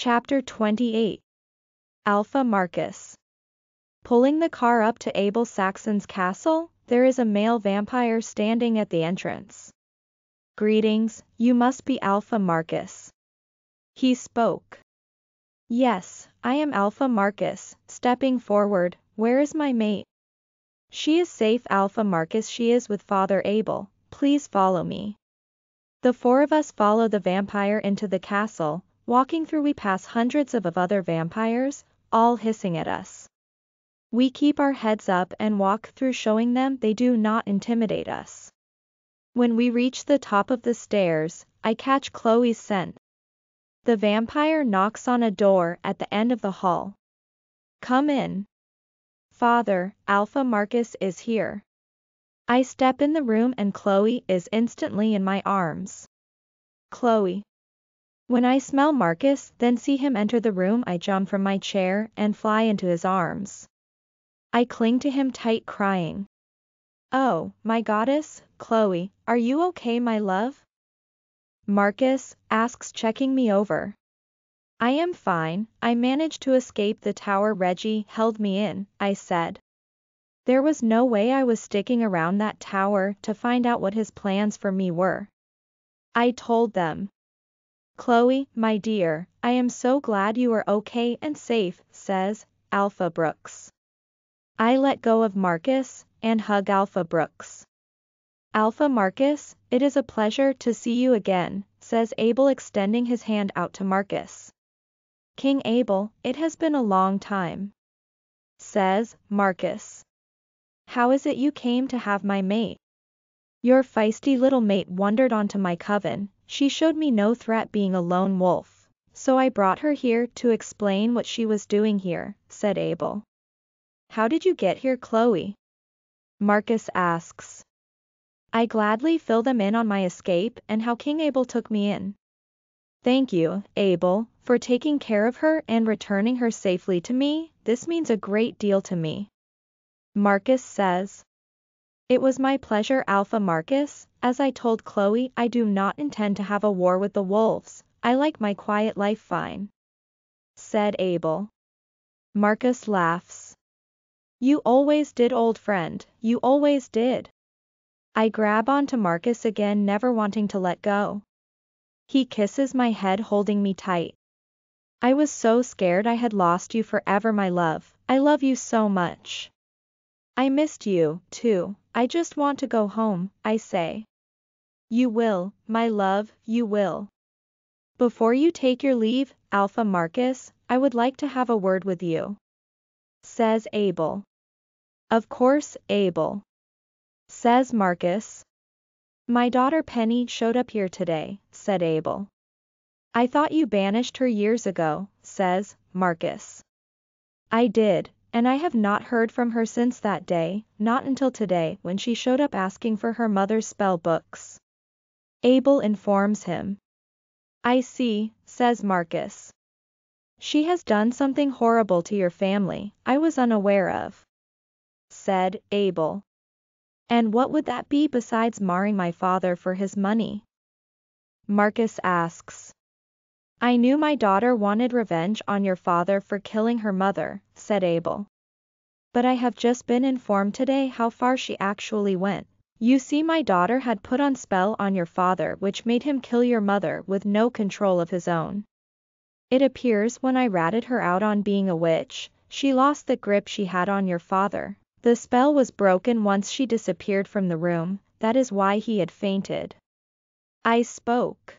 Chapter 28 Alpha Marcus Pulling the car up to Abel Saxon's castle, there is a male vampire standing at the entrance. Greetings, you must be Alpha Marcus. He spoke. Yes, I am Alpha Marcus, stepping forward, where is my mate? She is safe Alpha Marcus she is with Father Abel, please follow me. The four of us follow the vampire into the castle, walking through we pass hundreds of other vampires, all hissing at us. We keep our heads up and walk through showing them they do not intimidate us. When we reach the top of the stairs, I catch Chloe's scent. The vampire knocks on a door at the end of the hall. Come in. Father, Alpha Marcus is here. I step in the room and Chloe is instantly in my arms. Chloe. When I smell Marcus, then see him enter the room, I jump from my chair and fly into his arms. I cling to him tight, crying. Oh, my goddess, Chloe, are you okay, my love? Marcus asks, checking me over. I am fine, I managed to escape the tower Reggie held me in, I said. There was no way I was sticking around that tower to find out what his plans for me were. I told them. Chloe, my dear, I am so glad you are okay and safe, says Alpha Brooks. I let go of Marcus and hug Alpha Brooks. Alpha Marcus, it is a pleasure to see you again, says Abel extending his hand out to Marcus. King Abel, it has been a long time. Says Marcus. How is it you came to have my mate? Your feisty little mate wandered onto my coven, she showed me no threat being a lone wolf, so I brought her here to explain what she was doing here, said Abel. How did you get here Chloe? Marcus asks. I gladly fill them in on my escape and how King Abel took me in. Thank you, Abel, for taking care of her and returning her safely to me, this means a great deal to me. Marcus says. It was my pleasure Alpha Marcus, as I told Chloe I do not intend to have a war with the wolves, I like my quiet life fine. Said Abel. Marcus laughs. You always did old friend, you always did. I grab onto Marcus again never wanting to let go. He kisses my head holding me tight. I was so scared I had lost you forever my love, I love you so much. I missed you, too, I just want to go home, I say. You will, my love, you will. Before you take your leave, Alpha Marcus, I would like to have a word with you. Says Abel. Of course, Abel. Says Marcus. My daughter Penny showed up here today, said Abel. I thought you banished her years ago, says Marcus. I did, and I have not heard from her since that day, not until today when she showed up asking for her mother's spell books. Abel informs him. I see, says Marcus. She has done something horrible to your family, I was unaware of. Said Abel. And what would that be besides marring my father for his money? Marcus asks. I knew my daughter wanted revenge on your father for killing her mother, said Abel. But I have just been informed today how far she actually went. You see my daughter had put on spell on your father which made him kill your mother with no control of his own. It appears when I ratted her out on being a witch, she lost the grip she had on your father, the spell was broken once she disappeared from the room, that is why he had fainted. I spoke.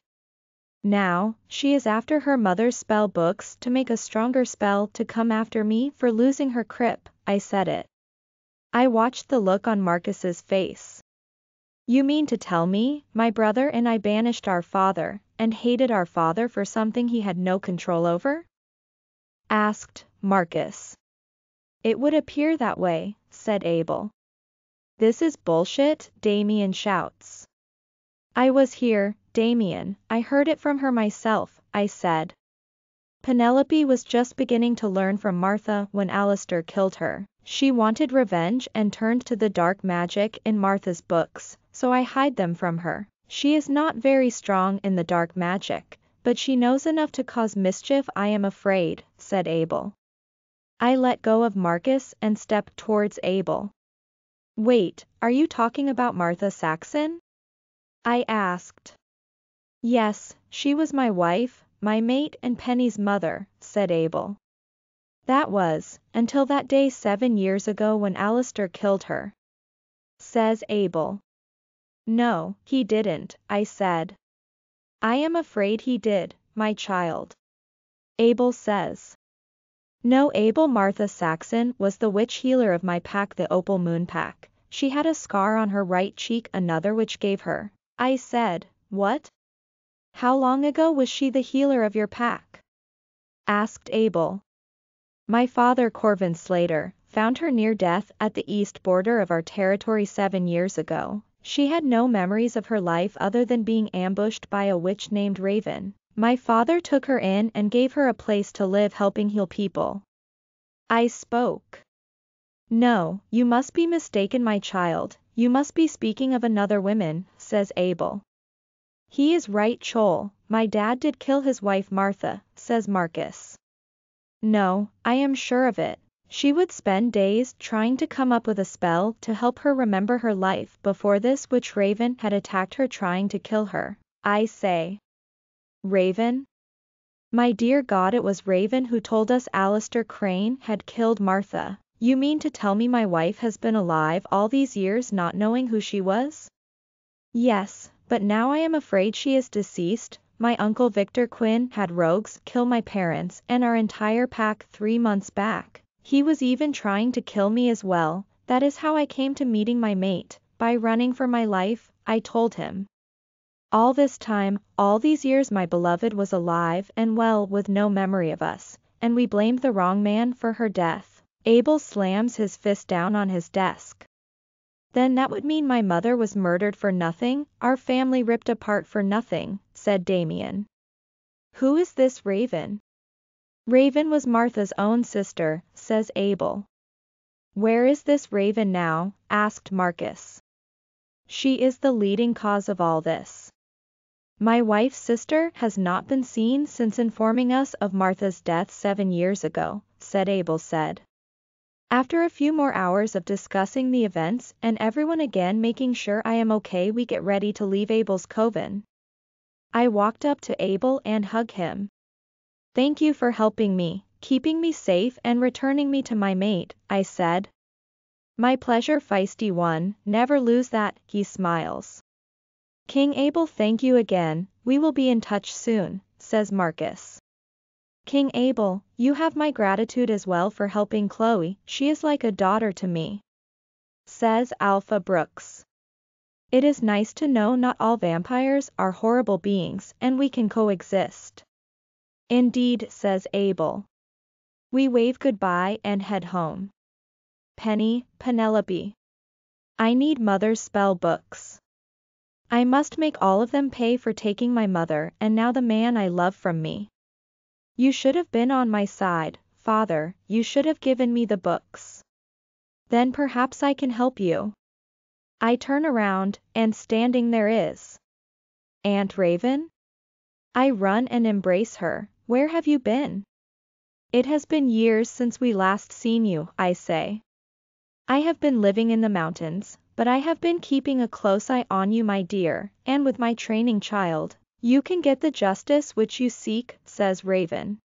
Now, she is after her mother's spell books to make a stronger spell to come after me for losing her crip, I said it. I watched the look on Marcus's face. You mean to tell me, my brother and I banished our father, and hated our father for something he had no control over? Asked Marcus. It would appear that way, said Abel. This is bullshit, Damien shouts. I was here, Damien, I heard it from her myself, I said. Penelope was just beginning to learn from Martha when Alistair killed her. She wanted revenge and turned to the dark magic in Martha's books, so I hide them from her. She is not very strong in the dark magic, but she knows enough to cause mischief I am afraid, said Abel. I let go of Marcus and stepped towards Abel. Wait, are you talking about Martha Saxon? I asked. Yes, she was my wife, my mate and Penny's mother, said Abel. That was, until that day seven years ago when Alistair killed her. Says Abel. No, he didn't, I said. I am afraid he did, my child. Abel says. No Abel Martha Saxon was the witch healer of my pack the Opal Moon pack. She had a scar on her right cheek another which gave her. I said, what? How long ago was she the healer of your pack? Asked Abel. My father Corvin Slater, found her near death at the east border of our territory seven years ago. She had no memories of her life other than being ambushed by a witch named Raven. My father took her in and gave her a place to live helping heal people. I spoke. No, you must be mistaken my child, you must be speaking of another woman, says Abel. He is right Chloe, my dad did kill his wife Martha, says Marcus. No, I am sure of it. She would spend days trying to come up with a spell to help her remember her life before this witch Raven had attacked her trying to kill her. I say. Raven? My dear God it was Raven who told us Alistair Crane had killed Martha. You mean to tell me my wife has been alive all these years not knowing who she was? Yes, but now I am afraid she is deceased, my uncle Victor Quinn had rogues kill my parents and our entire pack three months back. He was even trying to kill me as well, that is how I came to meeting my mate, by running for my life, I told him. All this time, all these years my beloved was alive and well with no memory of us, and we blamed the wrong man for her death. Abel slams his fist down on his desk. Then that would mean my mother was murdered for nothing, our family ripped apart for nothing, said Damien. Who is this Raven? Raven was Martha's own sister, says Abel. Where is this Raven now? asked Marcus. She is the leading cause of all this. My wife's sister has not been seen since informing us of Martha's death seven years ago, said Abel said. After a few more hours of discussing the events and everyone again making sure I am okay we get ready to leave Abel's coven. I walked up to Abel and hugged him. Thank you for helping me, keeping me safe and returning me to my mate, I said. My pleasure feisty one, never lose that, he smiles. King Abel thank you again, we will be in touch soon, says Marcus. King Abel, you have my gratitude as well for helping Chloe, she is like a daughter to me. Says Alpha Brooks. It is nice to know not all vampires are horrible beings and we can coexist. Indeed, says Abel. We wave goodbye and head home. Penny, Penelope. I need mother's spell books. I must make all of them pay for taking my mother and now the man I love from me. You should have been on my side, father, you should have given me the books. Then perhaps I can help you. I turn around, and standing there is Aunt Raven? I run and embrace her, where have you been? It has been years since we last seen you, I say. I have been living in the mountains, but I have been keeping a close eye on you my dear, and with my training child, you can get the justice which you seek, says Raven.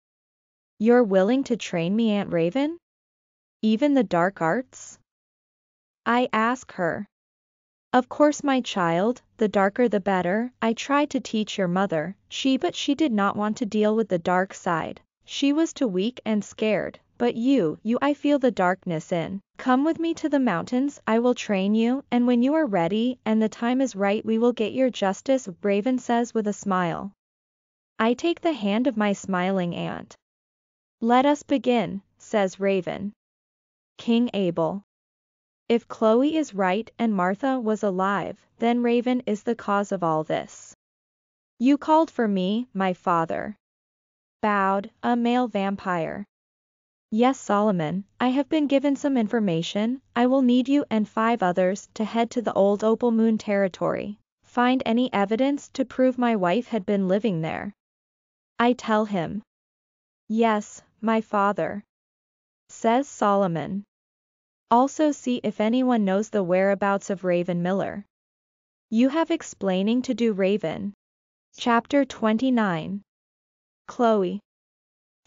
You're willing to train me Aunt Raven? Even the dark arts? I ask her. Of course my child, the darker the better, I tried to teach your mother, she but she did not want to deal with the dark side. She was too weak and scared, but you, you I feel the darkness in. Come with me to the mountains, I will train you, and when you are ready and the time is right we will get your justice, Raven says with a smile. I take the hand of my smiling aunt. Let us begin, says Raven. King Abel. If Chloe is right and Martha was alive, then Raven is the cause of all this. You called for me, my father. Bowed, a male vampire. Yes Solomon, I have been given some information, I will need you and five others to head to the old Opal Moon territory. Find any evidence to prove my wife had been living there. I tell him. Yes, my father. Says Solomon. Also see if anyone knows the whereabouts of Raven Miller. You have explaining to do Raven. Chapter 29 Chloe.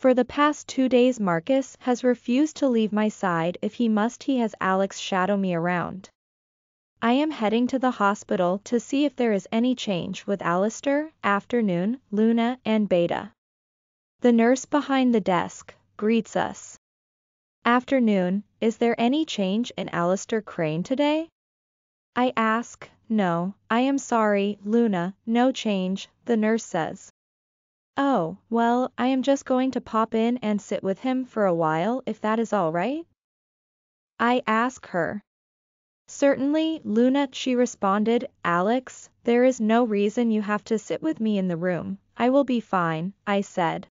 For the past two days Marcus has refused to leave my side if he must he has Alex shadow me around. I am heading to the hospital to see if there is any change with Alistair, Afternoon, Luna, and Beta. The nurse behind the desk greets us. Afternoon, is there any change in Alistair Crane today? I ask, no, I am sorry, Luna, no change, the nurse says. Oh, well, I am just going to pop in and sit with him for a while if that is all right? I ask her. Certainly, Luna, she responded, Alex, there is no reason you have to sit with me in the room, I will be fine, I said.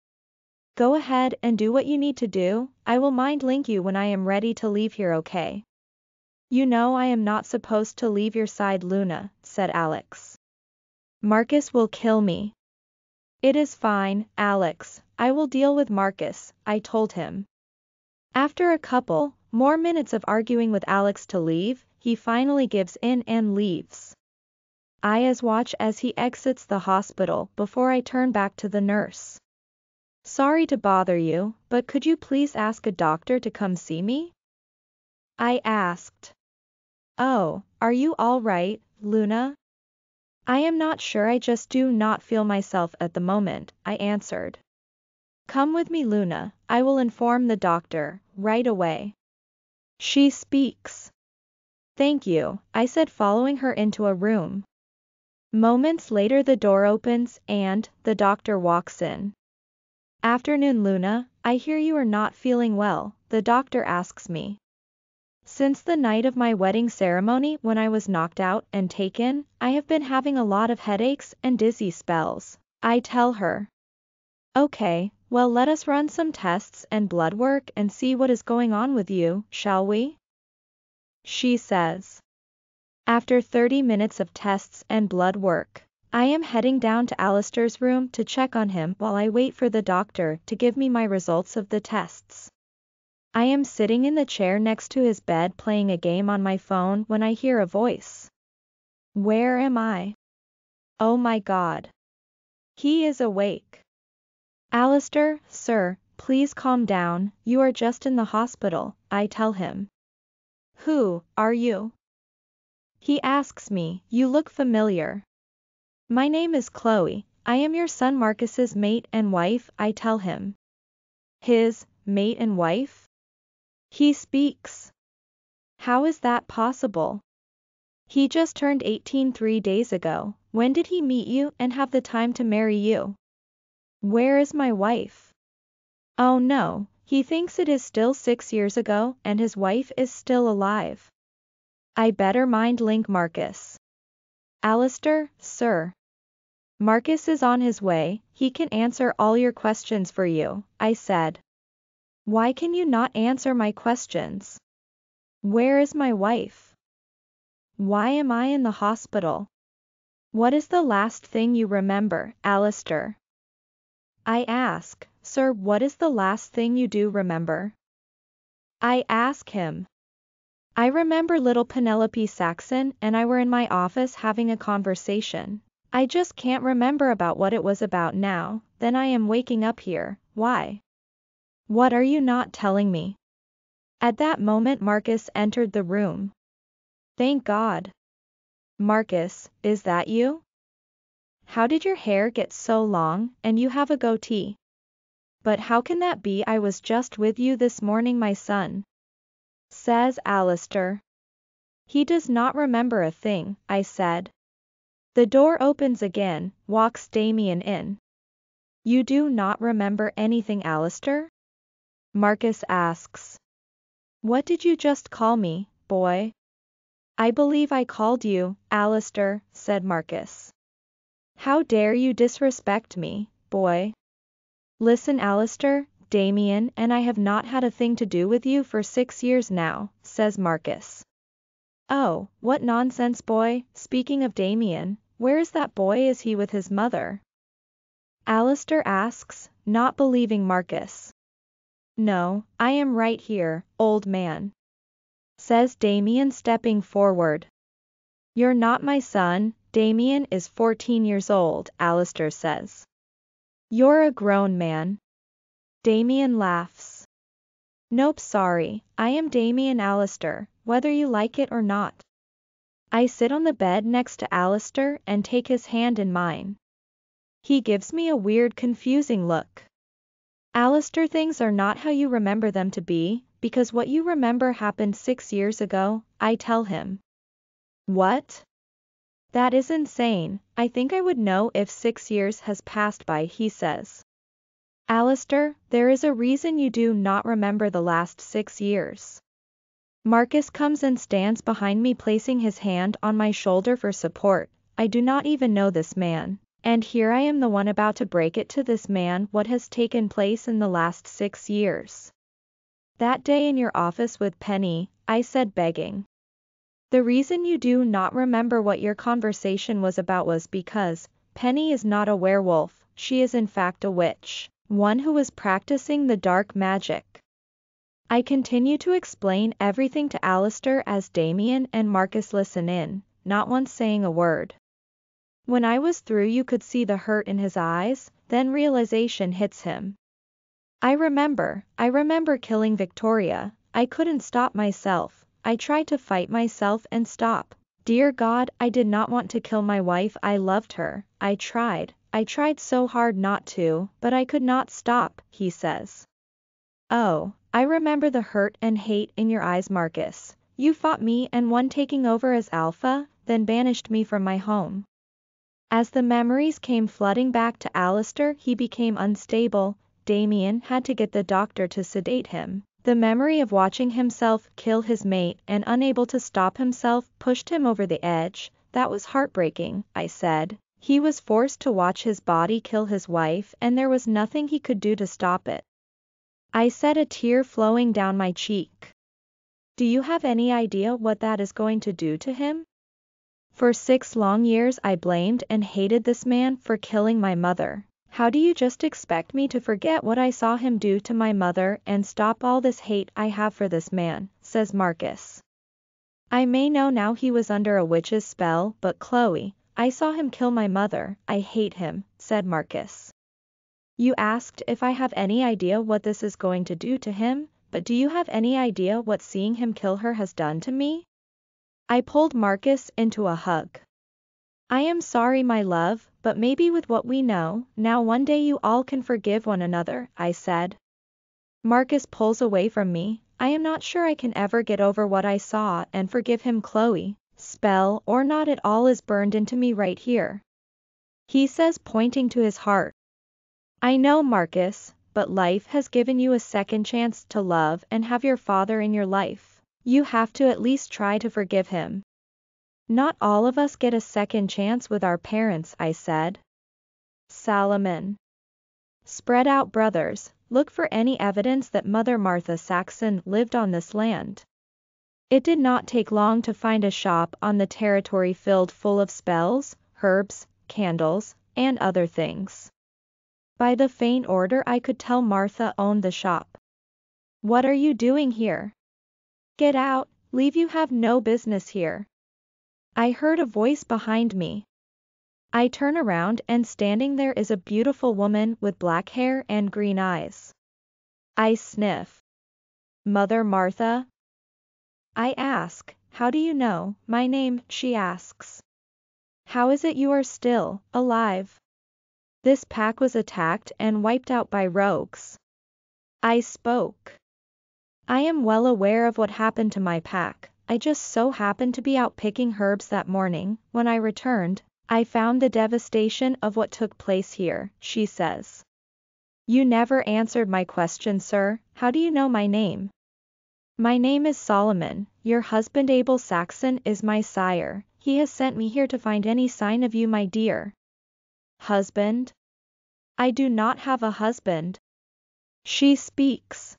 Go ahead and do what you need to do, I will mind link you when I am ready to leave here okay? You know I am not supposed to leave your side Luna, said Alex. Marcus will kill me. It is fine, Alex, I will deal with Marcus, I told him. After a couple more minutes of arguing with Alex to leave, he finally gives in and leaves. I as watch as he exits the hospital before I turn back to the nurse. Sorry to bother you, but could you please ask a doctor to come see me? I asked. Oh, are you all right, Luna? I am not sure I just do not feel myself at the moment, I answered. Come with me Luna, I will inform the doctor, right away. She speaks. Thank you, I said following her into a room. Moments later the door opens and, the doctor walks in. Afternoon Luna, I hear you are not feeling well, the doctor asks me. Since the night of my wedding ceremony when I was knocked out and taken, I have been having a lot of headaches and dizzy spells. I tell her. Okay, well let us run some tests and blood work and see what is going on with you, shall we? She says. After 30 minutes of tests and blood work, I am heading down to Alistair's room to check on him while I wait for the doctor to give me my results of the tests. I am sitting in the chair next to his bed playing a game on my phone when I hear a voice. Where am I? Oh my god. He is awake. Alistair, sir, please calm down, you are just in the hospital, I tell him. Who are you? He asks me, you look familiar. My name is Chloe, I am your son Marcus's mate and wife, I tell him. His mate and wife? He speaks. How is that possible? He just turned 18 three days ago. When did he meet you and have the time to marry you? Where is my wife? Oh no, he thinks it is still six years ago and his wife is still alive. I better mind link Marcus. Alistair, sir. Marcus is on his way, he can answer all your questions for you, I said. Why can you not answer my questions? Where is my wife? Why am I in the hospital? What is the last thing you remember, Alistair? I ask, Sir, what is the last thing you do remember? I ask him. I remember little Penelope Saxon and I were in my office having a conversation. I just can't remember about what it was about now, then I am waking up here, why? What are you not telling me? At that moment Marcus entered the room. Thank God. Marcus, is that you? How did your hair get so long, and you have a goatee? But how can that be I was just with you this morning my son? Says Alistair. He does not remember a thing, I said. The door opens again, walks Damien in. You do not remember anything Alistair? Marcus asks. What did you just call me, boy? I believe I called you, Alistair, said Marcus. How dare you disrespect me, boy? Listen Alistair, Damien and I have not had a thing to do with you for six years now, says Marcus. Oh, what nonsense boy, speaking of Damien, where is that boy is he with his mother? Alistair asks, not believing Marcus. No, I am right here, old man. Says Damien stepping forward. You're not my son, Damien is 14 years old, Alistair says. You're a grown man. Damien laughs. Nope sorry, I am Damien Alistair, whether you like it or not. I sit on the bed next to Alistair and take his hand in mine. He gives me a weird confusing look. Alistair things are not how you remember them to be, because what you remember happened six years ago, I tell him. What? That is insane, I think I would know if six years has passed by, he says. Alistair, there is a reason you do not remember the last six years. Marcus comes and stands behind me placing his hand on my shoulder for support, I do not even know this man. And here I am the one about to break it to this man what has taken place in the last six years. That day in your office with Penny, I said begging. The reason you do not remember what your conversation was about was because, Penny is not a werewolf, she is in fact a witch, one who was practicing the dark magic. I continue to explain everything to Alistair as Damien and Marcus listen in, not once saying a word. When I was through you could see the hurt in his eyes, then realization hits him. I remember, I remember killing Victoria, I couldn't stop myself, I tried to fight myself and stop. Dear God, I did not want to kill my wife, I loved her, I tried, I tried so hard not to, but I could not stop, he says. Oh, I remember the hurt and hate in your eyes Marcus. You fought me and won taking over as Alpha, then banished me from my home. As the memories came flooding back to Alistair he became unstable, Damien had to get the doctor to sedate him. The memory of watching himself kill his mate and unable to stop himself pushed him over the edge, that was heartbreaking, I said. He was forced to watch his body kill his wife and there was nothing he could do to stop it. I said a tear flowing down my cheek. Do you have any idea what that is going to do to him? For six long years I blamed and hated this man for killing my mother. How do you just expect me to forget what I saw him do to my mother and stop all this hate I have for this man, says Marcus. I may know now he was under a witch's spell, but Chloe, I saw him kill my mother, I hate him, said Marcus. You asked if I have any idea what this is going to do to him, but do you have any idea what seeing him kill her has done to me? I pulled Marcus into a hug. I am sorry my love, but maybe with what we know, now one day you all can forgive one another, I said. Marcus pulls away from me, I am not sure I can ever get over what I saw and forgive him Chloe, spell or not it all is burned into me right here. He says pointing to his heart. I know Marcus, but life has given you a second chance to love and have your father in your life. You have to at least try to forgive him. Not all of us get a second chance with our parents, I said. Solomon. Spread out brothers, look for any evidence that Mother Martha Saxon lived on this land. It did not take long to find a shop on the territory filled full of spells, herbs, candles, and other things. By the faint order I could tell Martha owned the shop. What are you doing here? Get out, leave you have no business here. I heard a voice behind me. I turn around and standing there is a beautiful woman with black hair and green eyes. I sniff. Mother Martha? I ask, how do you know my name, she asks. How is it you are still alive? This pack was attacked and wiped out by rogues. I spoke. I am well aware of what happened to my pack. I just so happened to be out picking herbs that morning. When I returned, I found the devastation of what took place here, she says. You never answered my question, sir. How do you know my name? My name is Solomon. Your husband Abel Saxon is my sire. He has sent me here to find any sign of you, my dear. Husband? I do not have a husband. She speaks.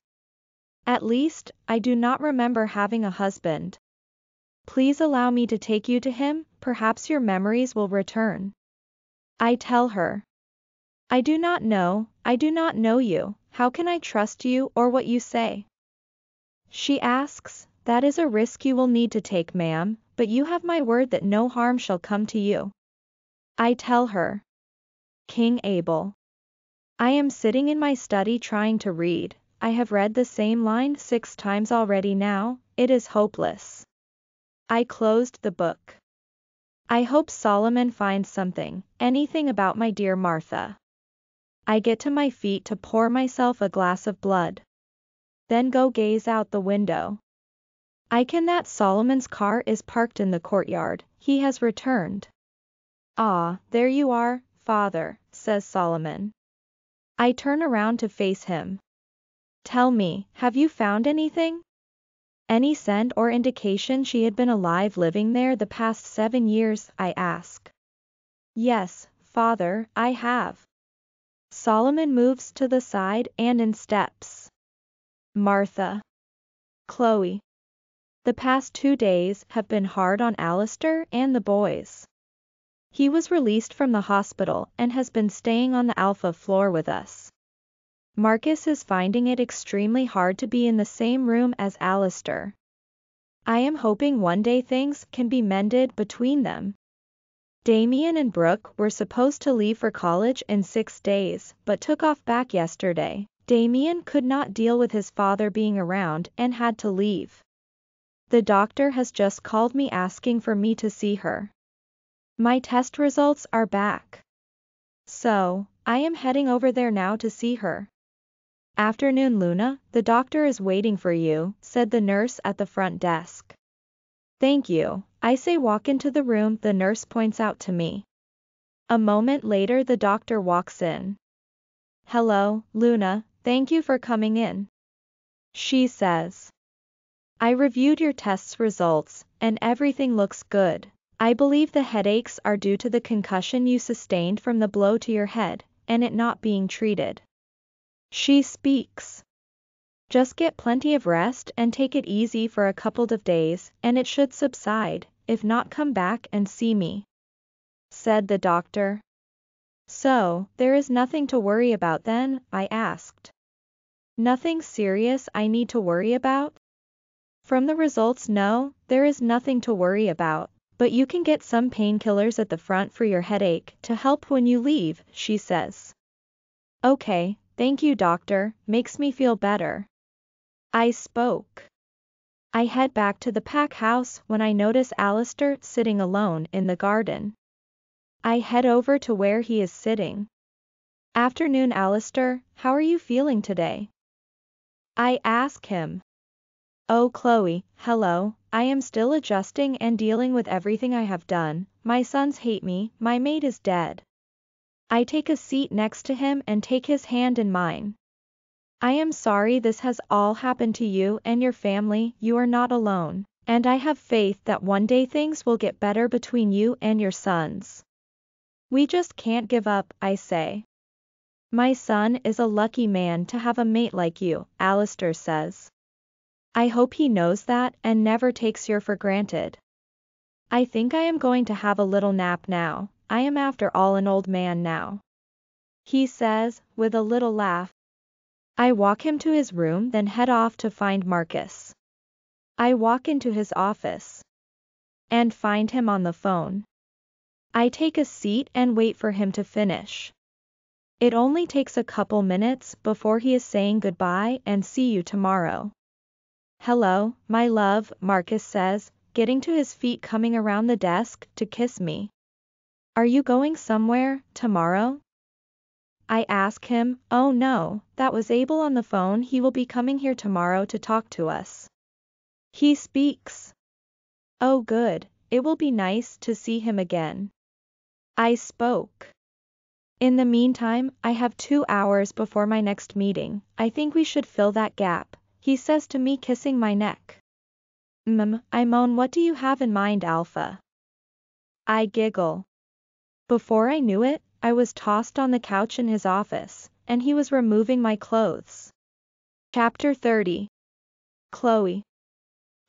At least, I do not remember having a husband. Please allow me to take you to him, perhaps your memories will return. I tell her. I do not know, I do not know you, how can I trust you or what you say? She asks, that is a risk you will need to take ma'am, but you have my word that no harm shall come to you. I tell her. King Abel. I am sitting in my study trying to read, I have read the same line six times already now, it is hopeless. I closed the book. I hope Solomon finds something, anything about my dear Martha. I get to my feet to pour myself a glass of blood. Then go gaze out the window. I can that Solomon's car is parked in the courtyard, he has returned. Ah, there you are, father, says Solomon. I turn around to face him. Tell me, have you found anything? Any scent or indication she had been alive living there the past seven years, I ask. Yes, father, I have. Solomon moves to the side and in steps. Martha. Chloe. The past two days have been hard on Alistair and the boys. He was released from the hospital and has been staying on the alpha floor with us. Marcus is finding it extremely hard to be in the same room as Alistair. I am hoping one day things can be mended between them. Damien and Brooke were supposed to leave for college in six days, but took off back yesterday. Damien could not deal with his father being around and had to leave. The doctor has just called me asking for me to see her. My test results are back. So, I am heading over there now to see her. Afternoon Luna, the doctor is waiting for you, said the nurse at the front desk. Thank you, I say walk into the room the nurse points out to me. A moment later the doctor walks in. Hello, Luna, thank you for coming in. She says. I reviewed your test's results, and everything looks good. I believe the headaches are due to the concussion you sustained from the blow to your head, and it not being treated. She speaks. Just get plenty of rest and take it easy for a couple of days, and it should subside, if not come back and see me. Said the doctor. So, there is nothing to worry about then, I asked. Nothing serious I need to worry about? From the results no, there is nothing to worry about. But you can get some painkillers at the front for your headache to help when you leave, she says. Okay, thank you doctor, makes me feel better. I spoke. I head back to the pack house when I notice Alistair sitting alone in the garden. I head over to where he is sitting. Afternoon Alistair, how are you feeling today? I ask him. Oh Chloe, hello, I am still adjusting and dealing with everything I have done, my sons hate me, my mate is dead. I take a seat next to him and take his hand in mine. I am sorry this has all happened to you and your family, you are not alone, and I have faith that one day things will get better between you and your sons. We just can't give up, I say. My son is a lucky man to have a mate like you, Alistair says. I hope he knows that and never takes your for granted. I think I am going to have a little nap now, I am after all an old man now. He says, with a little laugh. I walk him to his room then head off to find Marcus. I walk into his office. And find him on the phone. I take a seat and wait for him to finish. It only takes a couple minutes before he is saying goodbye and see you tomorrow. Hello, my love, Marcus says, getting to his feet coming around the desk to kiss me. Are you going somewhere, tomorrow? I ask him, oh no, that was Abel on the phone he will be coming here tomorrow to talk to us. He speaks. Oh good, it will be nice to see him again. I spoke. In the meantime, I have two hours before my next meeting, I think we should fill that gap, he says to me kissing my neck. Mmm, I moan what do you have in mind Alpha? I giggle. Before I knew it, I was tossed on the couch in his office, and he was removing my clothes. Chapter 30 Chloe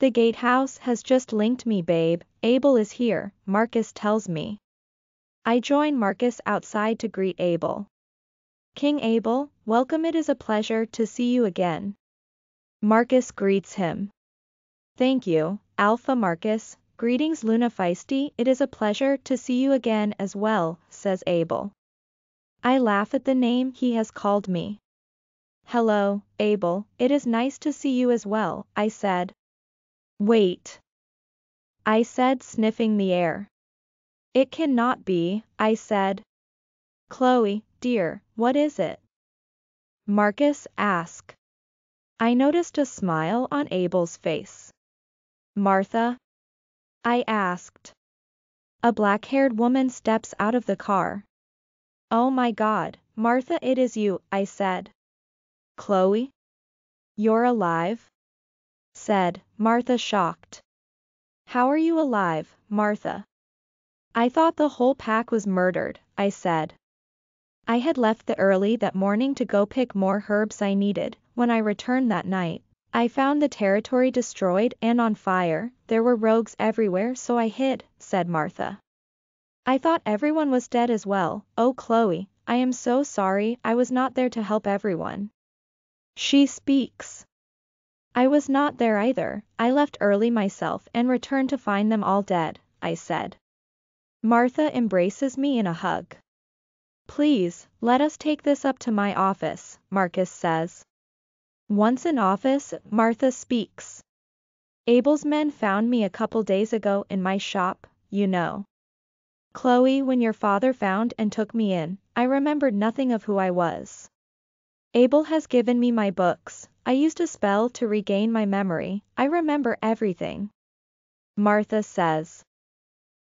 The gatehouse has just linked me babe, Abel is here, Marcus tells me. I join Marcus outside to greet Abel. King Abel, welcome it is a pleasure to see you again. Marcus greets him. Thank you, Alpha Marcus, greetings Luna Feisty, it is a pleasure to see you again as well, says Abel. I laugh at the name he has called me. Hello, Abel, it is nice to see you as well, I said. Wait. I said sniffing the air. It cannot be, I said. Chloe, dear, what is it? Marcus asked. I noticed a smile on Abel's face. Martha? I asked. A black-haired woman steps out of the car. Oh my god, Martha it is you, I said. Chloe? You're alive? Said, Martha shocked. How are you alive, Martha? I thought the whole pack was murdered, I said. I had left the early that morning to go pick more herbs I needed, when I returned that night. I found the territory destroyed and on fire, there were rogues everywhere so I hid, said Martha. I thought everyone was dead as well, oh Chloe, I am so sorry I was not there to help everyone. She speaks. I was not there either, I left early myself and returned to find them all dead, I said. Martha embraces me in a hug. Please, let us take this up to my office, Marcus says. Once in office, Martha speaks. Abel's men found me a couple days ago in my shop, you know. Chloe, when your father found and took me in, I remembered nothing of who I was. Abel has given me my books, I used a spell to regain my memory, I remember everything. Martha says.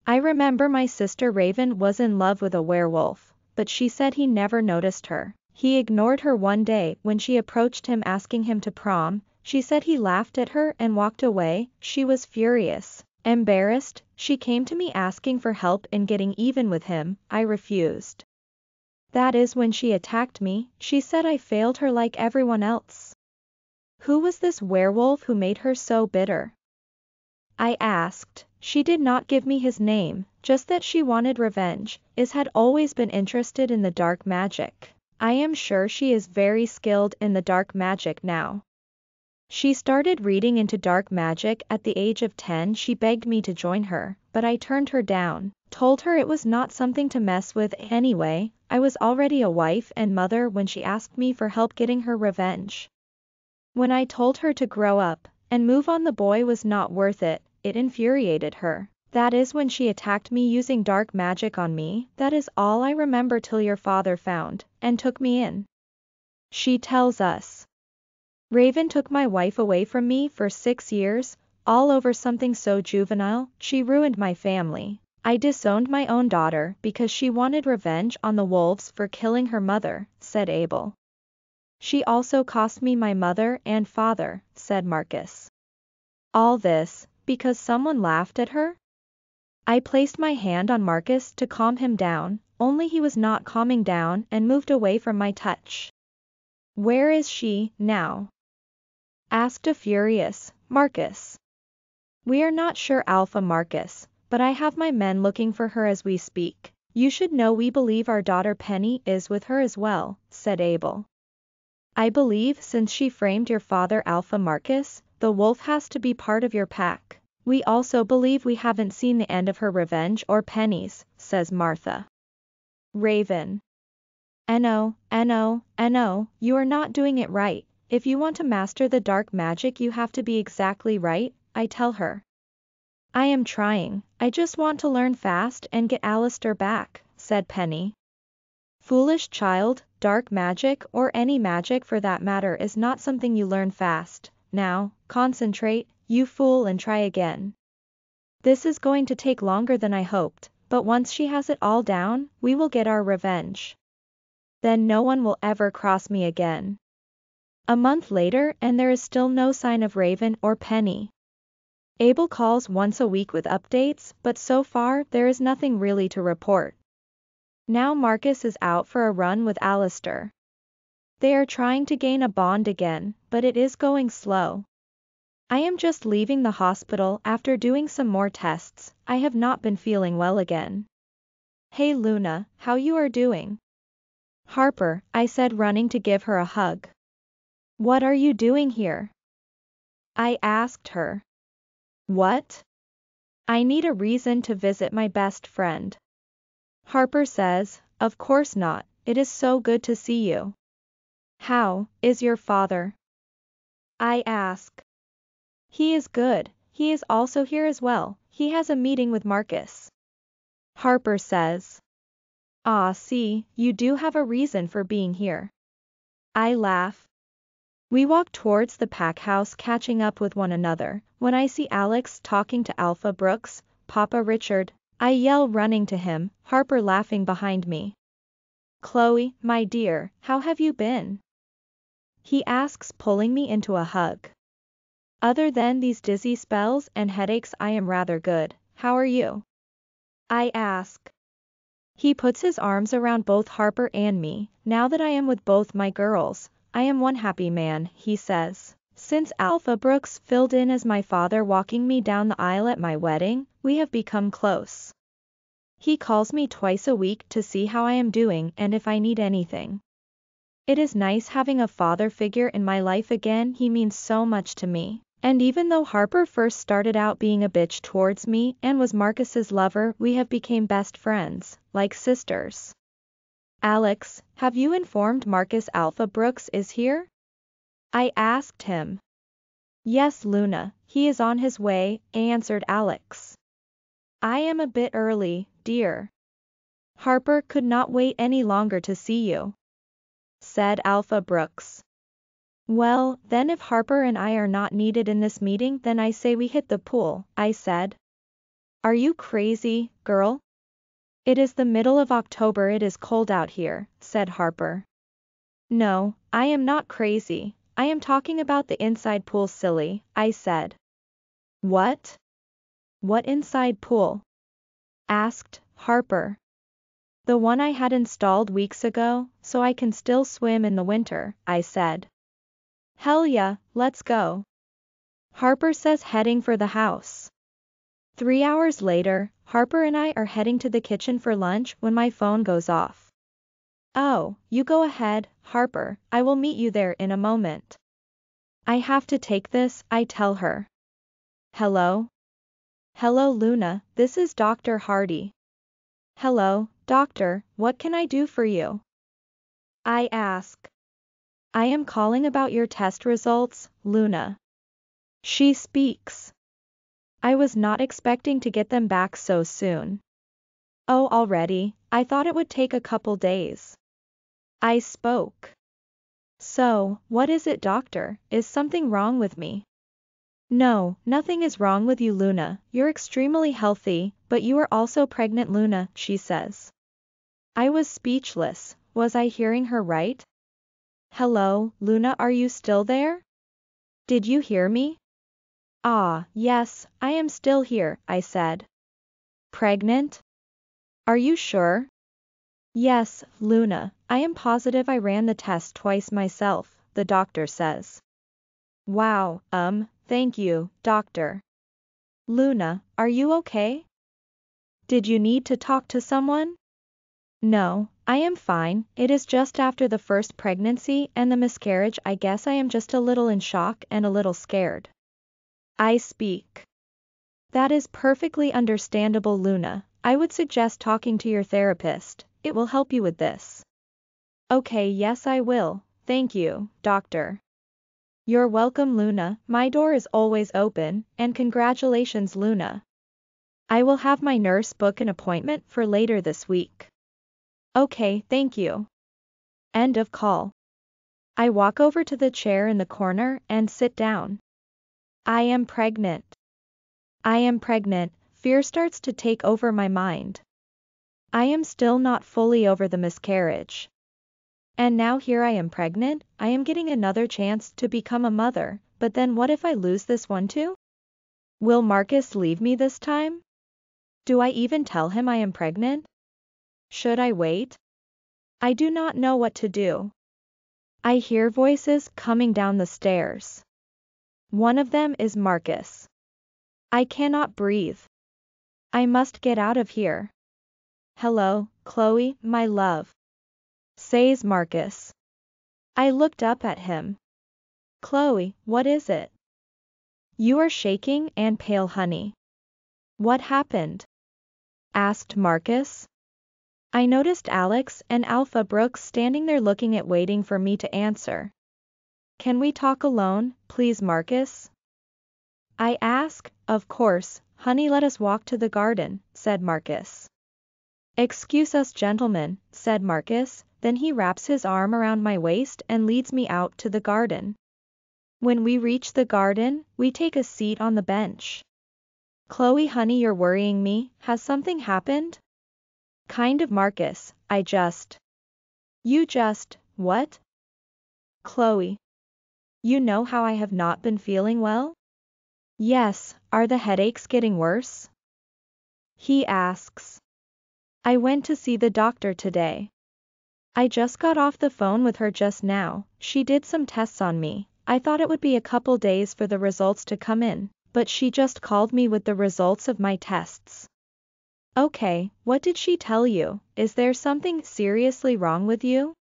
I remember my sister Raven was in love with a werewolf, but she said he never noticed her. He ignored her one day when she approached him asking him to prom, she said he laughed at her and walked away, she was furious. Embarrassed, she came to me asking for help in getting even with him, I refused. That is when she attacked me, she said I failed her like everyone else. Who was this werewolf who made her so bitter? I asked, she did not give me his name, just that she wanted revenge, is had always been interested in the dark magic. I am sure she is very skilled in the dark magic now. She started reading into dark magic at the age of 10 she begged me to join her, but I turned her down, told her it was not something to mess with anyway, I was already a wife and mother when she asked me for help getting her revenge. When I told her to grow up, and move on the boy was not worth it, it infuriated her. That is when she attacked me using dark magic on me, that is all I remember till your father found, and took me in. She tells us. Raven took my wife away from me for six years, all over something so juvenile, she ruined my family. I disowned my own daughter because she wanted revenge on the wolves for killing her mother, said Abel. She also cost me my mother and father, said Marcus. All this, because someone laughed at her? I placed my hand on Marcus to calm him down, only he was not calming down and moved away from my touch. Where is she, now? Asked a furious, Marcus. We are not sure Alpha Marcus, but I have my men looking for her as we speak. You should know we believe our daughter Penny is with her as well, said Abel. I believe since she framed your father Alpha Marcus, the wolf has to be part of your pack. We also believe we haven't seen the end of her revenge or Penny's, says Martha. Raven. No, no, no, you are not doing it right. If you want to master the dark magic you have to be exactly right, I tell her. I am trying, I just want to learn fast and get Alistair back, said Penny. Foolish child, dark magic or any magic for that matter is not something you learn fast. Now, concentrate, you fool and try again. This is going to take longer than I hoped, but once she has it all down, we will get our revenge. Then no one will ever cross me again. A month later and there is still no sign of Raven or Penny. Abel calls once a week with updates, but so far there is nothing really to report. Now Marcus is out for a run with Alistair. They are trying to gain a bond again, but it is going slow. I am just leaving the hospital after doing some more tests, I have not been feeling well again. Hey Luna, how you are doing? Harper, I said running to give her a hug. What are you doing here? I asked her. What? I need a reason to visit my best friend. Harper says, Of course not, it is so good to see you. How is your father? I ask. He is good, he is also here as well, he has a meeting with Marcus. Harper says. Ah see, you do have a reason for being here. I laugh. We walk towards the pack house catching up with one another, when I see Alex talking to Alpha Brooks, Papa Richard, I yell running to him, Harper laughing behind me. Chloe, my dear, how have you been? He asks pulling me into a hug. Other than these dizzy spells and headaches I am rather good, how are you? I ask. He puts his arms around both Harper and me, now that I am with both my girls, I am one happy man, he says. Since Alpha Brooks filled in as my father walking me down the aisle at my wedding, we have become close. He calls me twice a week to see how I am doing and if I need anything. It is nice having a father figure in my life again, he means so much to me. And even though Harper first started out being a bitch towards me and was Marcus's lover, we have become best friends, like sisters. Alex, have you informed Marcus Alpha Brooks is here? I asked him. Yes Luna, he is on his way, answered Alex. I am a bit early, dear. Harper could not wait any longer to see you. Said Alpha Brooks. Well, then if Harper and I are not needed in this meeting then I say we hit the pool, I said. Are you crazy, girl? It is the middle of October it is cold out here, said Harper. No, I am not crazy, I am talking about the inside pool silly, I said. What? What inside pool? Asked Harper. The one I had installed weeks ago, so I can still swim in the winter, I said. Hell yeah, let's go. Harper says heading for the house. Three hours later, Harper and I are heading to the kitchen for lunch when my phone goes off. Oh, you go ahead, Harper, I will meet you there in a moment. I have to take this, I tell her. Hello? Hello Luna, this is Dr. Hardy. Hello, doctor, what can I do for you? I ask. I am calling about your test results, Luna. She speaks. I was not expecting to get them back so soon. Oh already, I thought it would take a couple days. I spoke. So, what is it doctor, is something wrong with me? No, nothing is wrong with you Luna, you're extremely healthy, but you are also pregnant Luna, she says. I was speechless, was I hearing her right? Hello, Luna are you still there? Did you hear me? Ah, yes, I am still here, I said. Pregnant? Are you sure? Yes, Luna, I am positive I ran the test twice myself, the doctor says. Wow, um, thank you, doctor. Luna, are you okay? Did you need to talk to someone? No, I am fine, it is just after the first pregnancy and the miscarriage I guess I am just a little in shock and a little scared. I speak. That is perfectly understandable Luna, I would suggest talking to your therapist, it will help you with this. Okay yes I will, thank you, doctor. You're welcome Luna, my door is always open, and congratulations Luna. I will have my nurse book an appointment for later this week. Okay, thank you. End of call. I walk over to the chair in the corner and sit down. I am pregnant. I am pregnant, fear starts to take over my mind. I am still not fully over the miscarriage. And now here I am pregnant, I am getting another chance to become a mother, but then what if I lose this one too? Will Marcus leave me this time? Do I even tell him I am pregnant? Should I wait? I do not know what to do. I hear voices coming down the stairs. One of them is Marcus. I cannot breathe. I must get out of here. Hello, Chloe, my love. says Marcus. I looked up at him. Chloe, what is it? You are shaking and pale honey. What happened? asked Marcus. I noticed Alex and Alpha Brooks standing there looking at waiting for me to answer. Can we talk alone, please Marcus? I ask, of course, honey let us walk to the garden, said Marcus. Excuse us gentlemen, said Marcus, then he wraps his arm around my waist and leads me out to the garden. When we reach the garden, we take a seat on the bench. Chloe honey you're worrying me, has something happened? Kind of Marcus, I just. You just, what? Chloe. You know how I have not been feeling well? Yes, are the headaches getting worse? He asks. I went to see the doctor today. I just got off the phone with her just now, she did some tests on me, I thought it would be a couple days for the results to come in, but she just called me with the results of my tests. Okay, what did she tell you? Is there something seriously wrong with you?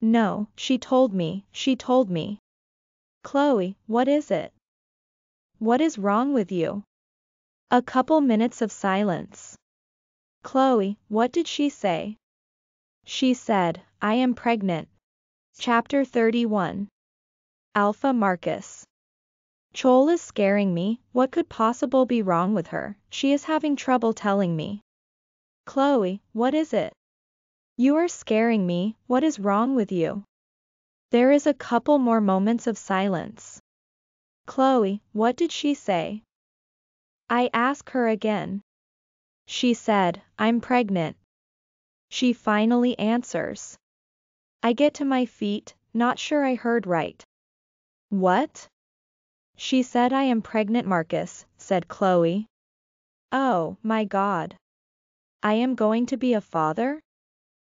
No, she told me, she told me. Chloe, what is it? What is wrong with you? A couple minutes of silence. Chloe, what did she say? She said, I am pregnant. Chapter 31 Alpha Marcus. Chol is scaring me, what could possible be wrong with her, she is having trouble telling me. Chloe, what is it? You are scaring me, what is wrong with you? There is a couple more moments of silence. Chloe, what did she say? I ask her again. She said, I'm pregnant. She finally answers. I get to my feet, not sure I heard right. What? She said I am pregnant Marcus, said Chloe. Oh, my god. I am going to be a father?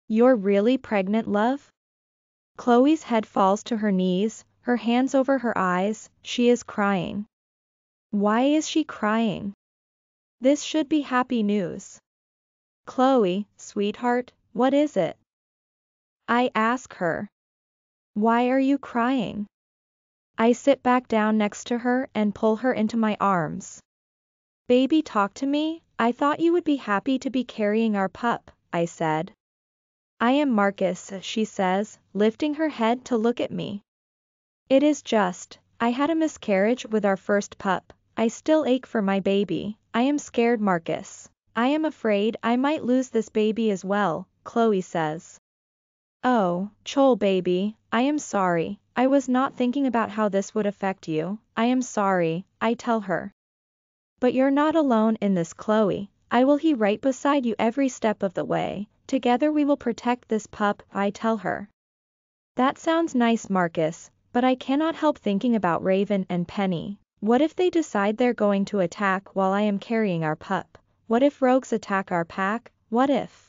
You're really pregnant, love? Chloe's head falls to her knees, her hands over her eyes, she is crying. Why is she crying? This should be happy news. Chloe, sweetheart, what is it? I ask her. Why are you crying? I sit back down next to her and pull her into my arms. Baby talk to me, I thought you would be happy to be carrying our pup, I said. I am Marcus, she says, lifting her head to look at me. It is just, I had a miscarriage with our first pup, I still ache for my baby, I am scared Marcus. I am afraid I might lose this baby as well, Chloe says. Oh, Chol baby, I am sorry, I was not thinking about how this would affect you, I am sorry, I tell her. But you're not alone in this Chloe, I will he right beside you every step of the way, together we will protect this pup, I tell her. That sounds nice Marcus, but I cannot help thinking about Raven and Penny. What if they decide they're going to attack while I am carrying our pup? What if rogues attack our pack? What if?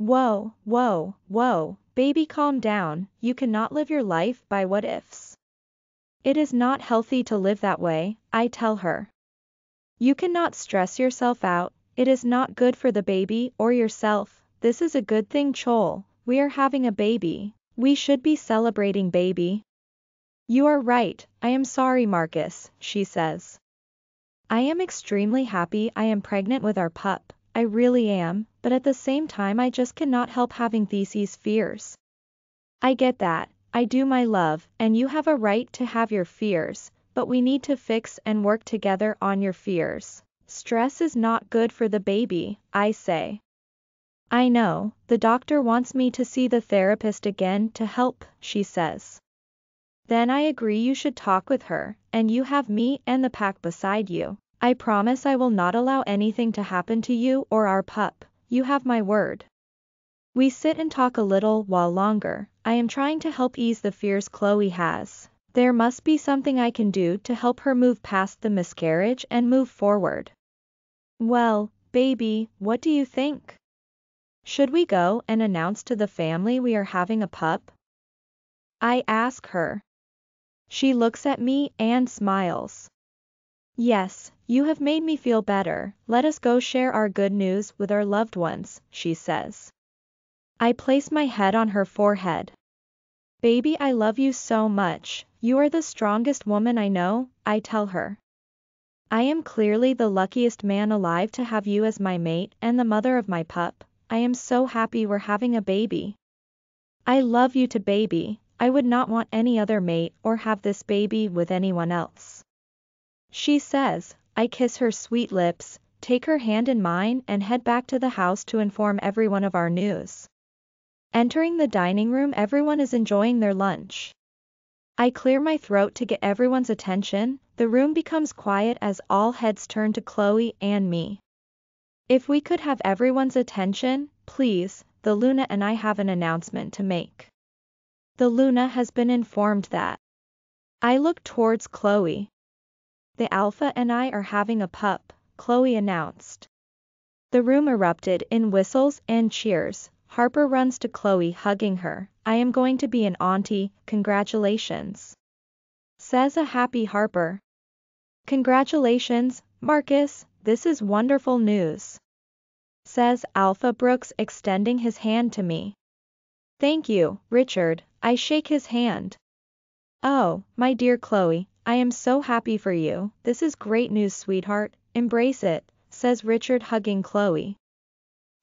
Whoa, whoa, whoa, Baby calm down, you cannot live your life by what ifs. It is not healthy to live that way, I tell her. You cannot stress yourself out, it is not good for the baby or yourself, this is a good thing Chol, we are having a baby, we should be celebrating baby. You are right, I am sorry Marcus, she says. I am extremely happy I am pregnant with our pup, I really am, but at the same time I just cannot help having theses fears. I get that, I do my love, and you have a right to have your fears, but we need to fix and work together on your fears. Stress is not good for the baby, I say. I know, the doctor wants me to see the therapist again to help, she says. Then I agree you should talk with her, and you have me and the pack beside you. I promise I will not allow anything to happen to you or our pup, you have my word. We sit and talk a little while longer, I am trying to help ease the fears Chloe has. There must be something I can do to help her move past the miscarriage and move forward. Well, baby, what do you think? Should we go and announce to the family we are having a pup? I ask her. She looks at me and smiles. Yes, you have made me feel better, let us go share our good news with our loved ones, she says. I place my head on her forehead. Baby I love you so much, you are the strongest woman I know, I tell her. I am clearly the luckiest man alive to have you as my mate and the mother of my pup, I am so happy we're having a baby. I love you to baby, I would not want any other mate or have this baby with anyone else. She says, I kiss her sweet lips, take her hand in mine and head back to the house to inform everyone of our news. Entering the dining room everyone is enjoying their lunch. I clear my throat to get everyone's attention, the room becomes quiet as all heads turn to Chloe and me. If we could have everyone's attention, please, the Luna and I have an announcement to make. The Luna has been informed that. I look towards Chloe. The Alpha and I are having a pup, Chloe announced. The room erupted in whistles and cheers, Harper runs to Chloe hugging her, I am going to be an auntie, congratulations. Says a happy Harper. Congratulations, Marcus, this is wonderful news. Says Alpha Brooks extending his hand to me. Thank you, Richard, I shake his hand. Oh, my dear Chloe, I am so happy for you, this is great news sweetheart, embrace it, says Richard hugging Chloe.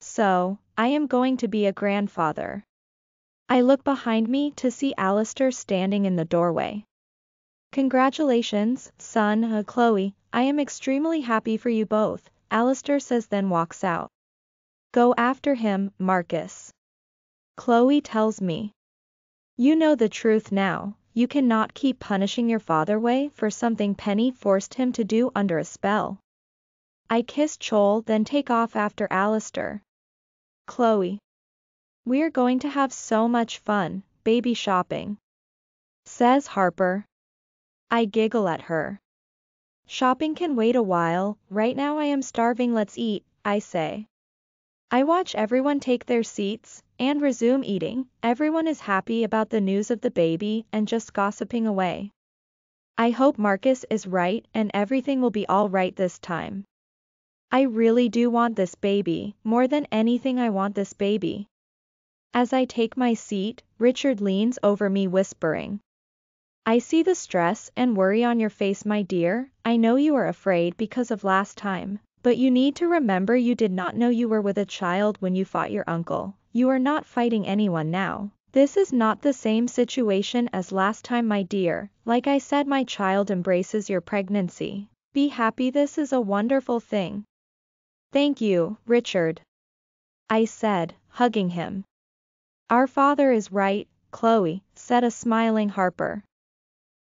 So, I am going to be a grandfather. I look behind me to see Alistair standing in the doorway. Congratulations, son, uh, Chloe, I am extremely happy for you both, Alistair says then walks out. Go after him, Marcus. Chloe tells me. You know the truth now, you cannot keep punishing your father way for something Penny forced him to do under a spell. I kiss Chol then take off after Alistair. Chloe. We're going to have so much fun, baby shopping. Says Harper. I giggle at her. Shopping can wait a while, right now I am starving let's eat, I say. I watch everyone take their seats, and resume eating, everyone is happy about the news of the baby and just gossiping away. I hope Marcus is right and everything will be alright this time. I really do want this baby, more than anything I want this baby. As I take my seat, Richard leans over me whispering. I see the stress and worry on your face my dear, I know you are afraid because of last time, but you need to remember you did not know you were with a child when you fought your uncle, you are not fighting anyone now. This is not the same situation as last time my dear, like I said my child embraces your pregnancy. Be happy this is a wonderful thing, Thank you, Richard. I said, hugging him. Our father is right, Chloe, said a smiling Harper.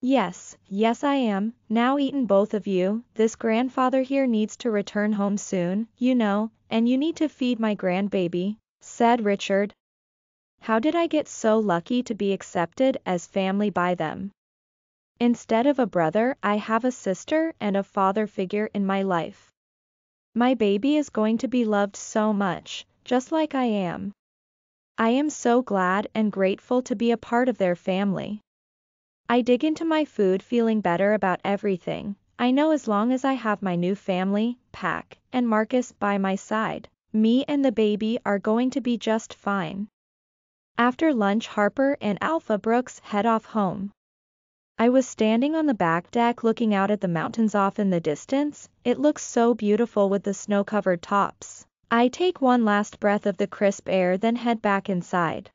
Yes, yes I am, now eaten both of you, this grandfather here needs to return home soon, you know, and you need to feed my grandbaby, said Richard. How did I get so lucky to be accepted as family by them? Instead of a brother, I have a sister and a father figure in my life. My baby is going to be loved so much, just like I am. I am so glad and grateful to be a part of their family. I dig into my food feeling better about everything. I know as long as I have my new family, Pack, and Marcus by my side, me and the baby are going to be just fine. After lunch Harper and Alpha Brooks head off home. I was standing on the back deck looking out at the mountains off in the distance, it looks so beautiful with the snow-covered tops. I take one last breath of the crisp air then head back inside.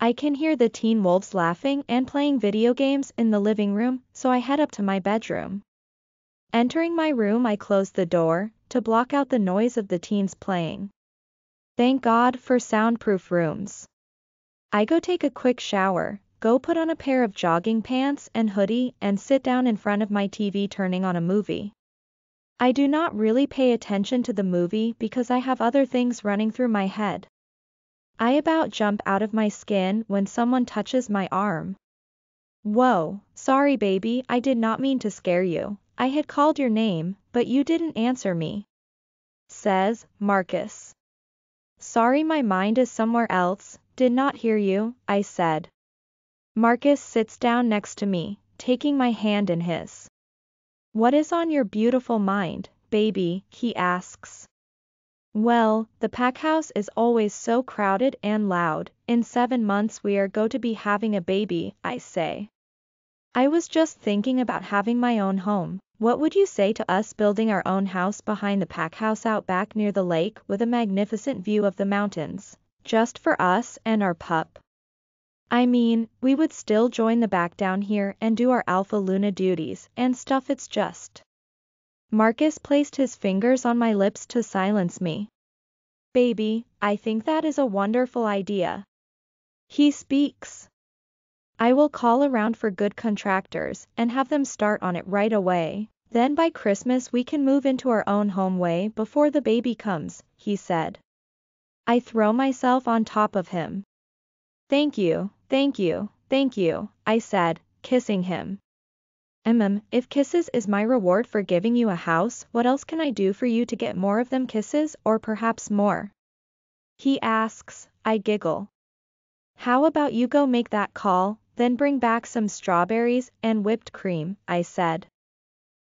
I can hear the teen wolves laughing and playing video games in the living room, so I head up to my bedroom. Entering my room I close the door, to block out the noise of the teens playing. Thank God for soundproof rooms. I go take a quick shower, go put on a pair of jogging pants and hoodie and sit down in front of my TV turning on a movie. I do not really pay attention to the movie because I have other things running through my head. I about jump out of my skin when someone touches my arm. Whoa, sorry baby, I did not mean to scare you. I had called your name, but you didn't answer me. Says, Marcus. Sorry my mind is somewhere else, did not hear you, I said. Marcus sits down next to me, taking my hand in his. What is on your beautiful mind, baby, he asks. Well, the pack house is always so crowded and loud, in seven months we are go to be having a baby, I say. I was just thinking about having my own home. What would you say to us building our own house behind the pack house out back near the lake with a magnificent view of the mountains, just for us and our pup? I mean, we would still join the back down here and do our Alpha Luna duties and stuff it's just. Marcus placed his fingers on my lips to silence me. Baby, I think that is a wonderful idea. He speaks. I will call around for good contractors and have them start on it right away. Then by Christmas we can move into our own home way before the baby comes, he said. I throw myself on top of him. Thank you, thank you, thank you, I said, kissing him. Mm, if kisses is my reward for giving you a house, what else can I do for you to get more of them kisses, or perhaps more? He asks, I giggle. How about you go make that call, then bring back some strawberries and whipped cream, I said.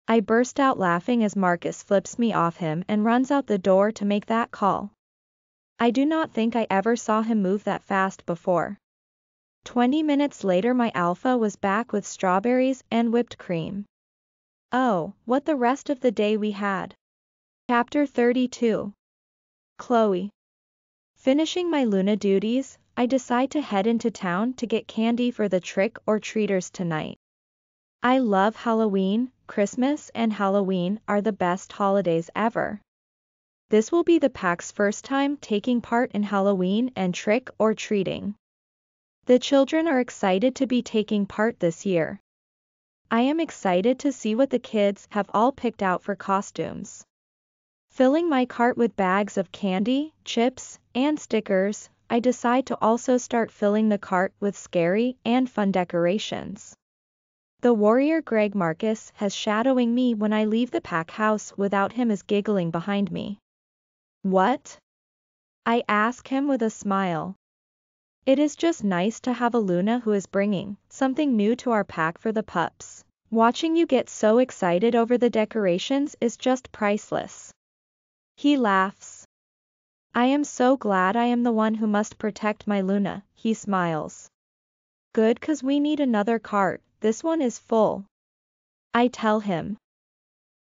I burst out laughing as Marcus flips me off him and runs out the door to make that call. I do not think I ever saw him move that fast before. Twenty minutes later my alpha was back with strawberries and whipped cream. Oh, what the rest of the day we had. Chapter 32 Chloe Finishing my Luna duties, I decide to head into town to get candy for the trick or treaters tonight. I love Halloween, Christmas and Halloween are the best holidays ever. This will be the pack's first time taking part in Halloween and trick or treating. The children are excited to be taking part this year. I am excited to see what the kids have all picked out for costumes. Filling my cart with bags of candy, chips, and stickers, I decide to also start filling the cart with scary and fun decorations. The warrior Greg Marcus has shadowing me when I leave the pack house without him is giggling behind me. What? I ask him with a smile. It is just nice to have a Luna who is bringing something new to our pack for the pups. Watching you get so excited over the decorations is just priceless. He laughs. I am so glad I am the one who must protect my Luna, he smiles. Good cause we need another cart, this one is full. I tell him.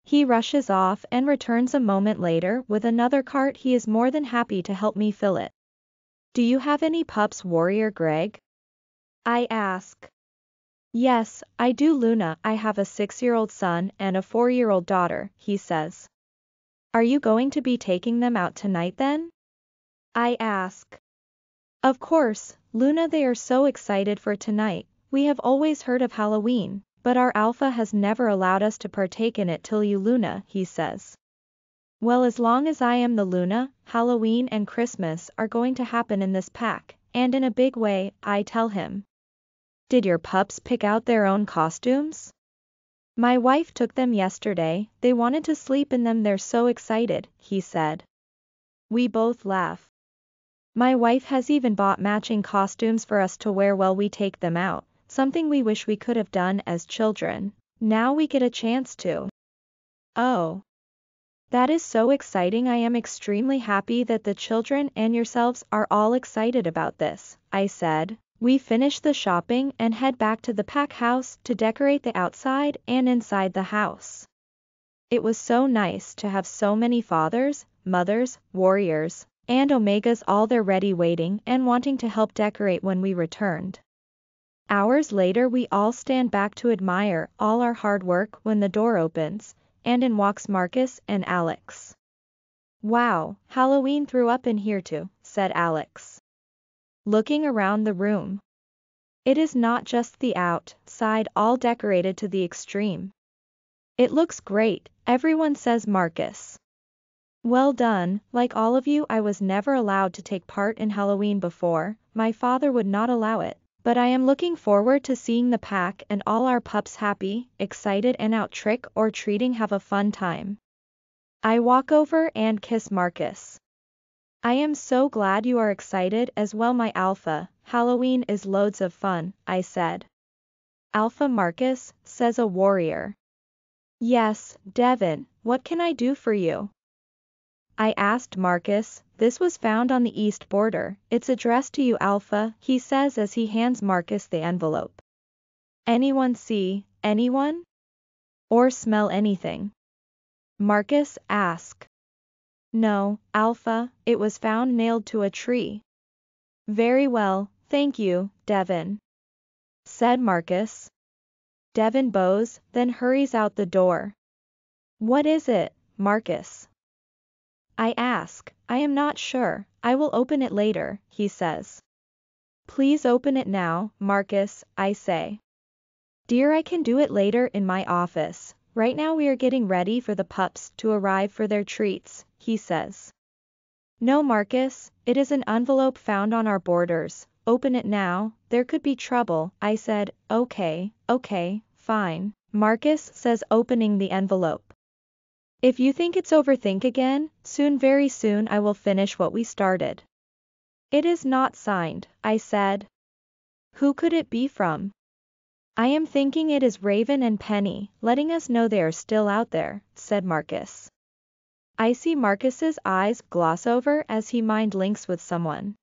He rushes off and returns a moment later with another cart he is more than happy to help me fill it. Do you have any pups warrior Greg? I ask. Yes, I do Luna, I have a six-year-old son and a four-year-old daughter, he says. Are you going to be taking them out tonight then? I ask. Of course, Luna they are so excited for tonight, we have always heard of Halloween, but our Alpha has never allowed us to partake in it till you Luna, he says. Well as long as I am the Luna, Halloween and Christmas are going to happen in this pack, and in a big way, I tell him. Did your pups pick out their own costumes? My wife took them yesterday, they wanted to sleep in them they're so excited, he said. We both laugh. My wife has even bought matching costumes for us to wear while we take them out, something we wish we could have done as children. Now we get a chance to. Oh, that is so exciting I am extremely happy that the children and yourselves are all excited about this, I said. We finish the shopping and head back to the pack house to decorate the outside and inside the house. It was so nice to have so many fathers, mothers, warriors, and omegas all there ready waiting and wanting to help decorate when we returned. Hours later we all stand back to admire all our hard work when the door opens, and in walks Marcus and Alex. Wow, Halloween threw up in here too, said Alex. Looking around the room. It is not just the outside all decorated to the extreme. It looks great, everyone says Marcus. Well done, like all of you I was never allowed to take part in Halloween before, my father would not allow it. But I am looking forward to seeing the pack and all our pups happy, excited and out trick or treating have a fun time. I walk over and kiss Marcus. I am so glad you are excited as well my Alpha, Halloween is loads of fun, I said. Alpha Marcus, says a warrior. Yes, Devin, what can I do for you? I asked Marcus, this was found on the east border, it's addressed to you Alpha, he says as he hands Marcus the envelope. Anyone see, anyone? Or smell anything? Marcus asked. No, Alpha, it was found nailed to a tree. Very well, thank you, Devin. Said Marcus. Devin bows, then hurries out the door. What is it, Marcus? I ask, I am not sure, I will open it later, he says. Please open it now, Marcus, I say. Dear I can do it later in my office, right now we are getting ready for the pups to arrive for their treats, he says. No Marcus, it is an envelope found on our borders, open it now, there could be trouble, I said, okay, okay, fine. Marcus says opening the envelope. If you think it's overthink again, soon very soon I will finish what we started. It is not signed, I said. Who could it be from? I am thinking it is Raven and Penny, letting us know they are still out there, said Marcus. I see Marcus's eyes gloss over as he mind links with someone.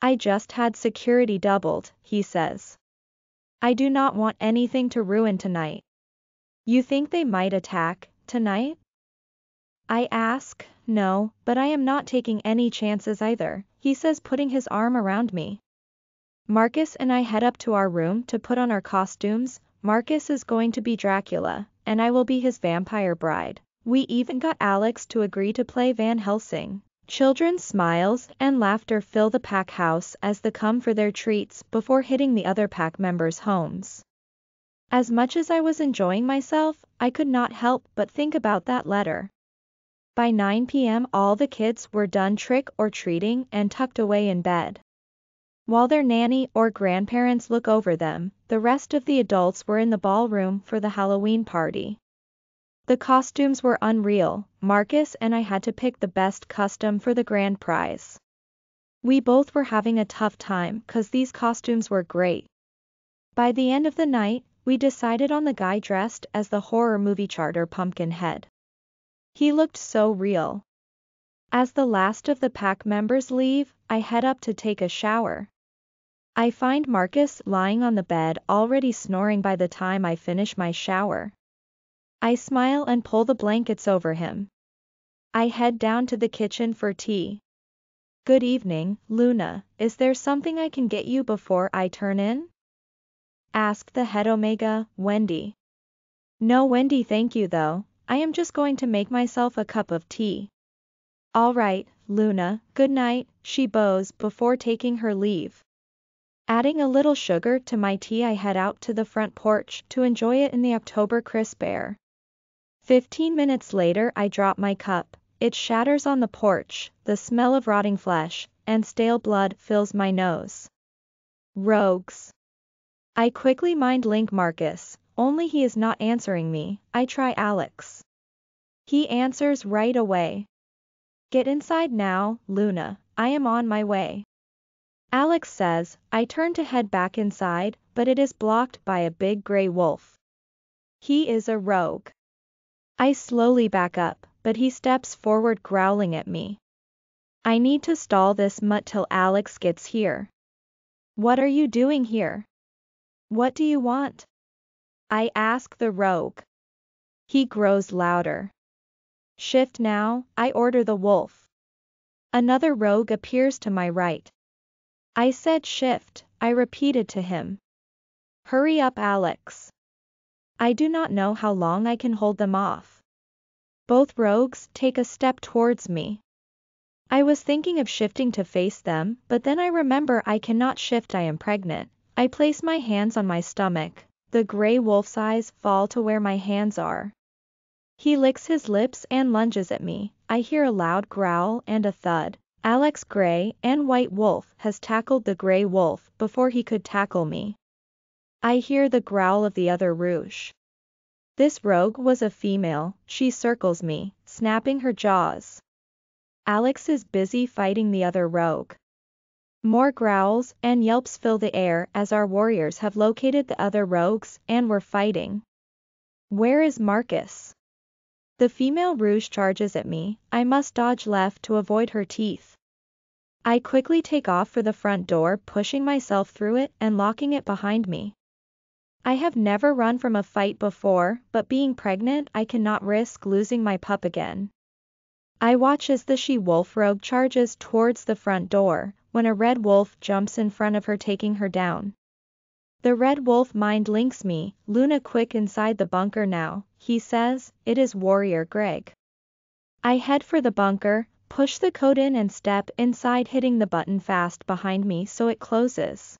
I just had security doubled, he says. I do not want anything to ruin tonight. You think they might attack, tonight? I ask, no, but I am not taking any chances either, he says putting his arm around me. Marcus and I head up to our room to put on our costumes, Marcus is going to be Dracula, and I will be his vampire bride. We even got Alex to agree to play Van Helsing. Children's smiles and laughter fill the pack house as they come for their treats before hitting the other pack members' homes. As much as I was enjoying myself, I could not help but think about that letter. By 9 p.m. all the kids were done trick or treating and tucked away in bed. While their nanny or grandparents look over them, the rest of the adults were in the ballroom for the Halloween party. The costumes were unreal, Marcus and I had to pick the best custom for the grand prize. We both were having a tough time cause these costumes were great. By the end of the night, we decided on the guy dressed as the horror movie charter Pumpkinhead. He looked so real. As the last of the pack members leave, I head up to take a shower. I find Marcus lying on the bed already snoring by the time I finish my shower. I smile and pull the blankets over him. I head down to the kitchen for tea. Good evening, Luna, is there something I can get you before I turn in? Asked the head Omega, Wendy. No Wendy thank you though, I am just going to make myself a cup of tea. All right, Luna, good night, she bows before taking her leave. Adding a little sugar to my tea I head out to the front porch to enjoy it in the October crisp air. Fifteen minutes later I drop my cup, it shatters on the porch, the smell of rotting flesh and stale blood fills my nose. Rogues. I quickly mind link Marcus, only he is not answering me, I try Alex. He answers right away. Get inside now, Luna, I am on my way. Alex says, I turn to head back inside, but it is blocked by a big gray wolf. He is a rogue. I slowly back up, but he steps forward growling at me. I need to stall this mutt till Alex gets here. What are you doing here? What do you want? I ask the rogue. He grows louder. Shift now, I order the wolf. Another rogue appears to my right. I said shift, I repeated to him. Hurry up Alex. I do not know how long I can hold them off. Both rogues take a step towards me. I was thinking of shifting to face them, but then I remember I cannot shift I am pregnant. I place my hands on my stomach, the gray wolf's eyes fall to where my hands are. He licks his lips and lunges at me. I hear a loud growl and a thud. Alex Gray and White Wolf has tackled the gray wolf before he could tackle me. I hear the growl of the other Rouge. This rogue was a female, she circles me, snapping her jaws. Alex is busy fighting the other rogue. More growls and yelps fill the air as our warriors have located the other rogues and were fighting. Where is Marcus? The female rouge charges at me, I must dodge left to avoid her teeth. I quickly take off for the front door pushing myself through it and locking it behind me. I have never run from a fight before, but being pregnant I cannot risk losing my pup again. I watch as the she-wolf rogue charges towards the front door, when a red wolf jumps in front of her taking her down. The red wolf mind links me, Luna quick inside the bunker now, he says, it is warrior Greg. I head for the bunker, push the code in and step inside hitting the button fast behind me so it closes.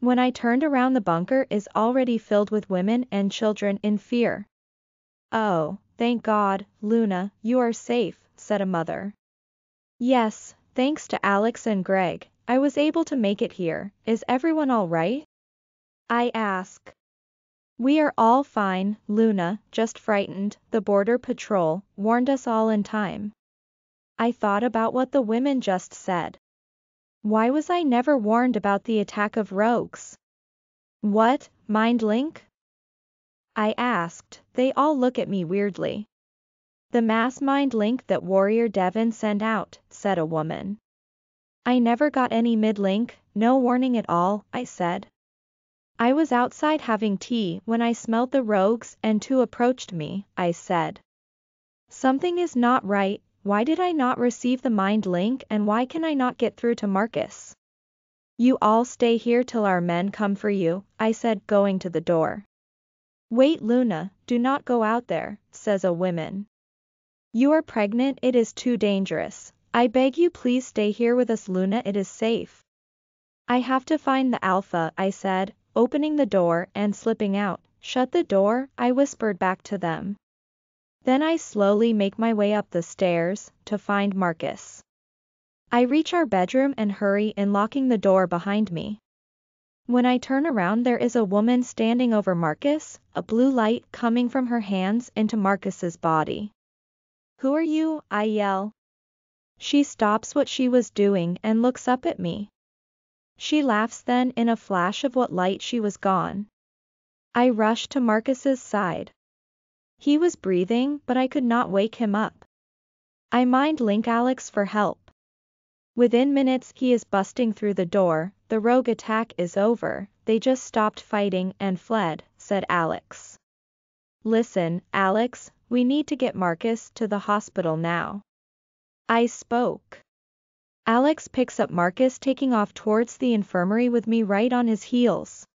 When I turned around the bunker is already filled with women and children in fear. Oh, thank God, Luna, you are safe, said a mother. Yes, thanks to Alex and Greg, I was able to make it here, is everyone alright? I ask. We are all fine, Luna, just frightened, the border patrol, warned us all in time. I thought about what the women just said. Why was I never warned about the attack of rogues? What, mind link? I asked, they all look at me weirdly. The mass mind link that Warrior Devin sent out, said a woman. I never got any mid link, no warning at all, I said. I was outside having tea when I smelled the rogues and two approached me, I said. Something is not right, why did I not receive the mind link and why can I not get through to Marcus? You all stay here till our men come for you, I said going to the door. Wait Luna, do not go out there, says a woman. You are pregnant it is too dangerous, I beg you please stay here with us Luna it is safe. I have to find the alpha, I said, opening the door and slipping out. Shut the door, I whispered back to them. Then I slowly make my way up the stairs, to find Marcus. I reach our bedroom and hurry in locking the door behind me. When I turn around there is a woman standing over Marcus, a blue light coming from her hands into Marcus's body. Who are you? I yell. She stops what she was doing and looks up at me. She laughs then in a flash of what light she was gone. I rush to Marcus's side. He was breathing, but I could not wake him up. I mind link Alex for help. Within minutes he is busting through the door, the rogue attack is over, they just stopped fighting and fled, said Alex. Listen, Alex, we need to get Marcus to the hospital now. I spoke. Alex picks up Marcus taking off towards the infirmary with me right on his heels.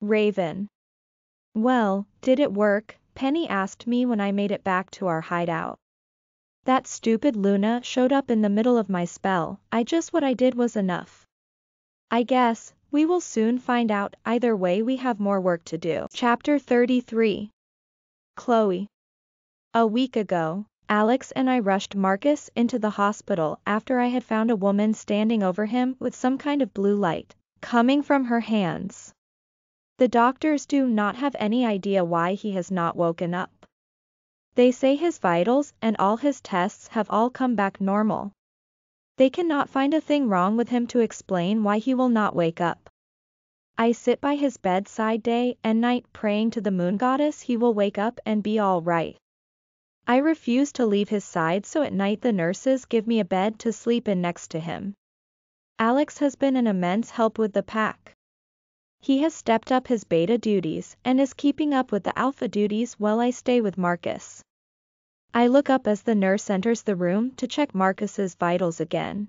Raven. Well, did it work? Penny asked me when I made it back to our hideout. That stupid Luna showed up in the middle of my spell, I just what I did was enough. I guess, we will soon find out, either way we have more work to do. Chapter 33 Chloe A week ago, Alex and I rushed Marcus into the hospital after I had found a woman standing over him with some kind of blue light coming from her hands. The doctors do not have any idea why he has not woken up. They say his vitals and all his tests have all come back normal. They cannot find a thing wrong with him to explain why he will not wake up. I sit by his bedside day and night praying to the moon goddess he will wake up and be all right. I refuse to leave his side so at night the nurses give me a bed to sleep in next to him. Alex has been an immense help with the pack. He has stepped up his beta duties and is keeping up with the alpha duties while I stay with Marcus. I look up as the nurse enters the room to check Marcus's vitals again.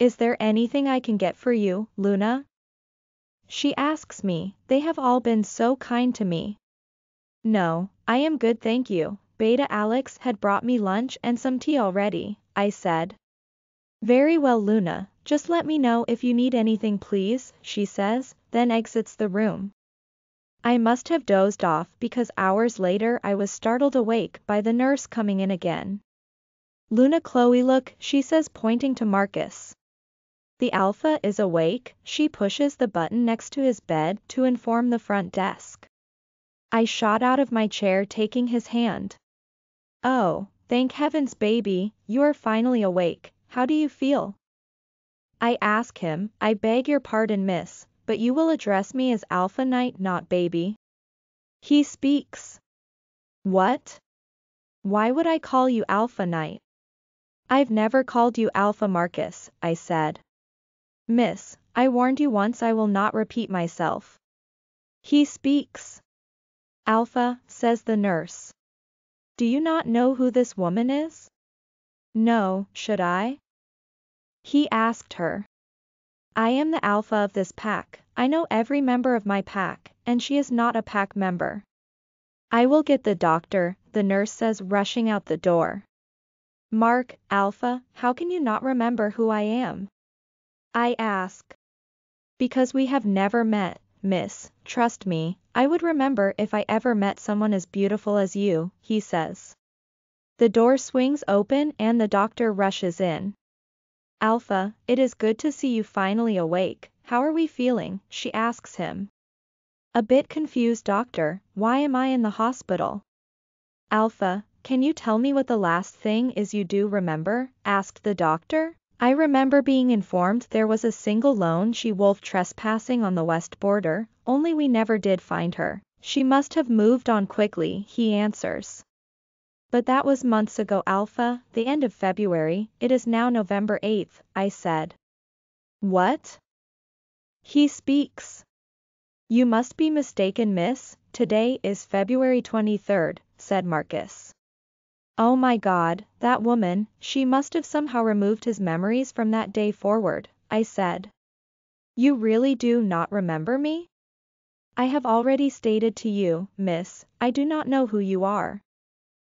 Is there anything I can get for you, Luna? She asks me, they have all been so kind to me. No, I am good thank you, Beta Alex had brought me lunch and some tea already, I said. Very well Luna, just let me know if you need anything please, she says, then exits the room. I must have dozed off because hours later I was startled awake by the nurse coming in again. Luna Chloe look, she says pointing to Marcus. The alpha is awake, she pushes the button next to his bed to inform the front desk. I shot out of my chair taking his hand. Oh, thank heavens baby, you are finally awake, how do you feel? I ask him, I beg your pardon miss, but you will address me as Alpha Knight not baby. He speaks. What? Why would I call you Alpha Knight? I've never called you Alpha Marcus, I said. Miss, I warned you once I will not repeat myself. He speaks. Alpha, says the nurse. Do you not know who this woman is? No, should I? He asked her. I am the alpha of this pack, I know every member of my pack, and she is not a pack member. I will get the doctor, the nurse says rushing out the door. Mark, Alpha, how can you not remember who I am? I ask. Because we have never met, miss, trust me, I would remember if I ever met someone as beautiful as you, he says. The door swings open and the doctor rushes in. Alpha, it is good to see you finally awake, how are we feeling, she asks him. A bit confused doctor, why am I in the hospital? Alpha, can you tell me what the last thing is you do remember, asked the doctor. I remember being informed there was a single lone she wolf trespassing on the west border, only we never did find her. She must have moved on quickly, he answers. But that was months ago Alpha, the end of February, it is now November 8th, I said. What? He speaks. You must be mistaken miss, today is February 23rd, said Marcus. Oh my god, that woman, she must have somehow removed his memories from that day forward, I said. You really do not remember me? I have already stated to you, miss, I do not know who you are.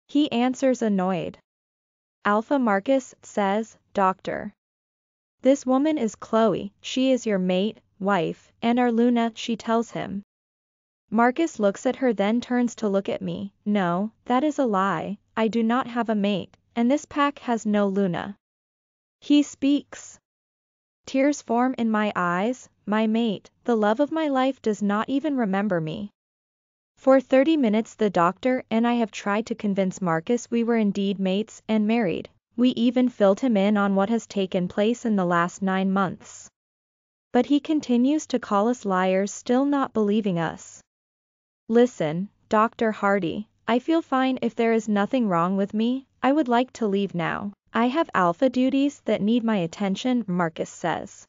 He answers annoyed. Alpha Marcus says, Doctor. This woman is Chloe, she is your mate, wife, and our Luna, she tells him. Marcus looks at her then turns to look at me, no, that is a lie, I do not have a mate, and this pack has no Luna. He speaks. Tears form in my eyes, my mate, the love of my life does not even remember me. For 30 minutes the doctor and I have tried to convince Marcus we were indeed mates and married, we even filled him in on what has taken place in the last nine months. But he continues to call us liars still not believing us. Listen, Dr. Hardy, I feel fine if there is nothing wrong with me, I would like to leave now. I have alpha duties that need my attention, Marcus says.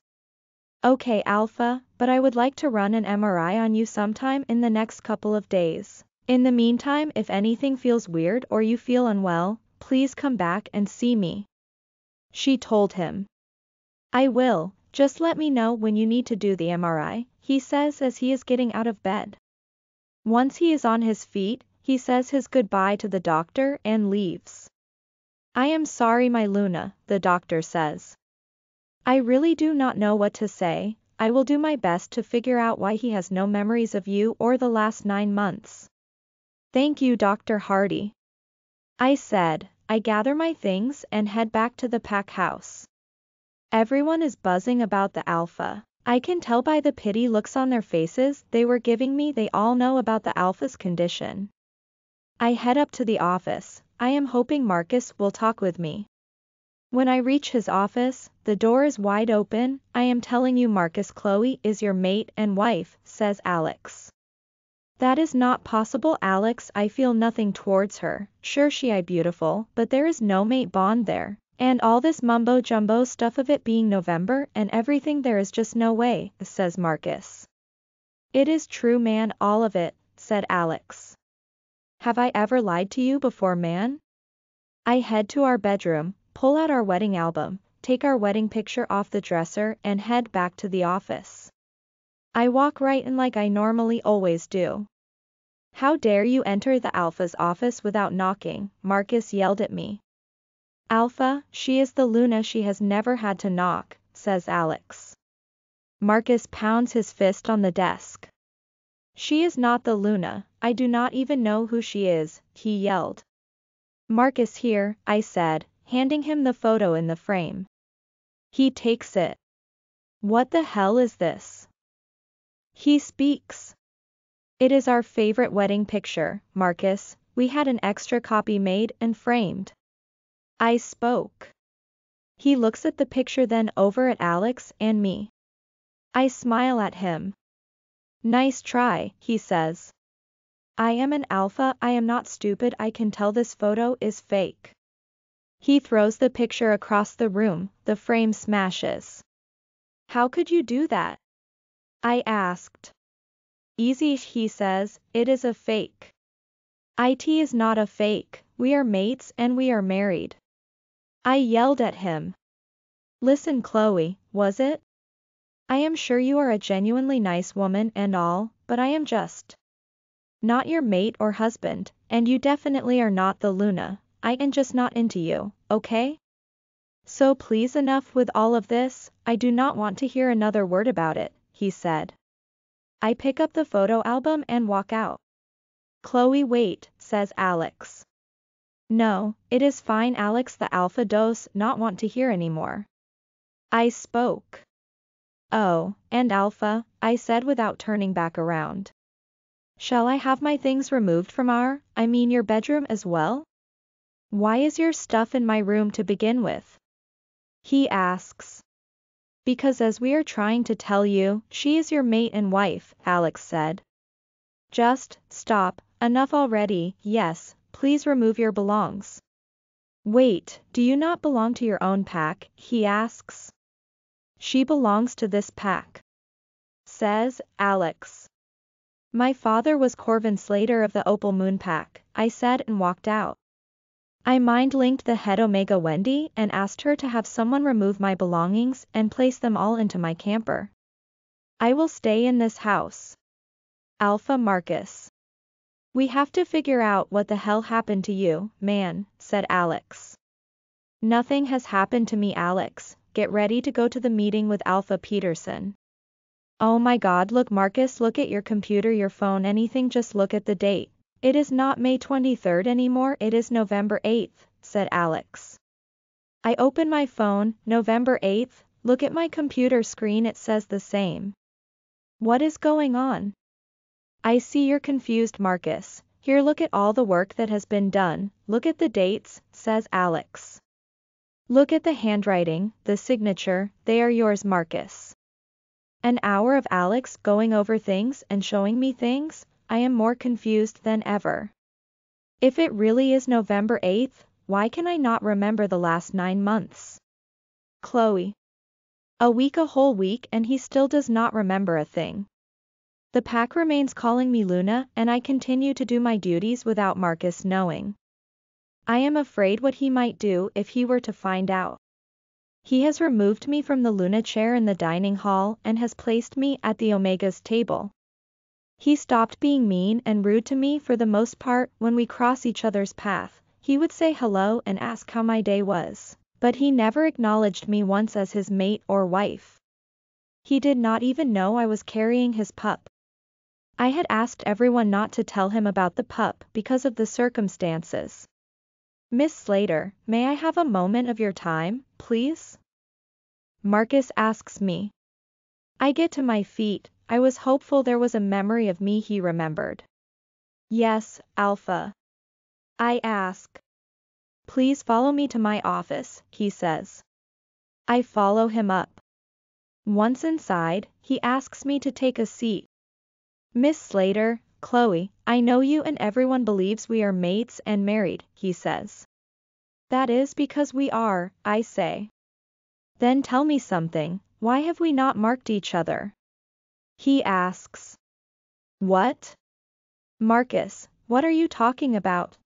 Okay alpha, but I would like to run an MRI on you sometime in the next couple of days. In the meantime if anything feels weird or you feel unwell, please come back and see me. She told him. I will, just let me know when you need to do the MRI, he says as he is getting out of bed. Once he is on his feet, he says his goodbye to the doctor and leaves. I am sorry my Luna, the doctor says. I really do not know what to say, I will do my best to figure out why he has no memories of you or the last nine months. Thank you Dr. Hardy. I said, I gather my things and head back to the pack house. Everyone is buzzing about the alpha. I can tell by the pity looks on their faces they were giving me they all know about the alpha's condition. I head up to the office, I am hoping Marcus will talk with me. When I reach his office, the door is wide open, I am telling you Marcus Chloe is your mate and wife, says Alex. That is not possible Alex I feel nothing towards her, sure she I beautiful, but there is no mate bond there, and all this mumbo jumbo stuff of it being November and everything there is just no way, says Marcus. It is true man all of it, said Alex. Have I ever lied to you before man? I head to our bedroom, pull out our wedding album, take our wedding picture off the dresser and head back to the office. I walk right in like I normally always do. How dare you enter the Alpha's office without knocking, Marcus yelled at me. Alpha, she is the Luna she has never had to knock, says Alex. Marcus pounds his fist on the desk. She is not the Luna, I do not even know who she is, he yelled. Marcus here, I said, handing him the photo in the frame. He takes it. What the hell is this? He speaks. It is our favorite wedding picture, Marcus, we had an extra copy made and framed. I spoke. He looks at the picture then over at Alex and me. I smile at him. Nice try, he says. I am an alpha, I am not stupid, I can tell this photo is fake. He throws the picture across the room, the frame smashes. How could you do that? I asked. Easy, he says, it is a fake. It is not a fake, we are mates and we are married. I yelled at him. Listen Chloe, was it? I am sure you are a genuinely nice woman and all, but I am just not your mate or husband, and you definitely are not the Luna, I am just not into you, okay? So please enough with all of this, I do not want to hear another word about it, he said. I pick up the photo album and walk out. Chloe wait, says Alex. No, it is fine Alex the alpha does not want to hear anymore. I spoke. Oh, and Alpha, I said without turning back around. Shall I have my things removed from our, I mean your bedroom as well? Why is your stuff in my room to begin with? He asks. Because as we are trying to tell you, she is your mate and wife, Alex said. Just, stop, enough already, yes, please remove your belongs. Wait, do you not belong to your own pack, he asks. She belongs to this pack. Says, Alex. My father was Corvin Slater of the Opal Moon Pack, I said and walked out. I mind linked the head Omega Wendy and asked her to have someone remove my belongings and place them all into my camper. I will stay in this house. Alpha Marcus. We have to figure out what the hell happened to you, man, said Alex. Nothing has happened to me Alex, get ready to go to the meeting with Alpha Peterson. Oh my god look Marcus look at your computer your phone anything just look at the date. It is not May 23rd anymore it is November 8th, said Alex. I open my phone, November 8th, look at my computer screen it says the same. What is going on? I see you're confused Marcus, here look at all the work that has been done, look at the dates, says Alex. Look at the handwriting, the signature, they are yours Marcus. An hour of Alex going over things and showing me things, I am more confused than ever. If it really is November 8th, why can I not remember the last nine months? Chloe. A week a whole week and he still does not remember a thing. The pack remains calling me Luna and I continue to do my duties without Marcus knowing. I am afraid what he might do if he were to find out. He has removed me from the Luna chair in the dining hall and has placed me at the Omega's table. He stopped being mean and rude to me for the most part when we cross each other's path. He would say hello and ask how my day was, but he never acknowledged me once as his mate or wife. He did not even know I was carrying his pup. I had asked everyone not to tell him about the pup because of the circumstances. Miss Slater, may I have a moment of your time, please? Marcus asks me. I get to my feet, I was hopeful there was a memory of me he remembered. Yes, Alpha. I ask. Please follow me to my office, he says. I follow him up. Once inside, he asks me to take a seat. Miss Slater, Chloe, I know you and everyone believes we are mates and married, he says. That is because we are, I say. Then tell me something, why have we not marked each other? He asks. What? Marcus, what are you talking about?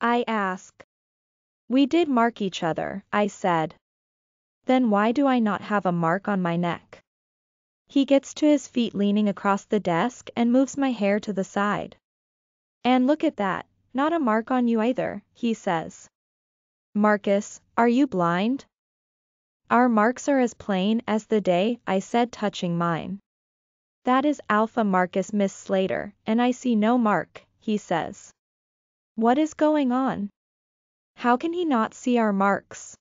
I ask. We did mark each other, I said. Then why do I not have a mark on my neck? He gets to his feet leaning across the desk and moves my hair to the side. And look at that, not a mark on you either, he says. Marcus, are you blind? Our marks are as plain as the day, I said touching mine. That is Alpha Marcus Miss Slater, and I see no mark, he says. What is going on? How can he not see our marks?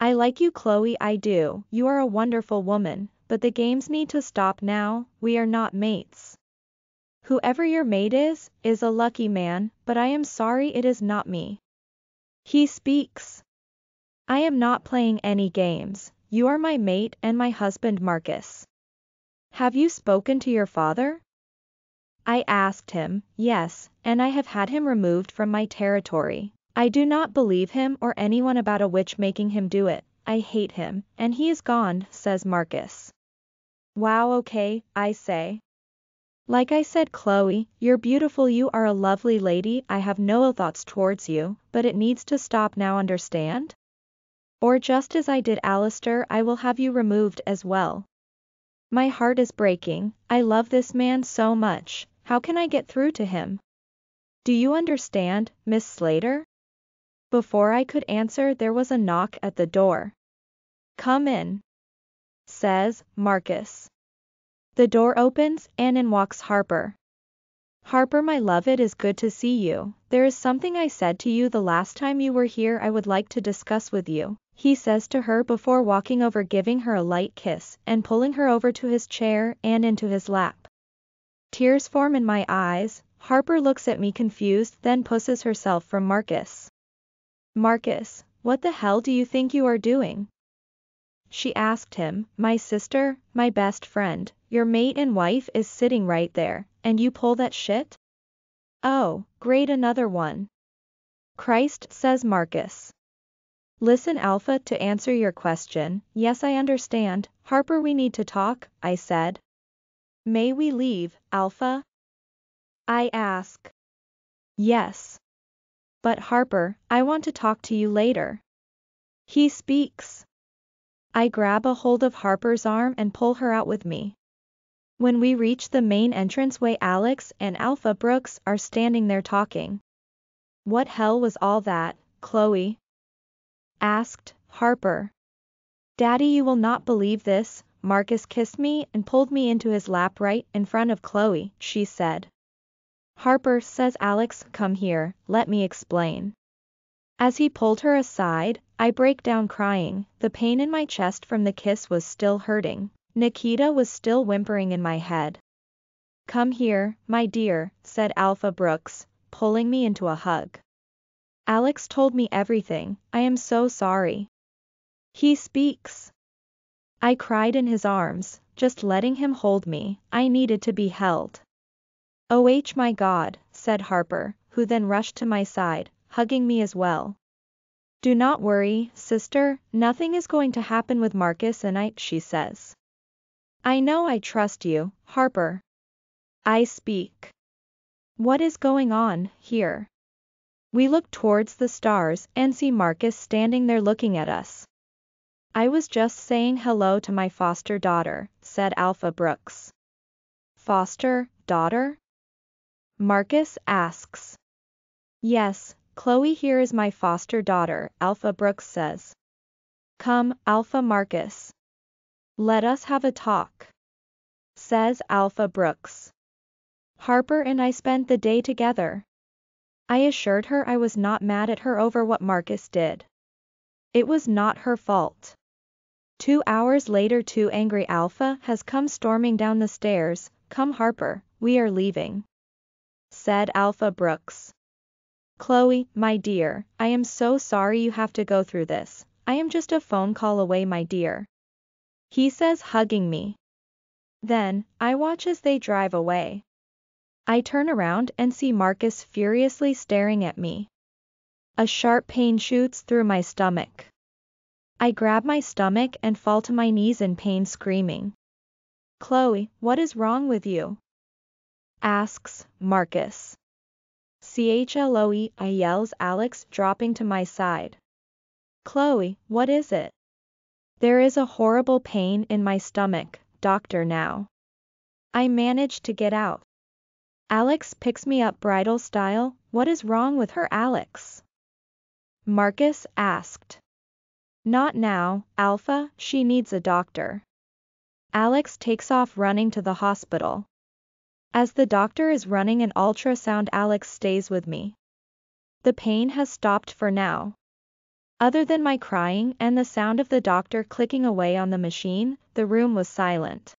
I like you Chloe I do, you are a wonderful woman, but the games need to stop now, we are not mates. Whoever your mate is, is a lucky man, but I am sorry it is not me. He speaks. I am not playing any games, you are my mate and my husband Marcus. Have you spoken to your father? I asked him, yes, and I have had him removed from my territory. I do not believe him or anyone about a witch making him do it. I hate him, and he is gone, says Marcus. Wow okay, I say. Like I said Chloe, you're beautiful you are a lovely lady I have no ill thoughts towards you, but it needs to stop now understand? Or just as I did Alistair I will have you removed as well. My heart is breaking, I love this man so much, how can I get through to him? Do you understand, Miss Slater? Before I could answer there was a knock at the door. Come in. Says, Marcus. The door opens, and in walks Harper. Harper my love it is good to see you, there is something I said to you the last time you were here I would like to discuss with you, he says to her before walking over giving her a light kiss, and pulling her over to his chair and into his lap. Tears form in my eyes, Harper looks at me confused then pusses herself from Marcus. Marcus, what the hell do you think you are doing? She asked him, my sister, my best friend, your mate and wife is sitting right there, and you pull that shit? Oh, great another one. Christ, says Marcus. Listen Alpha to answer your question, yes I understand, Harper we need to talk, I said. May we leave, Alpha? I ask. Yes. But Harper, I want to talk to you later. He speaks. I grab a hold of Harper's arm and pull her out with me. When we reach the main entranceway Alex and Alpha Brooks are standing there talking. What hell was all that, Chloe? Asked, Harper. Daddy you will not believe this, Marcus kissed me and pulled me into his lap right in front of Chloe, she said. Harper says Alex come here, let me explain. As he pulled her aside, I break down crying, the pain in my chest from the kiss was still hurting. Nikita was still whimpering in my head. Come here, my dear, said Alpha Brooks, pulling me into a hug. Alex told me everything, I am so sorry. He speaks. I cried in his arms, just letting him hold me, I needed to be held. Oh my god, said Harper, who then rushed to my side, hugging me as well. Do not worry, sister, nothing is going to happen with Marcus and I, she says. I know I trust you, Harper. I speak. What is going on, here? We look towards the stars and see Marcus standing there looking at us. I was just saying hello to my foster daughter, said Alpha Brooks. Foster, daughter? Marcus asks. Yes, Chloe here is my foster daughter, Alpha Brooks says. Come, Alpha Marcus. Let us have a talk. Says Alpha Brooks. Harper and I spent the day together. I assured her I was not mad at her over what Marcus did. It was not her fault. Two hours later two angry Alpha has come storming down the stairs, come Harper, we are leaving. Said Alpha Brooks. Chloe, my dear, I am so sorry you have to go through this, I am just a phone call away my dear. He says hugging me. Then, I watch as they drive away. I turn around and see Marcus furiously staring at me. A sharp pain shoots through my stomach. I grab my stomach and fall to my knees in pain screaming. Chloe, what is wrong with you? Asks, Marcus. CHLOE, I yells Alex dropping to my side. Chloe, what is it? There is a horrible pain in my stomach, doctor now. I manage to get out. Alex picks me up bridal style, what is wrong with her Alex? Marcus asked. Not now, Alpha, she needs a doctor. Alex takes off running to the hospital. As the doctor is running an ultrasound Alex stays with me. The pain has stopped for now. Other than my crying and the sound of the doctor clicking away on the machine, the room was silent.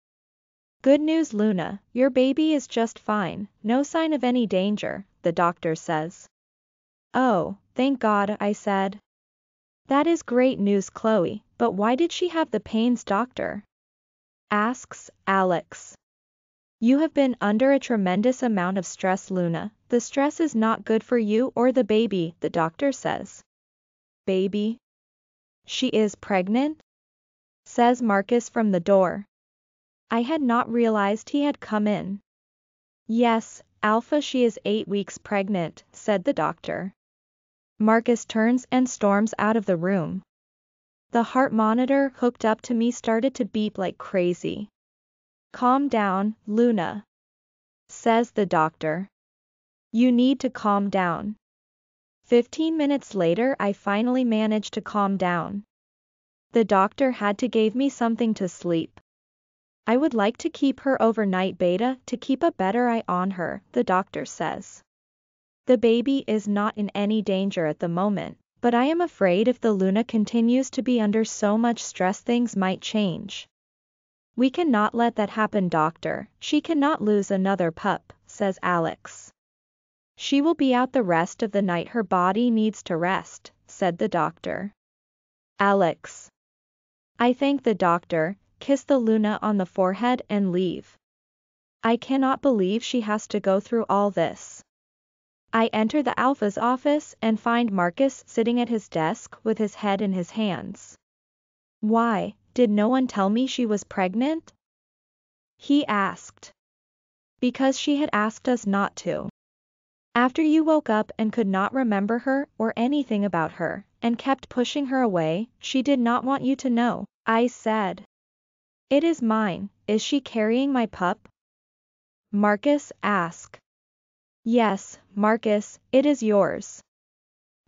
Good news Luna, your baby is just fine, no sign of any danger, the doctor says. Oh, thank God, I said. That is great news Chloe, but why did she have the pains doctor? Asks, Alex. You have been under a tremendous amount of stress Luna, the stress is not good for you or the baby, the doctor says. Baby? She is pregnant? Says Marcus from the door. I had not realized he had come in. Yes, Alpha she is eight weeks pregnant, said the doctor. Marcus turns and storms out of the room. The heart monitor hooked up to me started to beep like crazy. Calm down, Luna. Says the doctor. You need to calm down. Fifteen minutes later I finally managed to calm down. The doctor had to give me something to sleep. I would like to keep her overnight beta to keep a better eye on her, the doctor says. The baby is not in any danger at the moment, but I am afraid if the Luna continues to be under so much stress things might change. We cannot let that happen doctor, she cannot lose another pup, says Alex. She will be out the rest of the night her body needs to rest, said the doctor. Alex. I thank the doctor, kiss the Luna on the forehead and leave. I cannot believe she has to go through all this. I enter the Alpha's office and find Marcus sitting at his desk with his head in his hands. Why, did no one tell me she was pregnant? He asked. Because she had asked us not to. After you woke up and could not remember her or anything about her, and kept pushing her away, she did not want you to know, I said. It is mine, is she carrying my pup? Marcus asked. Yes, Marcus, it is yours.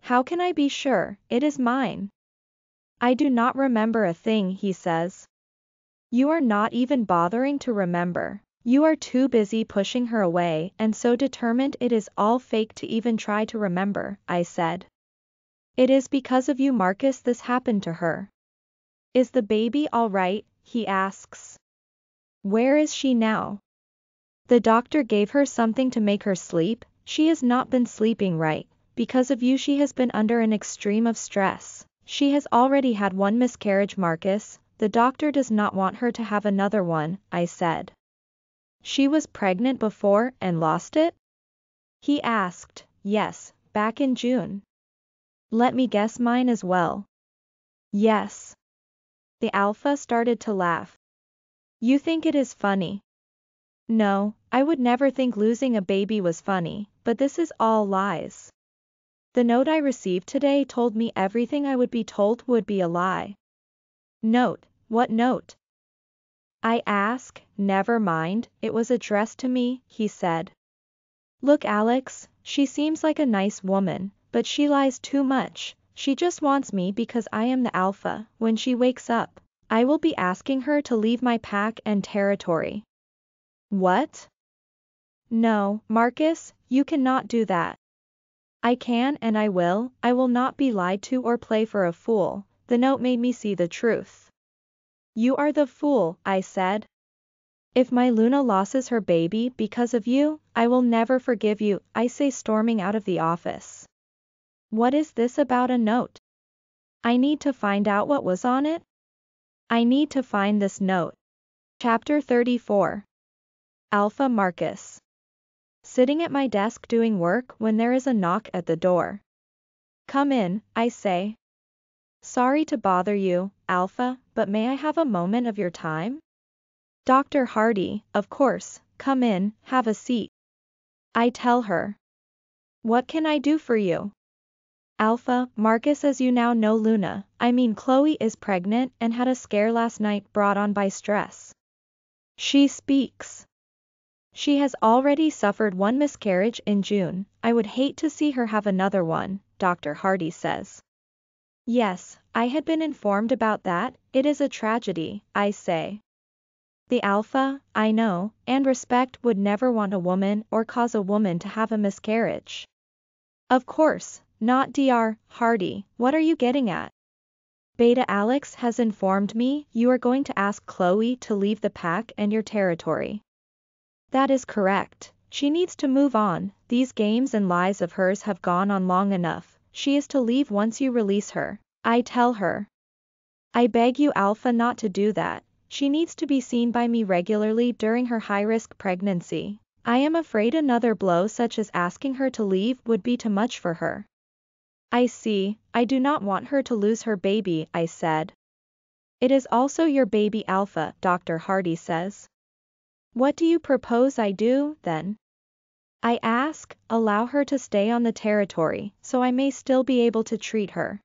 How can I be sure, it is mine? I do not remember a thing, he says. You are not even bothering to remember. You are too busy pushing her away and so determined it is all fake to even try to remember, I said. It is because of you Marcus this happened to her. Is the baby alright, he asks. Where is she now? The doctor gave her something to make her sleep, she has not been sleeping right, because of you she has been under an extreme of stress. She has already had one miscarriage Marcus, the doctor does not want her to have another one, I said. She was pregnant before and lost it? He asked, yes, back in June. Let me guess mine as well. Yes. The alpha started to laugh. You think it is funny. No, I would never think losing a baby was funny, but this is all lies. The note I received today told me everything I would be told would be a lie. Note, what note? I ask, never mind, it was addressed to me, he said. Look Alex, she seems like a nice woman, but she lies too much, she just wants me because I am the alpha, when she wakes up, I will be asking her to leave my pack and territory. What? No, Marcus, you cannot do that. I can and I will, I will not be lied to or play for a fool, the note made me see the truth. You are the fool, I said. If my Luna loses her baby because of you, I will never forgive you, I say storming out of the office. What is this about a note? I need to find out what was on it. I need to find this note. Chapter 34 Alpha Marcus Sitting at my desk doing work when there is a knock at the door. Come in, I say. Sorry to bother you, Alpha, but may I have a moment of your time? Dr. Hardy, of course, come in, have a seat. I tell her. What can I do for you? Alpha, Marcus as you now know Luna, I mean Chloe is pregnant and had a scare last night brought on by stress. She speaks. She has already suffered one miscarriage in June, I would hate to see her have another one, Dr. Hardy says. Yes, I had been informed about that, it is a tragedy, I say. The Alpha, I know, and respect would never want a woman or cause a woman to have a miscarriage. Of course, not Dr. Hardy, what are you getting at? Beta Alex has informed me you are going to ask Chloe to leave the pack and your territory. That is correct. She needs to move on, these games and lies of hers have gone on long enough, she is to leave once you release her. I tell her. I beg you Alpha not to do that, she needs to be seen by me regularly during her high-risk pregnancy. I am afraid another blow such as asking her to leave would be too much for her. I see, I do not want her to lose her baby, I said. It is also your baby Alpha, Dr. Hardy says. What do you propose I do, then? I ask, allow her to stay on the territory, so I may still be able to treat her.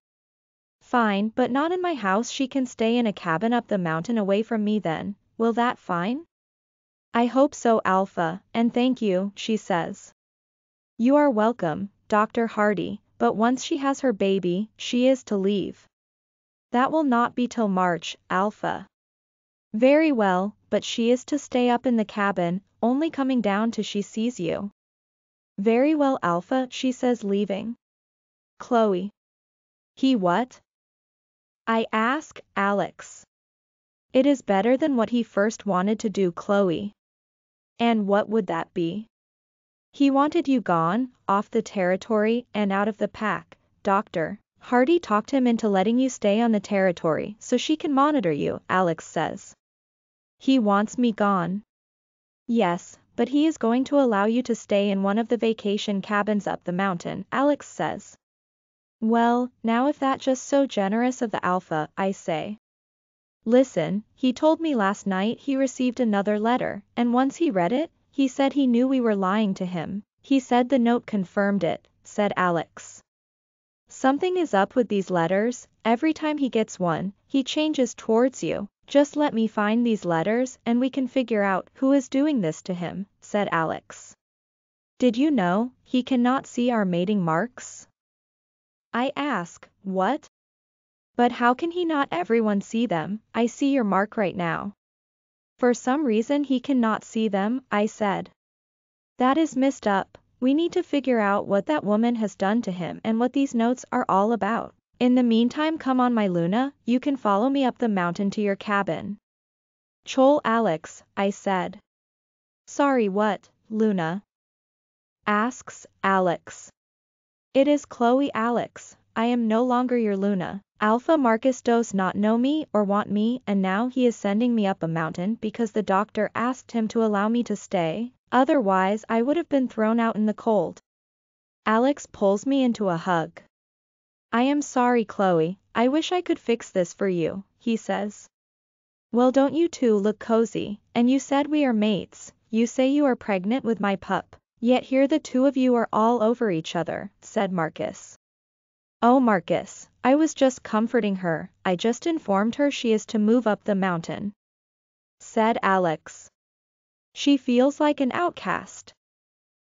Fine, but not in my house she can stay in a cabin up the mountain away from me then, will that fine? I hope so Alpha, and thank you, she says. You are welcome, Dr. Hardy, but once she has her baby, she is to leave. That will not be till March, Alpha. Very well, but she is to stay up in the cabin, only coming down till she sees you. Very well Alpha, she says leaving. Chloe. He what? I ask, Alex. It is better than what he first wanted to do Chloe. And what would that be? He wanted you gone, off the territory, and out of the pack, doctor. Hardy talked him into letting you stay on the territory so she can monitor you, Alex says. He wants me gone. Yes, but he is going to allow you to stay in one of the vacation cabins up the mountain, Alex says. Well, now if that just so generous of the Alpha, I say. Listen, he told me last night he received another letter, and once he read it, he said he knew we were lying to him. He said the note confirmed it, said Alex. Something is up with these letters, every time he gets one, he changes towards you. Just let me find these letters and we can figure out who is doing this to him, said Alex. Did you know, he cannot see our mating marks? I ask, what? But how can he not everyone see them, I see your mark right now. For some reason he cannot see them, I said. That is messed up, we need to figure out what that woman has done to him and what these notes are all about. In the meantime come on my Luna, you can follow me up the mountain to your cabin. Chloe Alex, I said. Sorry what, Luna? Asks, Alex. It is Chloe Alex, I am no longer your Luna. Alpha Marcus does not know me or want me and now he is sending me up a mountain because the doctor asked him to allow me to stay, otherwise I would have been thrown out in the cold. Alex pulls me into a hug. I am sorry Chloe, I wish I could fix this for you, he says. Well don't you two look cozy, and you said we are mates, you say you are pregnant with my pup, yet here the two of you are all over each other, said Marcus. Oh Marcus, I was just comforting her, I just informed her she is to move up the mountain. Said Alex. She feels like an outcast.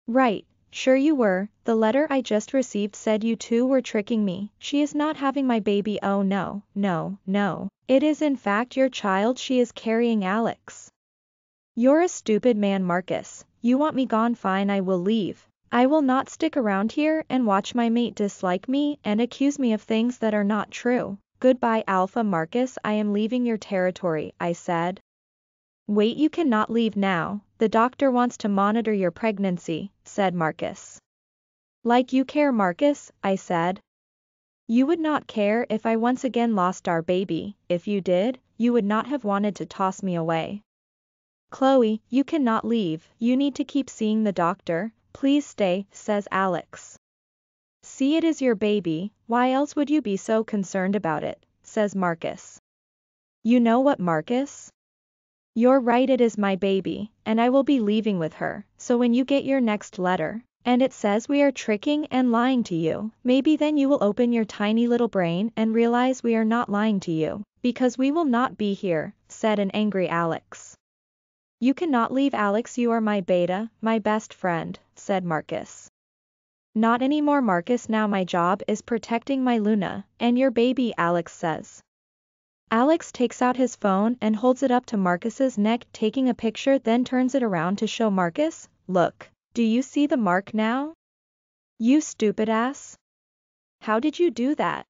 Right, sure you were, the letter I just received said you two were tricking me, she is not having my baby oh no, no, no, it is in fact your child she is carrying Alex. You're a stupid man Marcus, you want me gone fine I will leave, I will not stick around here and watch my mate dislike me and accuse me of things that are not true. Goodbye Alpha Marcus I am leaving your territory, I said. Wait you cannot leave now, the doctor wants to monitor your pregnancy, said Marcus. Like you care Marcus, I said. You would not care if I once again lost our baby, if you did, you would not have wanted to toss me away. Chloe, you cannot leave, you need to keep seeing the doctor, Please stay, says Alex. See it is your baby, why else would you be so concerned about it, says Marcus. You know what Marcus? You're right it is my baby, and I will be leaving with her, so when you get your next letter, and it says we are tricking and lying to you, maybe then you will open your tiny little brain and realize we are not lying to you, because we will not be here, said an angry Alex. You cannot leave Alex you are my beta, my best friend, said Marcus. Not anymore Marcus now my job is protecting my Luna, and your baby Alex says. Alex takes out his phone and holds it up to Marcus's neck taking a picture then turns it around to show Marcus, look, do you see the mark now? You stupid ass. How did you do that?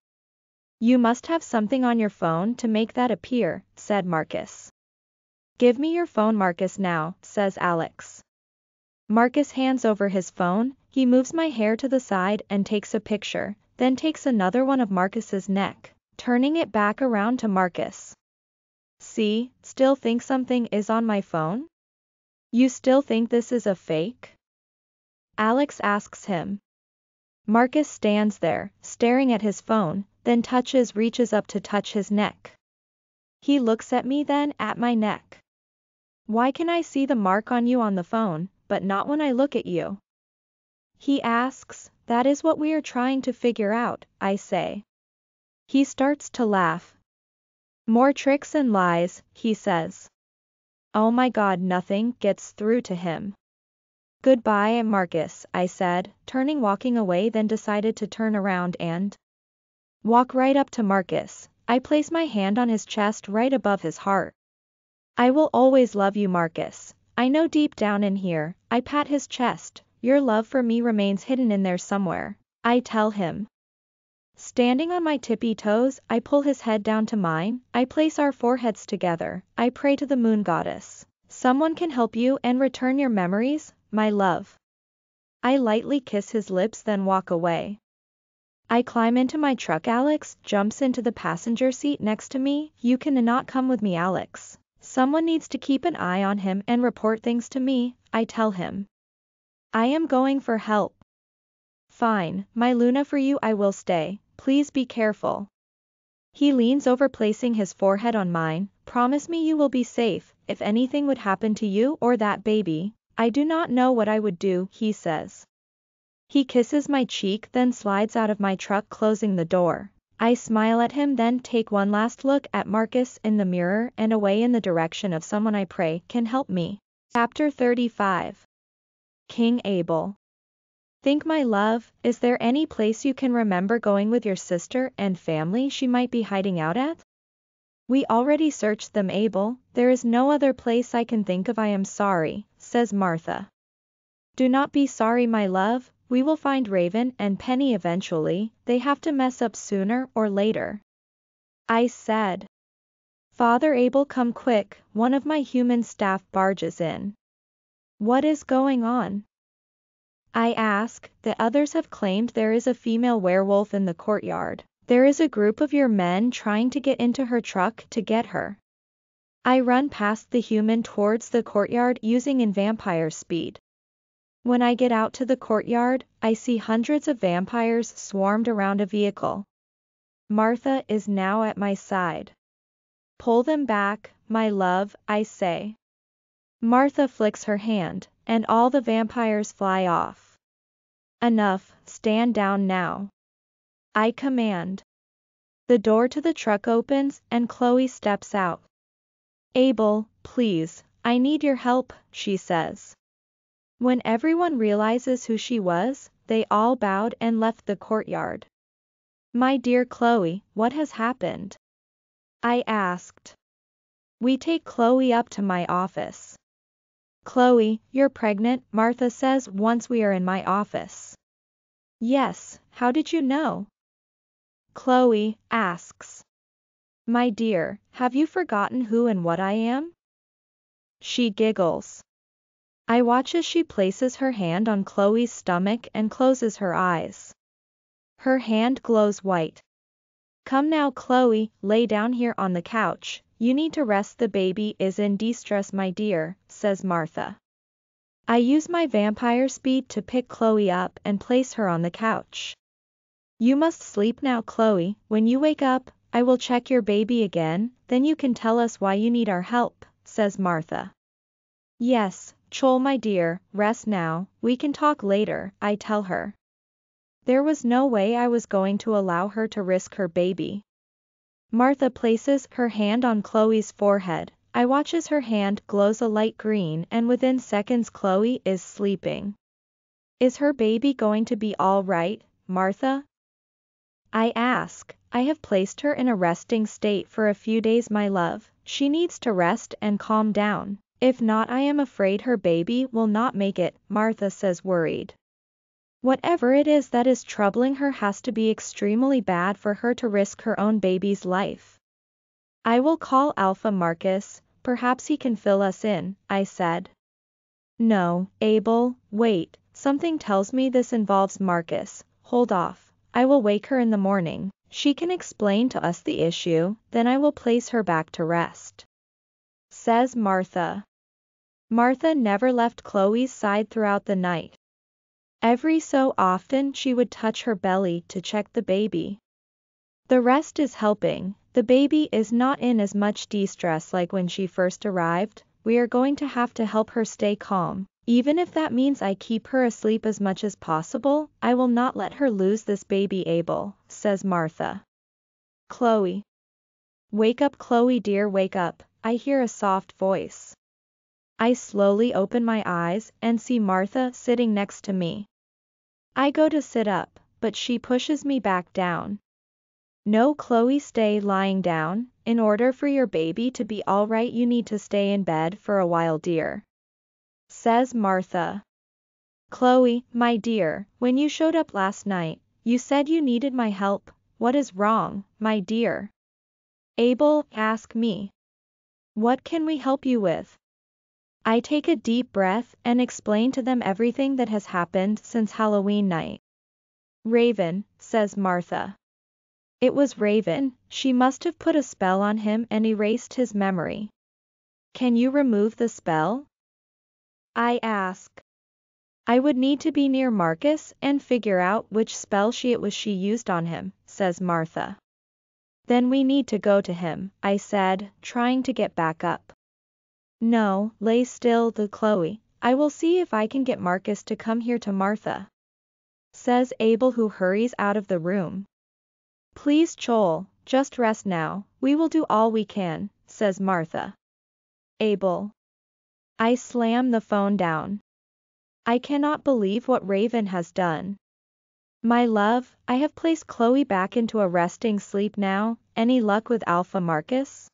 You must have something on your phone to make that appear, said Marcus. Give me your phone Marcus now, says Alex. Marcus hands over his phone, he moves my hair to the side and takes a picture, then takes another one of Marcus's neck, turning it back around to Marcus. See, still think something is on my phone? You still think this is a fake? Alex asks him. Marcus stands there, staring at his phone, then touches reaches up to touch his neck. He looks at me then at my neck. Why can I see the mark on you on the phone, but not when I look at you? He asks, that is what we are trying to figure out, I say. He starts to laugh. More tricks and lies, he says. Oh my god nothing gets through to him. Goodbye Marcus, I said, turning walking away then decided to turn around and walk right up to Marcus. I place my hand on his chest right above his heart. I will always love you Marcus. I know deep down in here, I pat his chest, your love for me remains hidden in there somewhere. I tell him. Standing on my tippy toes, I pull his head down to mine, I place our foreheads together, I pray to the moon goddess. Someone can help you and return your memories, my love. I lightly kiss his lips then walk away. I climb into my truck Alex jumps into the passenger seat next to me, you cannot come with me Alex. Someone needs to keep an eye on him and report things to me, I tell him. I am going for help. Fine, my Luna for you I will stay, please be careful. He leans over placing his forehead on mine, promise me you will be safe, if anything would happen to you or that baby, I do not know what I would do, he says. He kisses my cheek then slides out of my truck closing the door. I smile at him then take one last look at Marcus in the mirror and away in the direction of someone I pray can help me. Chapter 35 King Abel Think my love, is there any place you can remember going with your sister and family she might be hiding out at? We already searched them Abel, there is no other place I can think of I am sorry, says Martha. Do not be sorry my love, we will find Raven and Penny eventually, they have to mess up sooner or later. I said. Father Abel come quick, one of my human staff barges in. What is going on? I ask, the others have claimed there is a female werewolf in the courtyard. There is a group of your men trying to get into her truck to get her. I run past the human towards the courtyard using in vampire speed. When I get out to the courtyard, I see hundreds of vampires swarmed around a vehicle. Martha is now at my side. Pull them back, my love, I say. Martha flicks her hand, and all the vampires fly off. Enough, stand down now. I command. The door to the truck opens and Chloe steps out. Abel, please, I need your help, she says. When everyone realizes who she was, they all bowed and left the courtyard. My dear Chloe, what has happened? I asked. We take Chloe up to my office. Chloe, you're pregnant, Martha says once we are in my office. Yes, how did you know? Chloe asks. My dear, have you forgotten who and what I am? She giggles. I watch as she places her hand on Chloe's stomach and closes her eyes. Her hand glows white. Come now Chloe, lay down here on the couch, you need to rest the baby is in distress my dear, says Martha. I use my vampire speed to pick Chloe up and place her on the couch. You must sleep now Chloe, when you wake up, I will check your baby again, then you can tell us why you need our help, says Martha. Yes, Chloe my dear, rest now, we can talk later, I tell her. There was no way I was going to allow her to risk her baby. Martha places her hand on Chloe's forehead. I watch as her hand glows a light green and within seconds Chloe is sleeping. Is her baby going to be all right, Martha? I ask. I have placed her in a resting state for a few days my love, she needs to rest and calm down. If not I am afraid her baby will not make it, Martha says worried. Whatever it is that is troubling her has to be extremely bad for her to risk her own baby's life. I will call Alpha Marcus, perhaps he can fill us in, I said. No, Abel, wait, something tells me this involves Marcus, hold off, I will wake her in the morning. She can explain to us the issue, then I will place her back to rest. Says Martha. Martha never left Chloe's side throughout the night. Every so often she would touch her belly to check the baby. The rest is helping, the baby is not in as much distress like when she first arrived, we are going to have to help her stay calm. Even if that means I keep her asleep as much as possible, I will not let her lose this baby Abel, says Martha. Chloe. Wake up Chloe dear wake up, I hear a soft voice. I slowly open my eyes and see Martha sitting next to me. I go to sit up, but she pushes me back down. No Chloe stay lying down, in order for your baby to be alright you need to stay in bed for a while dear. Says Martha. Chloe, my dear, when you showed up last night, you said you needed my help, what is wrong, my dear? Abel, ask me. What can we help you with? I take a deep breath and explain to them everything that has happened since Halloween night. Raven, says Martha. It was Raven, she must have put a spell on him and erased his memory. Can you remove the spell? I ask. I would need to be near Marcus and figure out which spell she it was she used on him, says Martha. Then we need to go to him, I said, trying to get back up. No, lay still the Chloe, I will see if I can get Marcus to come here to Martha. Says Abel who hurries out of the room. Please Joel, just rest now, we will do all we can, says Martha. Abel. I slam the phone down. I cannot believe what Raven has done. My love, I have placed Chloe back into a resting sleep now, any luck with Alpha Marcus?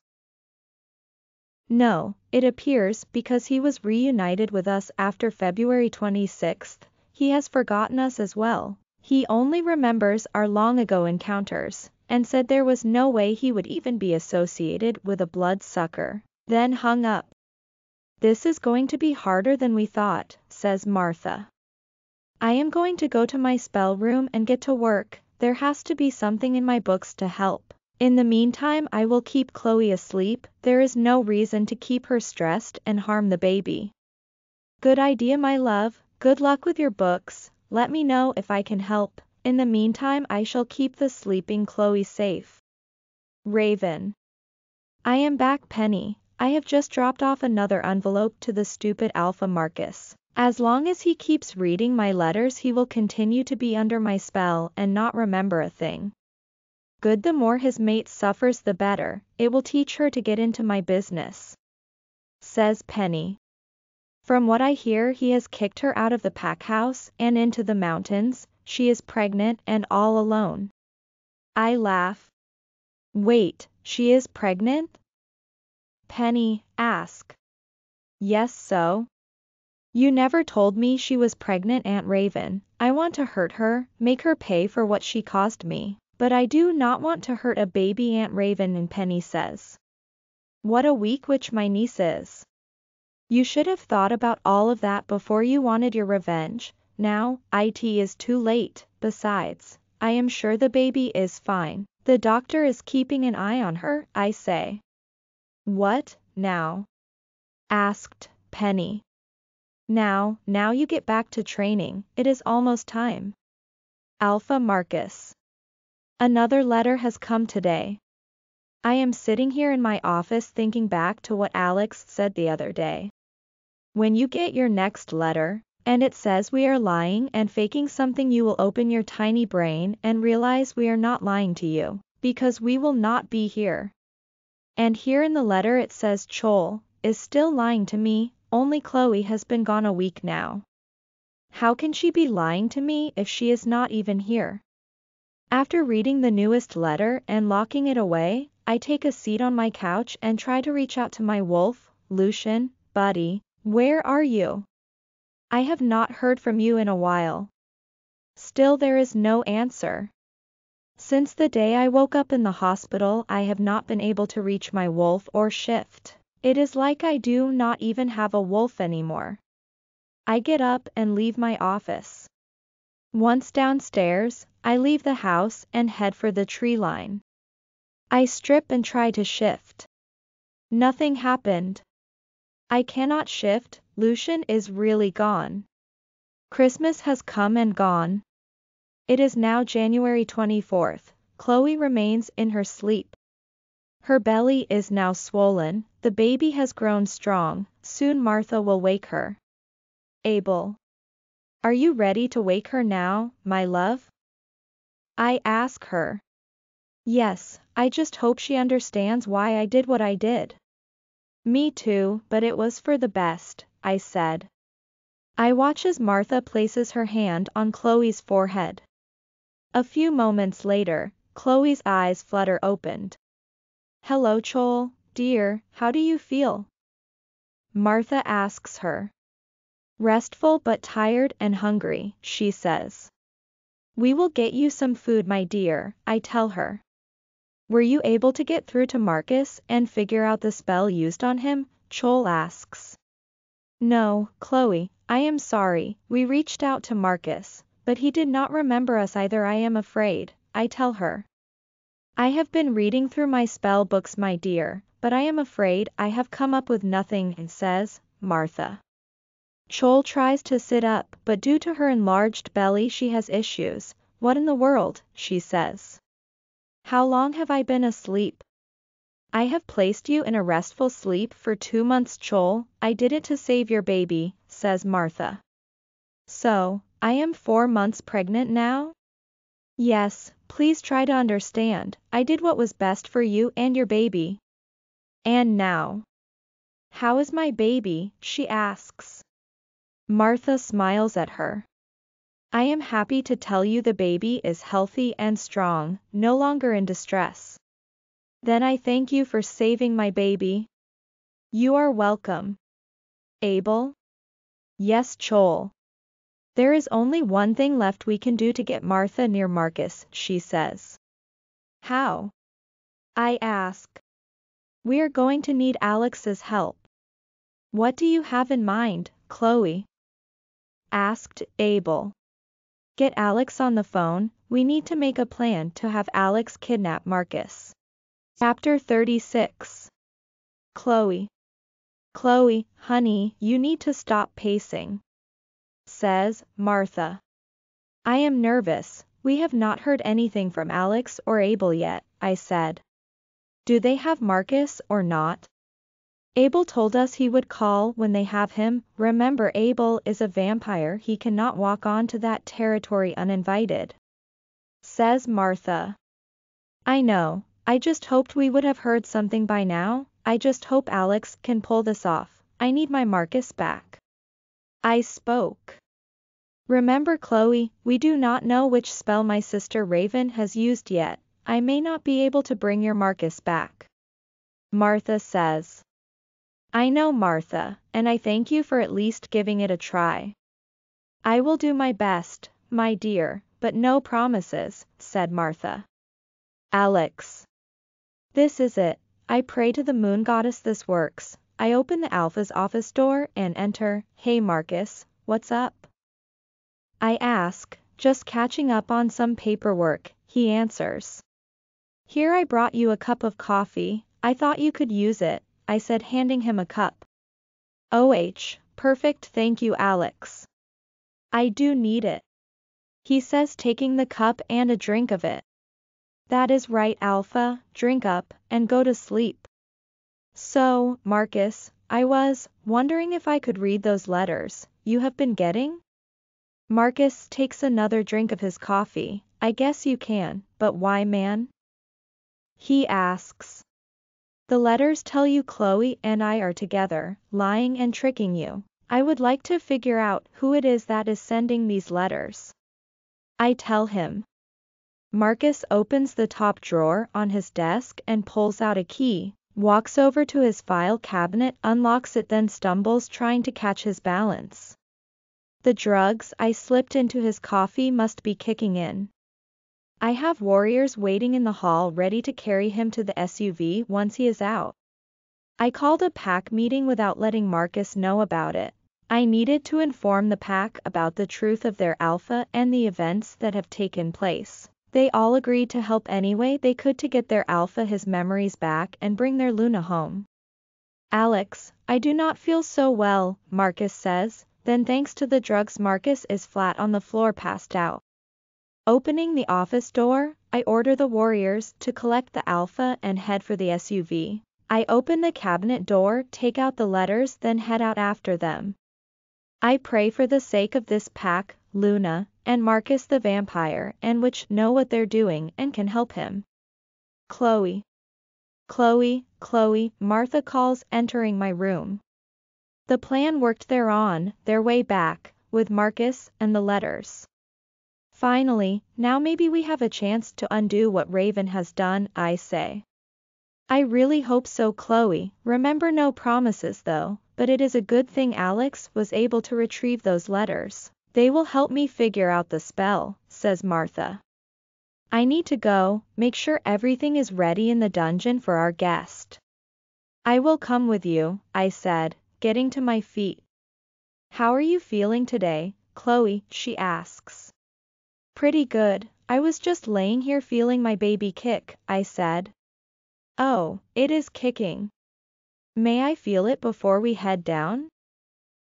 No, it appears because he was reunited with us after February 26th, he has forgotten us as well. He only remembers our long ago encounters, and said there was no way he would even be associated with a bloodsucker, then hung up. This is going to be harder than we thought, says Martha. I am going to go to my spell room and get to work, there has to be something in my books to help. In the meantime I will keep Chloe asleep, there is no reason to keep her stressed and harm the baby. Good idea my love, good luck with your books, let me know if I can help. In the meantime I shall keep the sleeping Chloe safe. Raven. I am back Penny, I have just dropped off another envelope to the stupid Alpha Marcus. As long as he keeps reading my letters he will continue to be under my spell and not remember a thing. Good the more his mate suffers the better, it will teach her to get into my business. Says Penny. From what I hear he has kicked her out of the pack house and into the mountains, she is pregnant and all alone. I laugh. Wait, she is pregnant? Penny, ask. Yes so. You never told me she was pregnant Aunt Raven, I want to hurt her, make her pay for what she caused me, but I do not want to hurt a baby Aunt Raven and Penny says. What a weak witch my niece is. You should have thought about all of that before you wanted your revenge. Now, it is too late. Besides, I am sure the baby is fine. The doctor is keeping an eye on her, I say. What, now? asked Penny. Now, now you get back to training, it is almost time. Alpha Marcus. Another letter has come today. I am sitting here in my office thinking back to what Alex said the other day. When you get your next letter, and it says we are lying and faking something you will open your tiny brain and realize we are not lying to you, because we will not be here. And here in the letter it says Chloe is still lying to me, only Chloe has been gone a week now. How can she be lying to me if she is not even here? After reading the newest letter and locking it away, I take a seat on my couch and try to reach out to my wolf, Lucian, buddy, where are you? I have not heard from you in a while. Still there is no answer. Since the day I woke up in the hospital I have not been able to reach my wolf or shift. It is like I do not even have a wolf anymore. I get up and leave my office. Once downstairs, I leave the house and head for the tree line. I strip and try to shift. Nothing happened. I cannot shift, Lucian is really gone. Christmas has come and gone. It is now January 24th. Chloe remains in her sleep. Her belly is now swollen, the baby has grown strong, soon Martha will wake her. Abel. Are you ready to wake her now, my love? I ask her. Yes, I just hope she understands why I did what I did. Me too, but it was for the best, I said. I watch as Martha places her hand on Chloe's forehead. A few moments later, Chloe's eyes flutter opened. Hello Chloe, dear, how do you feel? Martha asks her. Restful but tired and hungry, she says. We will get you some food my dear, I tell her. Were you able to get through to Marcus and figure out the spell used on him? Chloe asks. No, Chloe, I am sorry, we reached out to Marcus, but he did not remember us either I am afraid, I tell her. I have been reading through my spell books my dear, but I am afraid I have come up with nothing, says Martha. Chloe tries to sit up, but due to her enlarged belly she has issues. What in the world, she says. How long have I been asleep? I have placed you in a restful sleep for two months Chloe, I did it to save your baby, says Martha. So, I am four months pregnant now? Yes, please try to understand, I did what was best for you and your baby. And now. How is my baby, she asks. Martha smiles at her. I am happy to tell you the baby is healthy and strong, no longer in distress. Then I thank you for saving my baby. You are welcome. Abel? Yes, Chloe. There is only one thing left we can do to get Martha near Marcus, she says. How? I ask. We are going to need Alex's help. What do you have in mind, Chloe? asked Abel. Get Alex on the phone, we need to make a plan to have Alex kidnap Marcus. Chapter 36 Chloe Chloe, honey, you need to stop pacing. Says, Martha. I am nervous, we have not heard anything from Alex or Abel yet, I said. Do they have Marcus or not? Abel told us he would call when they have him, remember Abel is a vampire he cannot walk on to that territory uninvited. Says Martha. I know, I just hoped we would have heard something by now, I just hope Alex can pull this off, I need my Marcus back. I spoke. Remember Chloe, we do not know which spell my sister Raven has used yet, I may not be able to bring your Marcus back. Martha says. I know Martha, and I thank you for at least giving it a try. I will do my best, my dear, but no promises, said Martha. Alex. This is it. I pray to the moon goddess this works. I open the Alpha's office door and enter. Hey Marcus, what's up? I ask, just catching up on some paperwork, he answers. Here I brought you a cup of coffee, I thought you could use it, I said handing him a cup. OH, perfect thank you Alex. I do need it. He says taking the cup and a drink of it. That is right Alpha, drink up, and go to sleep. So, Marcus, I was wondering if I could read those letters you have been getting? Marcus takes another drink of his coffee. I guess you can, but why man? He asks. The letters tell you Chloe and I are together, lying and tricking you. I would like to figure out who it is that is sending these letters. I tell him. Marcus opens the top drawer on his desk and pulls out a key, walks over to his file cabinet, unlocks it, then stumbles trying to catch his balance. The drugs I slipped into his coffee must be kicking in. I have warriors waiting in the hall ready to carry him to the SUV once he is out. I called a pack meeting without letting Marcus know about it. I needed to inform the pack about the truth of their alpha and the events that have taken place. They all agreed to help any way they could to get their alpha his memories back and bring their Luna home. Alex, I do not feel so well, Marcus says, then thanks to the drugs Marcus is flat on the floor passed out. Opening the office door, I order the warriors to collect the alpha and head for the SUV. I open the cabinet door, take out the letters, then head out after them. I pray for the sake of this pack, Luna, and Marcus the vampire, and witch know what they're doing and can help him. Chloe. Chloe, Chloe, Martha calls entering my room. The plan worked they're on their way back, with Marcus and the letters. Finally, now maybe we have a chance to undo what Raven has done, I say. I really hope so Chloe, remember no promises though, but it is a good thing Alex was able to retrieve those letters. They will help me figure out the spell, says Martha. I need to go, make sure everything is ready in the dungeon for our guest. I will come with you, I said, getting to my feet. How are you feeling today, Chloe, she asks. Pretty good, I was just laying here feeling my baby kick, I said. Oh, it is kicking. May I feel it before we head down?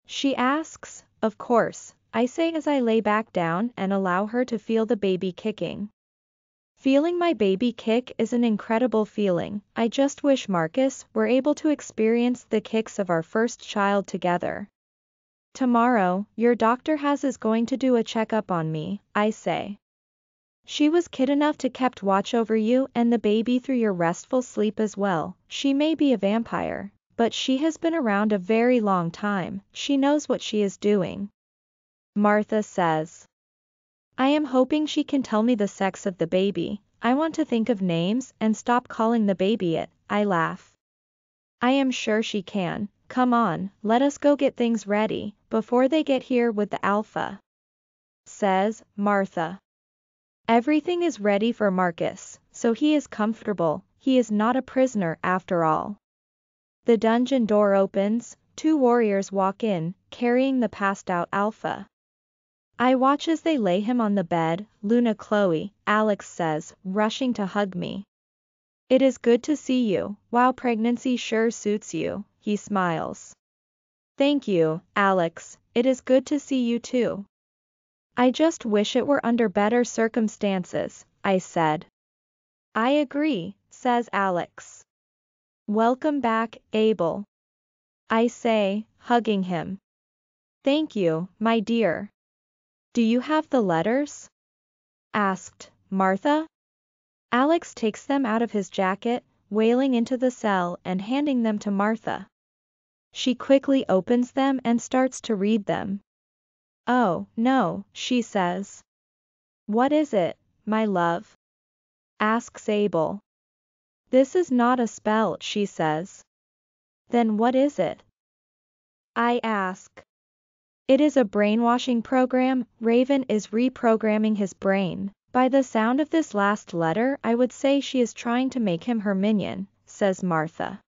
She asks, of course, I say as I lay back down and allow her to feel the baby kicking. Feeling my baby kick is an incredible feeling, I just wish Marcus were able to experience the kicks of our first child together. Tomorrow, your doctor has is going to do a checkup on me, I say. She was kid enough to kept watch over you and the baby through your restful sleep as well. She may be a vampire, but she has been around a very long time. She knows what she is doing. Martha says. I am hoping she can tell me the sex of the baby. I want to think of names and stop calling the baby it. I laugh. I am sure she can. Come on, let us go get things ready before they get here with the alpha. Says Martha. Everything is ready for Marcus, so he is comfortable, he is not a prisoner after all. The dungeon door opens, two warriors walk in, carrying the passed out Alpha. I watch as they lay him on the bed, Luna Chloe, Alex says, rushing to hug me. It is good to see you, wow pregnancy sure suits you, he smiles. Thank you, Alex, it is good to see you too. I just wish it were under better circumstances, I said. I agree, says Alex. Welcome back, Abel. I say, hugging him. Thank you, my dear. Do you have the letters? asked Martha. Alex takes them out of his jacket, wailing into the cell and handing them to Martha. She quickly opens them and starts to read them. Oh, no, she says. What is it, my love? asks Abel. This is not a spell, she says. Then what is it? I ask. It is a brainwashing program, Raven is reprogramming his brain. By the sound of this last letter I would say she is trying to make him her minion, says Martha.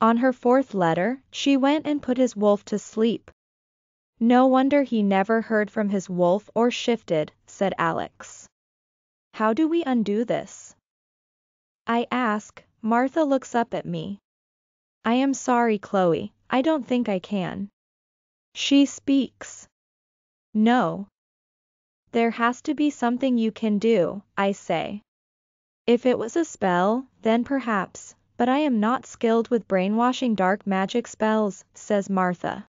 On her fourth letter, she went and put his wolf to sleep, no wonder he never heard from his wolf or shifted, said Alex. How do we undo this? I ask, Martha looks up at me. I am sorry Chloe, I don't think I can. She speaks. No. There has to be something you can do, I say. If it was a spell, then perhaps, but I am not skilled with brainwashing dark magic spells, says Martha.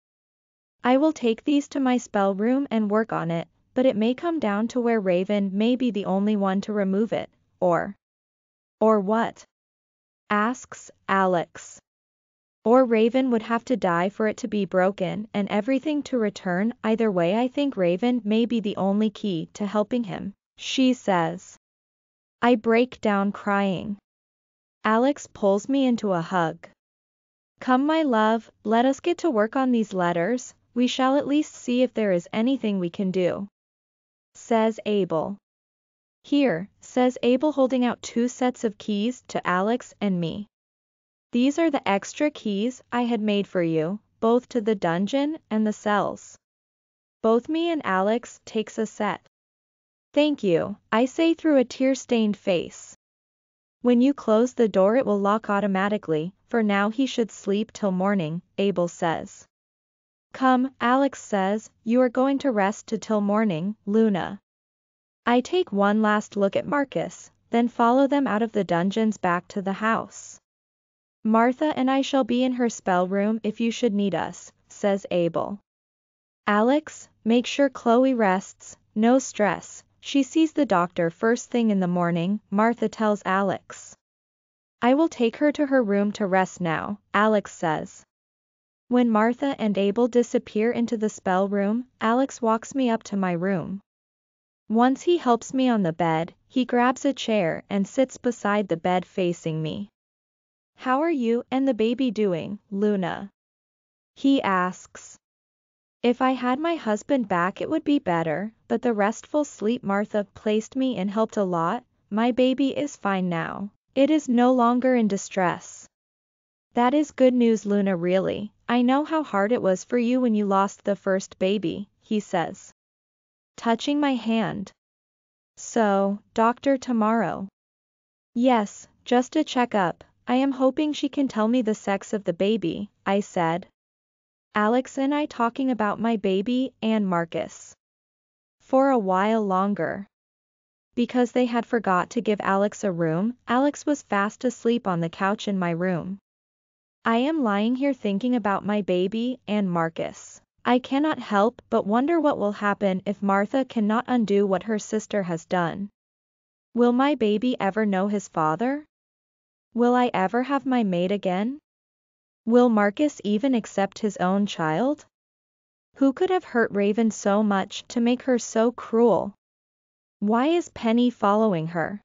I will take these to my spell room and work on it, but it may come down to where Raven may be the only one to remove it, or... Or what? Asks Alex. Or Raven would have to die for it to be broken and everything to return, either way I think Raven may be the only key to helping him, she says. I break down crying. Alex pulls me into a hug. Come my love, let us get to work on these letters, we shall at least see if there is anything we can do. Says Abel. Here, says Abel holding out two sets of keys to Alex and me. These are the extra keys I had made for you, both to the dungeon and the cells. Both me and Alex takes a set. Thank you, I say through a tear-stained face. When you close the door it will lock automatically, for now he should sleep till morning, Abel says. Come, Alex says, you are going to rest till morning, Luna. I take one last look at Marcus, then follow them out of the dungeons back to the house. Martha and I shall be in her spell room if you should need us, says Abel. Alex, make sure Chloe rests, no stress, she sees the doctor first thing in the morning, Martha tells Alex. I will take her to her room to rest now, Alex says. When Martha and Abel disappear into the spell room, Alex walks me up to my room. Once he helps me on the bed, he grabs a chair and sits beside the bed facing me. How are you and the baby doing, Luna? He asks. If I had my husband back it would be better, but the restful sleep Martha placed me in helped a lot, my baby is fine now. It is no longer in distress. That is good news Luna really, I know how hard it was for you when you lost the first baby, he says. Touching my hand. So, doctor tomorrow. Yes, just a checkup, I am hoping she can tell me the sex of the baby, I said. Alex and I talking about my baby and Marcus. For a while longer. Because they had forgot to give Alex a room, Alex was fast asleep on the couch in my room. I am lying here thinking about my baby and Marcus. I cannot help but wonder what will happen if Martha cannot undo what her sister has done. Will my baby ever know his father? Will I ever have my maid again? Will Marcus even accept his own child? Who could have hurt Raven so much to make her so cruel? Why is Penny following her?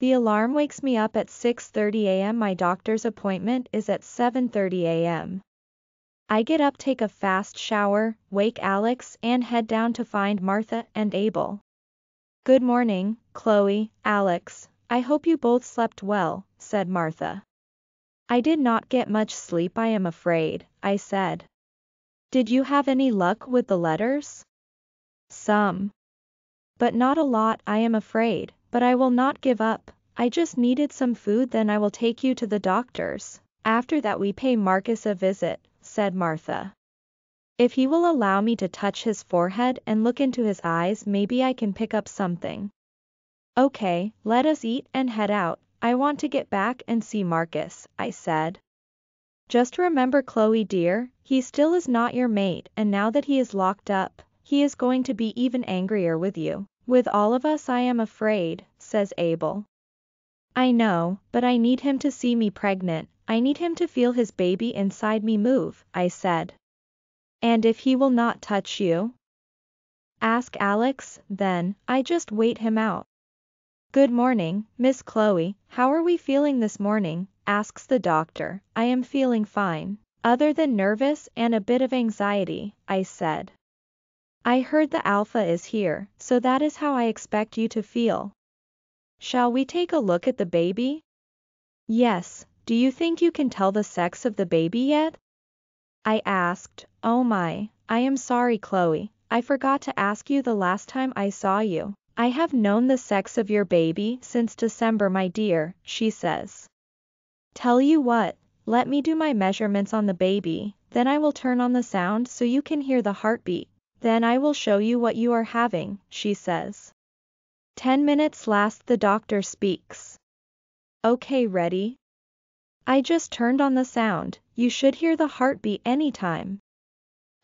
The alarm wakes me up at 6.30 am my doctor's appointment is at 7.30 am. I get up take a fast shower, wake Alex and head down to find Martha and Abel. Good morning, Chloe, Alex, I hope you both slept well, said Martha. I did not get much sleep I am afraid, I said. Did you have any luck with the letters? Some. But not a lot I am afraid, but I will not give up, I just needed some food then I will take you to the doctor's. After that we pay Marcus a visit, said Martha. If he will allow me to touch his forehead and look into his eyes maybe I can pick up something. Okay, let us eat and head out, I want to get back and see Marcus, I said. Just remember Chloe dear, he still is not your mate and now that he is locked up, he is going to be even angrier with you. With all of us I am afraid, says Abel. I know, but I need him to see me pregnant, I need him to feel his baby inside me move, I said. And if he will not touch you? Ask Alex, then, I just wait him out. Good morning, Miss Chloe, how are we feeling this morning? asks the doctor. I am feeling fine. Other than nervous and a bit of anxiety, I said. I heard the alpha is here, so that is how I expect you to feel. Shall we take a look at the baby? Yes, do you think you can tell the sex of the baby yet? I asked, oh my, I am sorry Chloe, I forgot to ask you the last time I saw you. I have known the sex of your baby since December my dear, she says. Tell you what, let me do my measurements on the baby, then I will turn on the sound so you can hear the heartbeat. Then I will show you what you are having, she says. Ten minutes last the doctor speaks. Okay ready? I just turned on the sound, you should hear the heartbeat anytime.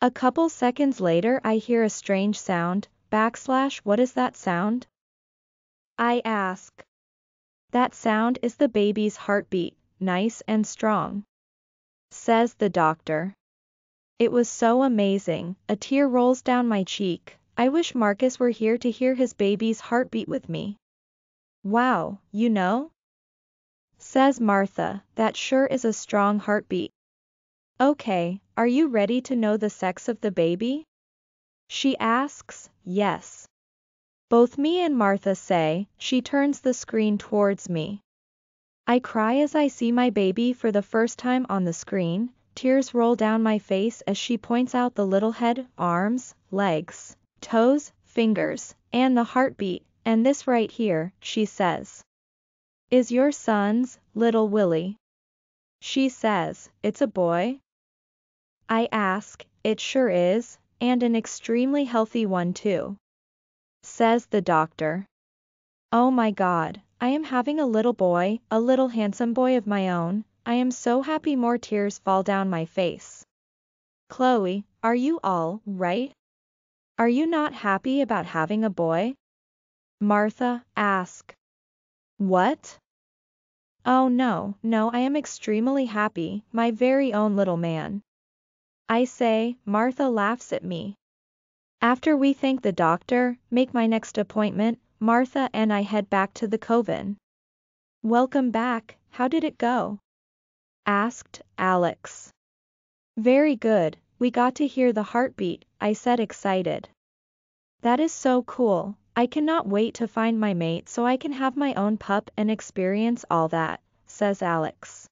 A couple seconds later I hear a strange sound, backslash what is that sound? I ask. That sound is the baby's heartbeat, nice and strong. Says the doctor. It was so amazing, a tear rolls down my cheek, I wish Marcus were here to hear his baby's heartbeat with me. Wow, you know? Says Martha, that sure is a strong heartbeat. Okay, are you ready to know the sex of the baby? She asks, yes. Both me and Martha say, she turns the screen towards me. I cry as I see my baby for the first time on the screen, Tears roll down my face as she points out the little head, arms, legs, toes, fingers, and the heartbeat, and this right here, she says. Is your son's, little Willie? She says, it's a boy? I ask, it sure is, and an extremely healthy one too. Says the doctor. Oh my god, I am having a little boy, a little handsome boy of my own, I am so happy more tears fall down my face. Chloe, are you all right? Are you not happy about having a boy? Martha, ask. What? Oh no, no I am extremely happy, my very own little man. I say, Martha laughs at me. After we thank the doctor, make my next appointment, Martha and I head back to the coven. Welcome back, how did it go? asked Alex. Very good, we got to hear the heartbeat, I said excited. That is so cool, I cannot wait to find my mate so I can have my own pup and experience all that, says Alex.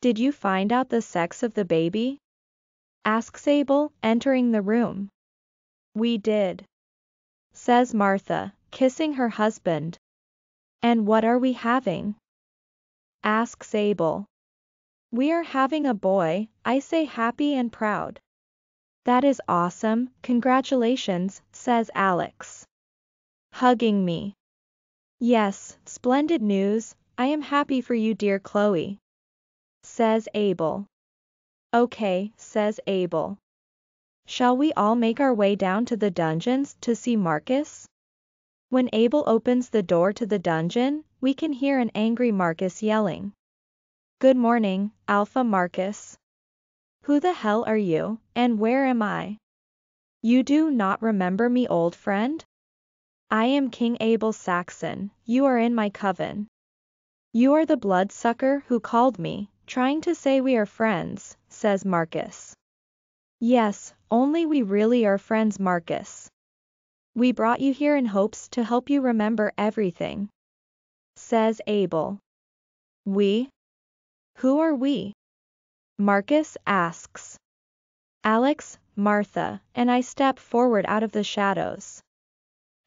Did you find out the sex of the baby? Asks Abel, entering the room. We did. Says Martha, kissing her husband. And what are we having? asks Abel. We are having a boy, I say happy and proud. That is awesome, congratulations, says Alex hugging me. Yes, splendid news, I am happy for you dear Chloe. Says Abel. Okay, says Abel. Shall we all make our way down to the dungeons to see Marcus? When Abel opens the door to the dungeon, we can hear an angry Marcus yelling. Good morning, Alpha Marcus. Who the hell are you, and where am I? You do not remember me old friend? I am King Abel Saxon, you are in my coven. You are the bloodsucker who called me, trying to say we are friends, says Marcus. Yes, only we really are friends Marcus. We brought you here in hopes to help you remember everything. Says Abel. We? Who are we? Marcus asks. Alex, Martha, and I step forward out of the shadows.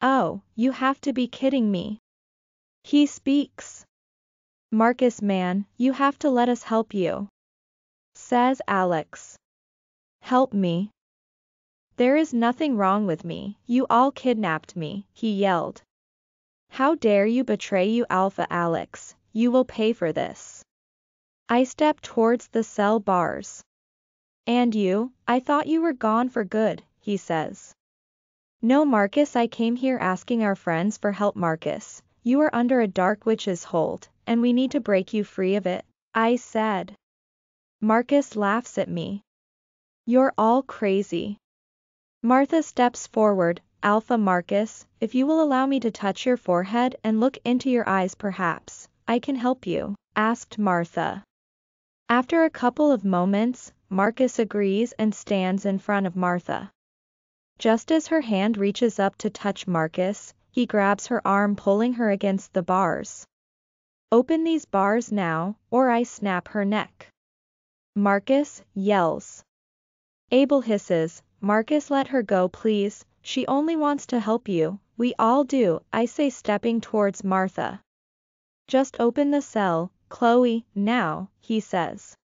Oh, you have to be kidding me. He speaks. Marcus man, you have to let us help you. Says Alex. Help me. There is nothing wrong with me, you all kidnapped me, he yelled. How dare you betray you Alpha Alex, you will pay for this. I step towards the cell bars. And you, I thought you were gone for good, he says. No Marcus I came here asking our friends for help Marcus, you are under a dark witch's hold, and we need to break you free of it, I said. Marcus laughs at me. You're all crazy. Martha steps forward, Alpha Marcus, if you will allow me to touch your forehead and look into your eyes perhaps, I can help you, asked Martha. After a couple of moments, Marcus agrees and stands in front of Martha. Just as her hand reaches up to touch Marcus, he grabs her arm pulling her against the bars. Open these bars now, or I snap her neck. Marcus yells. Abel hisses, Marcus let her go please, she only wants to help you, we all do, I say stepping towards Martha. Just open the cell, Chloe, now, he says.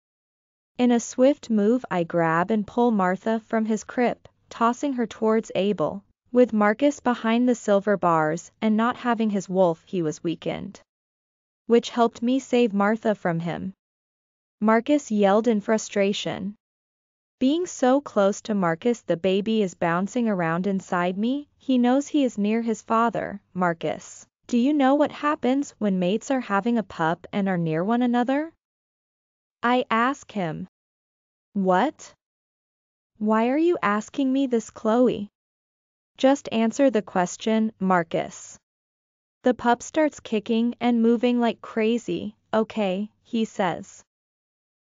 In a swift move I grab and pull Martha from his crib tossing her towards Abel. With Marcus behind the silver bars and not having his wolf he was weakened. Which helped me save Martha from him. Marcus yelled in frustration. Being so close to Marcus the baby is bouncing around inside me, he knows he is near his father, Marcus. Do you know what happens when mates are having a pup and are near one another? I ask him. What? Why are you asking me this Chloe? Just answer the question, Marcus. The pup starts kicking and moving like crazy, okay, he says.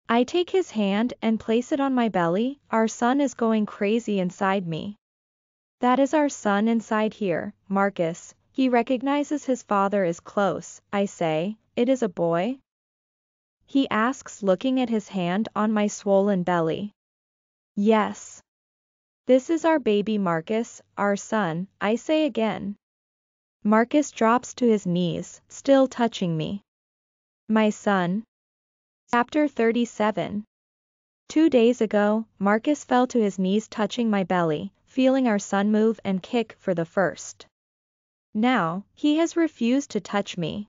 I take his hand and place it on my belly, our son is going crazy inside me. That is our son inside here, Marcus, he recognizes his father is close, I say, it is a boy? He asks looking at his hand on my swollen belly. Yes. This is our baby Marcus, our son, I say again. Marcus drops to his knees, still touching me. My son. Chapter 37 Two days ago, Marcus fell to his knees touching my belly, feeling our son move and kick for the first. Now, he has refused to touch me.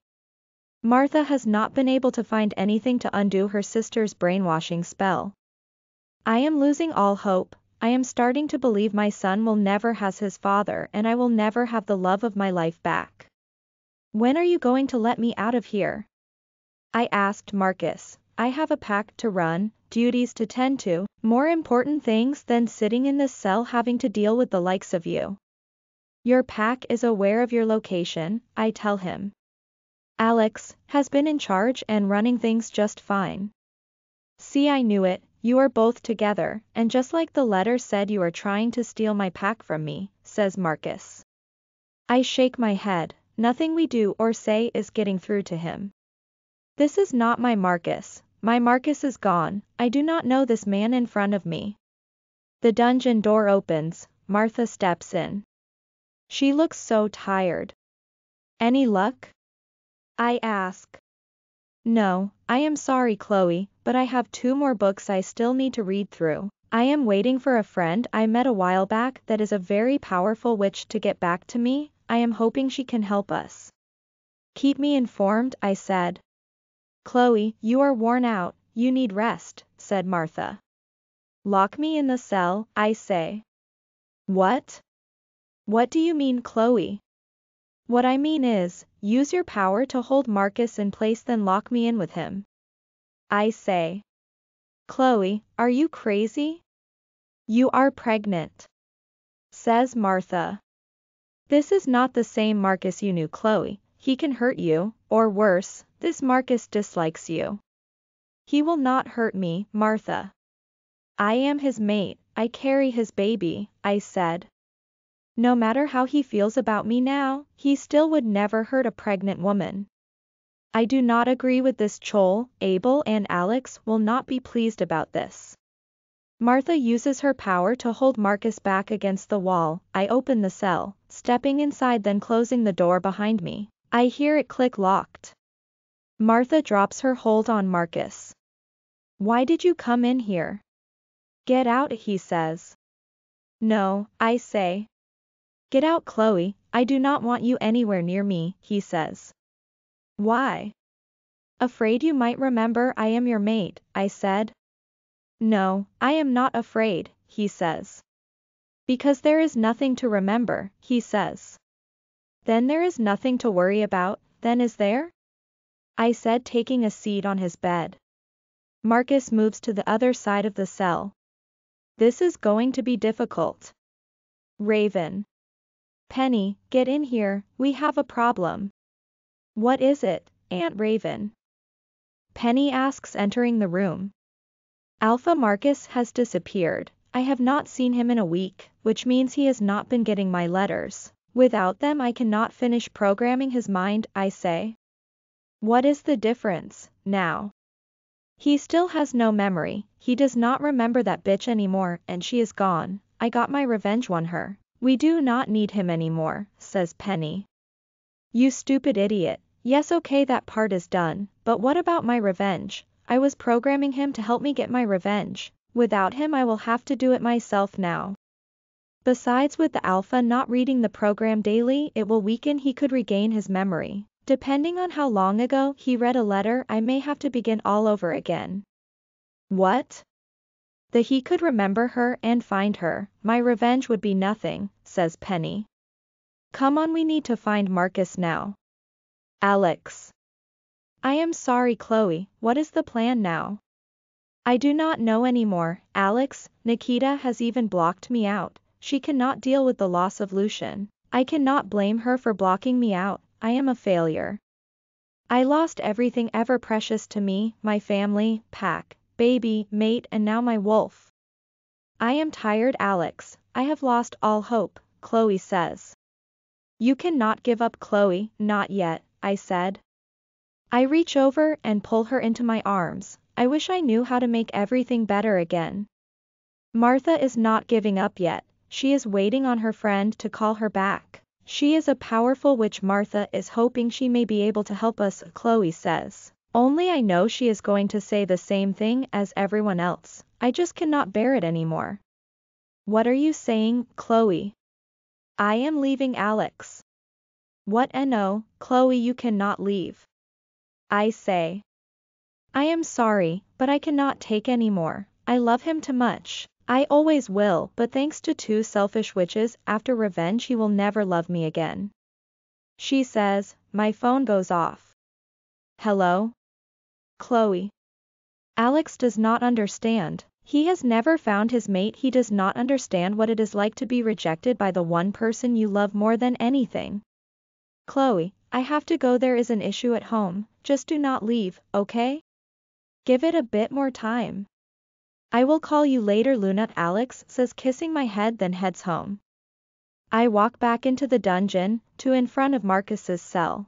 Martha has not been able to find anything to undo her sister's brainwashing spell. I am losing all hope, I am starting to believe my son will never has his father and I will never have the love of my life back. When are you going to let me out of here? I asked Marcus. I have a pack to run, duties to tend to, more important things than sitting in this cell having to deal with the likes of you. Your pack is aware of your location, I tell him. Alex has been in charge and running things just fine. See I knew it, you are both together, and just like the letter said you are trying to steal my pack from me, says Marcus. I shake my head, nothing we do or say is getting through to him. This is not my Marcus, my Marcus is gone, I do not know this man in front of me. The dungeon door opens, Martha steps in. She looks so tired. Any luck? I ask. No, I am sorry Chloe, but I have two more books I still need to read through. I am waiting for a friend I met a while back that is a very powerful witch to get back to me, I am hoping she can help us. Keep me informed, I said. Chloe, you are worn out, you need rest, said Martha. Lock me in the cell, I say. What? What do you mean Chloe? What I mean is, use your power to hold Marcus in place then lock me in with him. I say. Chloe, are you crazy? You are pregnant. Says Martha. This is not the same Marcus you knew Chloe, he can hurt you, or worse, this Marcus dislikes you. He will not hurt me, Martha. I am his mate, I carry his baby, I said. No matter how he feels about me now, he still would never hurt a pregnant woman. I do not agree with this Chloe, Abel and Alex will not be pleased about this. Martha uses her power to hold Marcus back against the wall, I open the cell, stepping inside then closing the door behind me. I hear it click locked. Martha drops her hold on Marcus. Why did you come in here? Get out, he says. No, I say, Get out Chloe, I do not want you anywhere near me, he says. Why? Afraid you might remember I am your mate, I said. No, I am not afraid, he says. Because there is nothing to remember, he says. Then there is nothing to worry about, then is there? I said taking a seat on his bed. Marcus moves to the other side of the cell. This is going to be difficult. Raven. Penny, get in here, we have a problem. What is it, Aunt Raven? Penny asks entering the room. Alpha Marcus has disappeared. I have not seen him in a week, which means he has not been getting my letters. Without them I cannot finish programming his mind, I say. What is the difference, now? He still has no memory, he does not remember that bitch anymore, and she is gone. I got my revenge on her. We do not need him anymore, says Penny. You stupid idiot. Yes okay that part is done, but what about my revenge? I was programming him to help me get my revenge. Without him I will have to do it myself now. Besides with the alpha not reading the program daily it will weaken he could regain his memory. Depending on how long ago he read a letter I may have to begin all over again. What? That he could remember her and find her, my revenge would be nothing, says Penny. Come on we need to find Marcus now. Alex. I am sorry Chloe, what is the plan now? I do not know anymore, Alex, Nikita has even blocked me out, she cannot deal with the loss of Lucian. I cannot blame her for blocking me out, I am a failure. I lost everything ever precious to me, my family, pack, baby, mate and now my wolf. I am tired Alex, I have lost all hope, Chloe says. You cannot give up Chloe, not yet, I said. I reach over and pull her into my arms. I wish I knew how to make everything better again. Martha is not giving up yet. She is waiting on her friend to call her back. She is a powerful witch Martha is hoping she may be able to help us, Chloe says. Only I know she is going to say the same thing as everyone else. I just cannot bear it anymore. What are you saying, Chloe? I am leaving Alex. What no, Chloe you cannot leave. I say. I am sorry, but I cannot take any more. I love him too much. I always will, but thanks to two selfish witches, after revenge he will never love me again. She says, my phone goes off. Hello? Chloe. Alex does not understand. He has never found his mate he does not understand what it is like to be rejected by the one person you love more than anything. Chloe, I have to go there is an issue at home, just do not leave, okay? Give it a bit more time. I will call you later Luna Alex says kissing my head then heads home. I walk back into the dungeon, to in front of Marcus's cell.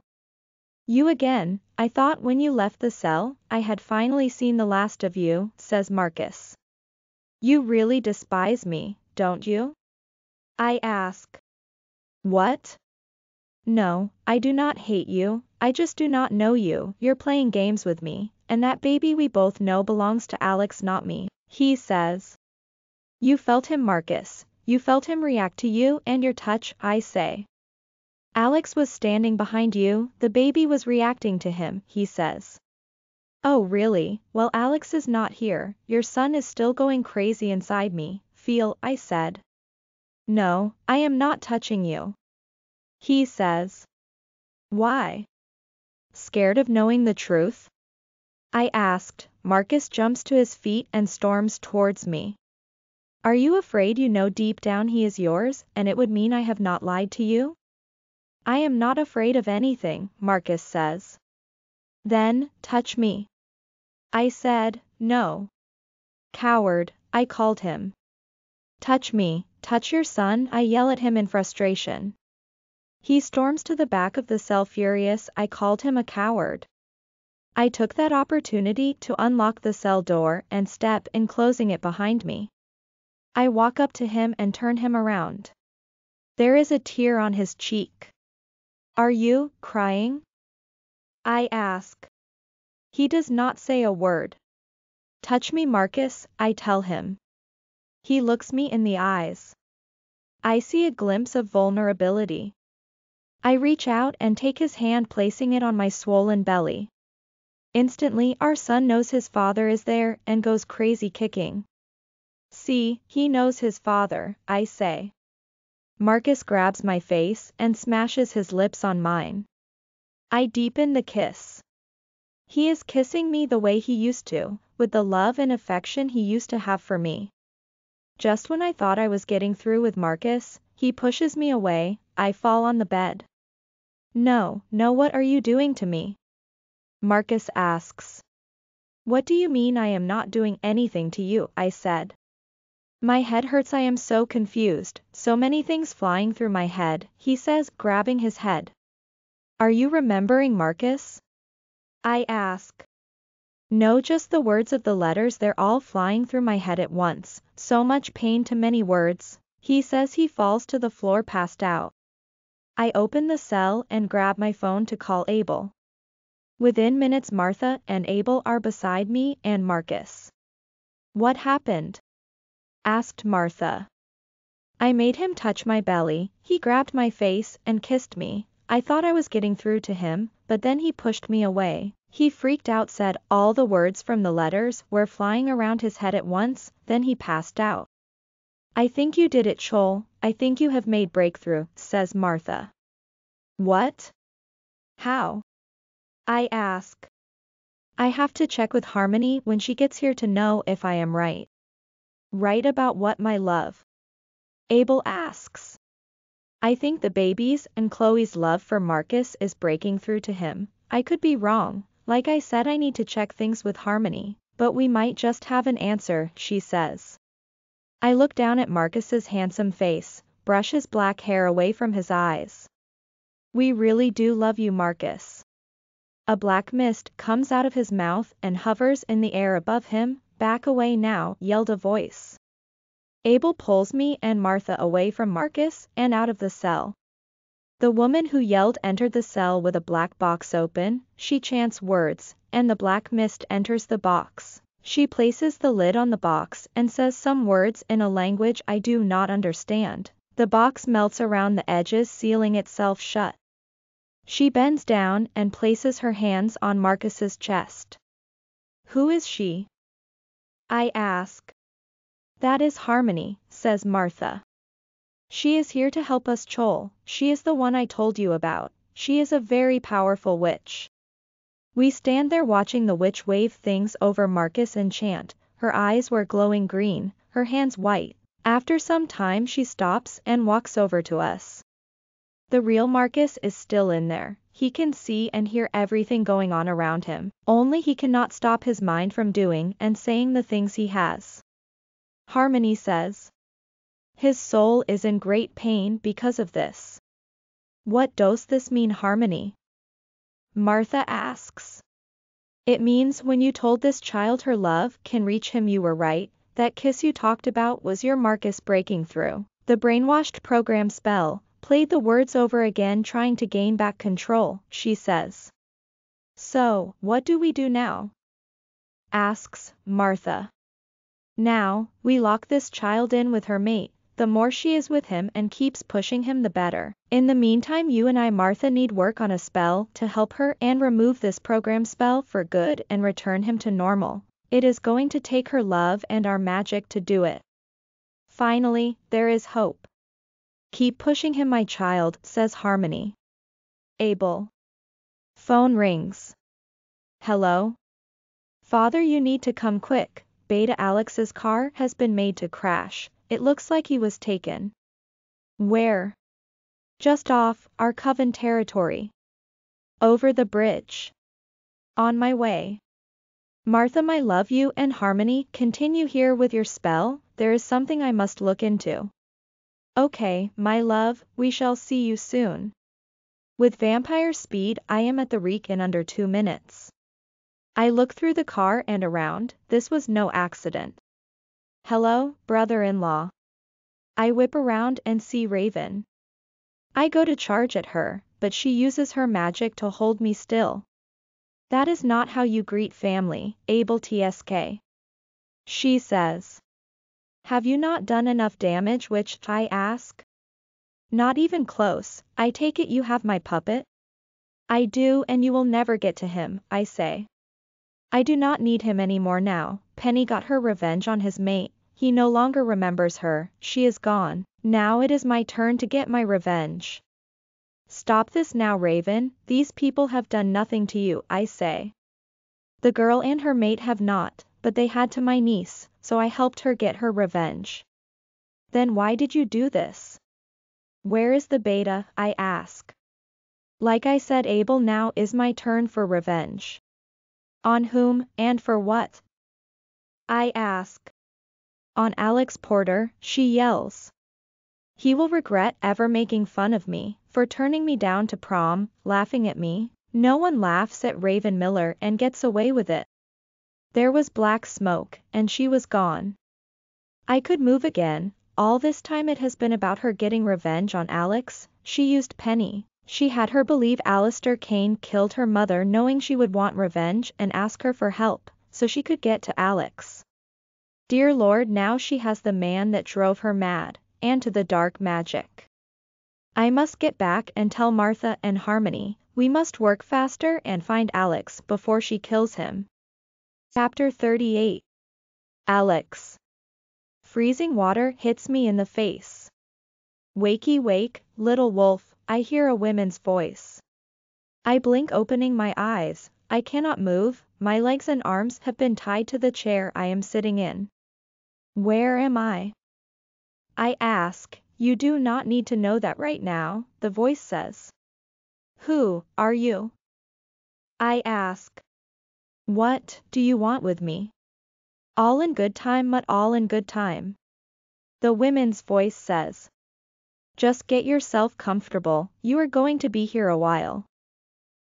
You again, I thought when you left the cell, I had finally seen the last of you, says Marcus. You really despise me, don't you? I ask. What? No, I do not hate you, I just do not know you, you're playing games with me, and that baby we both know belongs to Alex not me, he says. You felt him Marcus, you felt him react to you and your touch, I say. Alex was standing behind you, the baby was reacting to him, he says. Oh really, well Alex is not here, your son is still going crazy inside me, feel, I said. No, I am not touching you. He says. Why? Scared of knowing the truth? I asked, Marcus jumps to his feet and storms towards me. Are you afraid you know deep down he is yours, and it would mean I have not lied to you? I am not afraid of anything, Marcus says. Then, touch me. I said, no. Coward, I called him. Touch me, touch your son, I yell at him in frustration. He storms to the back of the cell furious, I called him a coward. I took that opportunity to unlock the cell door and step in closing it behind me. I walk up to him and turn him around. There is a tear on his cheek. Are you crying? I ask. He does not say a word. Touch me Marcus, I tell him. He looks me in the eyes. I see a glimpse of vulnerability. I reach out and take his hand placing it on my swollen belly. Instantly our son knows his father is there and goes crazy kicking. See, he knows his father, I say. Marcus grabs my face and smashes his lips on mine. I deepen the kiss. He is kissing me the way he used to, with the love and affection he used to have for me. Just when I thought I was getting through with Marcus, he pushes me away, I fall on the bed. No, no what are you doing to me? Marcus asks. What do you mean I am not doing anything to you, I said. My head hurts I am so confused, so many things flying through my head, he says, grabbing his head. Are you remembering Marcus? I ask. No just the words of the letters they're all flying through my head at once, so much pain to many words, he says he falls to the floor passed out. I open the cell and grab my phone to call Abel. Within minutes Martha and Abel are beside me and Marcus. What happened? asked Martha. I made him touch my belly, he grabbed my face and kissed me. I thought I was getting through to him, but then he pushed me away. He freaked out said all the words from the letters were flying around his head at once, then he passed out. I think you did it Chol, I think you have made breakthrough, says Martha. What? How? I ask. I have to check with Harmony when she gets here to know if I am right. Right about what my love? Abel asks. I think the baby's and Chloe's love for Marcus is breaking through to him. I could be wrong. Like I said I need to check things with Harmony, but we might just have an answer, she says. I look down at Marcus's handsome face, brush his black hair away from his eyes. We really do love you Marcus. A black mist comes out of his mouth and hovers in the air above him, back away now, yelled a voice. Abel pulls me and Martha away from Marcus and out of the cell. The woman who yelled entered the cell with a black box open, she chants words, and the black mist enters the box. She places the lid on the box and says some words in a language I do not understand. The box melts around the edges sealing itself shut. She bends down and places her hands on Marcus's chest. Who is she? I ask. That is Harmony, says Martha. She is here to help us Chol, she is the one I told you about, she is a very powerful witch. We stand there watching the witch wave things over Marcus and chant, her eyes were glowing green, her hands white. After some time she stops and walks over to us. The real Marcus is still in there, he can see and hear everything going on around him, only he cannot stop his mind from doing and saying the things he has. Harmony says, his soul is in great pain because of this. What does this mean harmony? Martha asks. It means when you told this child her love can reach him you were right, that kiss you talked about was your Marcus breaking through. The brainwashed program spell, played the words over again trying to gain back control, she says. So, what do we do now? Asks, Martha. Now, we lock this child in with her mate, the more she is with him and keeps pushing him the better. In the meantime you and I Martha need work on a spell to help her and remove this program spell for good and return him to normal. It is going to take her love and our magic to do it. Finally, there is hope. Keep pushing him my child, says Harmony. Abel. Phone rings. Hello? Father you need to come quick, Beta Alex's car has been made to crash, it looks like he was taken. Where? Just off our coven territory. Over the bridge. On my way. Martha, my love you and Harmony, continue here with your spell, there is something I must look into. Okay, my love, we shall see you soon. With vampire speed, I am at the Reek in under two minutes. I look through the car and around, this was no accident. Hello, brother-in-law. I whip around and see Raven. I go to charge at her, but she uses her magic to hold me still. That is not how you greet family, Abel TSK. She says. Have you not done enough damage which, I ask? Not even close, I take it you have my puppet? I do and you will never get to him, I say. I do not need him anymore now, Penny got her revenge on his mate, he no longer remembers her, she is gone, now it is my turn to get my revenge. Stop this now Raven, these people have done nothing to you, I say. The girl and her mate have not, but they had to my niece, so I helped her get her revenge. Then why did you do this? Where is the beta, I ask. Like I said Abel now is my turn for revenge. On whom, and for what? I ask. On Alex Porter, she yells. He will regret ever making fun of me, for turning me down to prom, laughing at me. No one laughs at Raven Miller and gets away with it. There was black smoke, and she was gone. I could move again, all this time it has been about her getting revenge on Alex, she used Penny. She had her believe Alistair Kane killed her mother knowing she would want revenge and ask her for help, so she could get to Alex. Dear Lord now she has the man that drove her mad, and to the dark magic. I must get back and tell Martha and Harmony, we must work faster and find Alex before she kills him. Chapter 38 Alex Freezing water hits me in the face. Wakey wake, little wolf, I hear a woman's voice. I blink opening my eyes, I cannot move, my legs and arms have been tied to the chair I am sitting in. Where am I? I ask, you do not need to know that right now, the voice says. Who are you? I ask. What do you want with me? All in good time but all in good time. The women's voice says. Just get yourself comfortable, you are going to be here a while.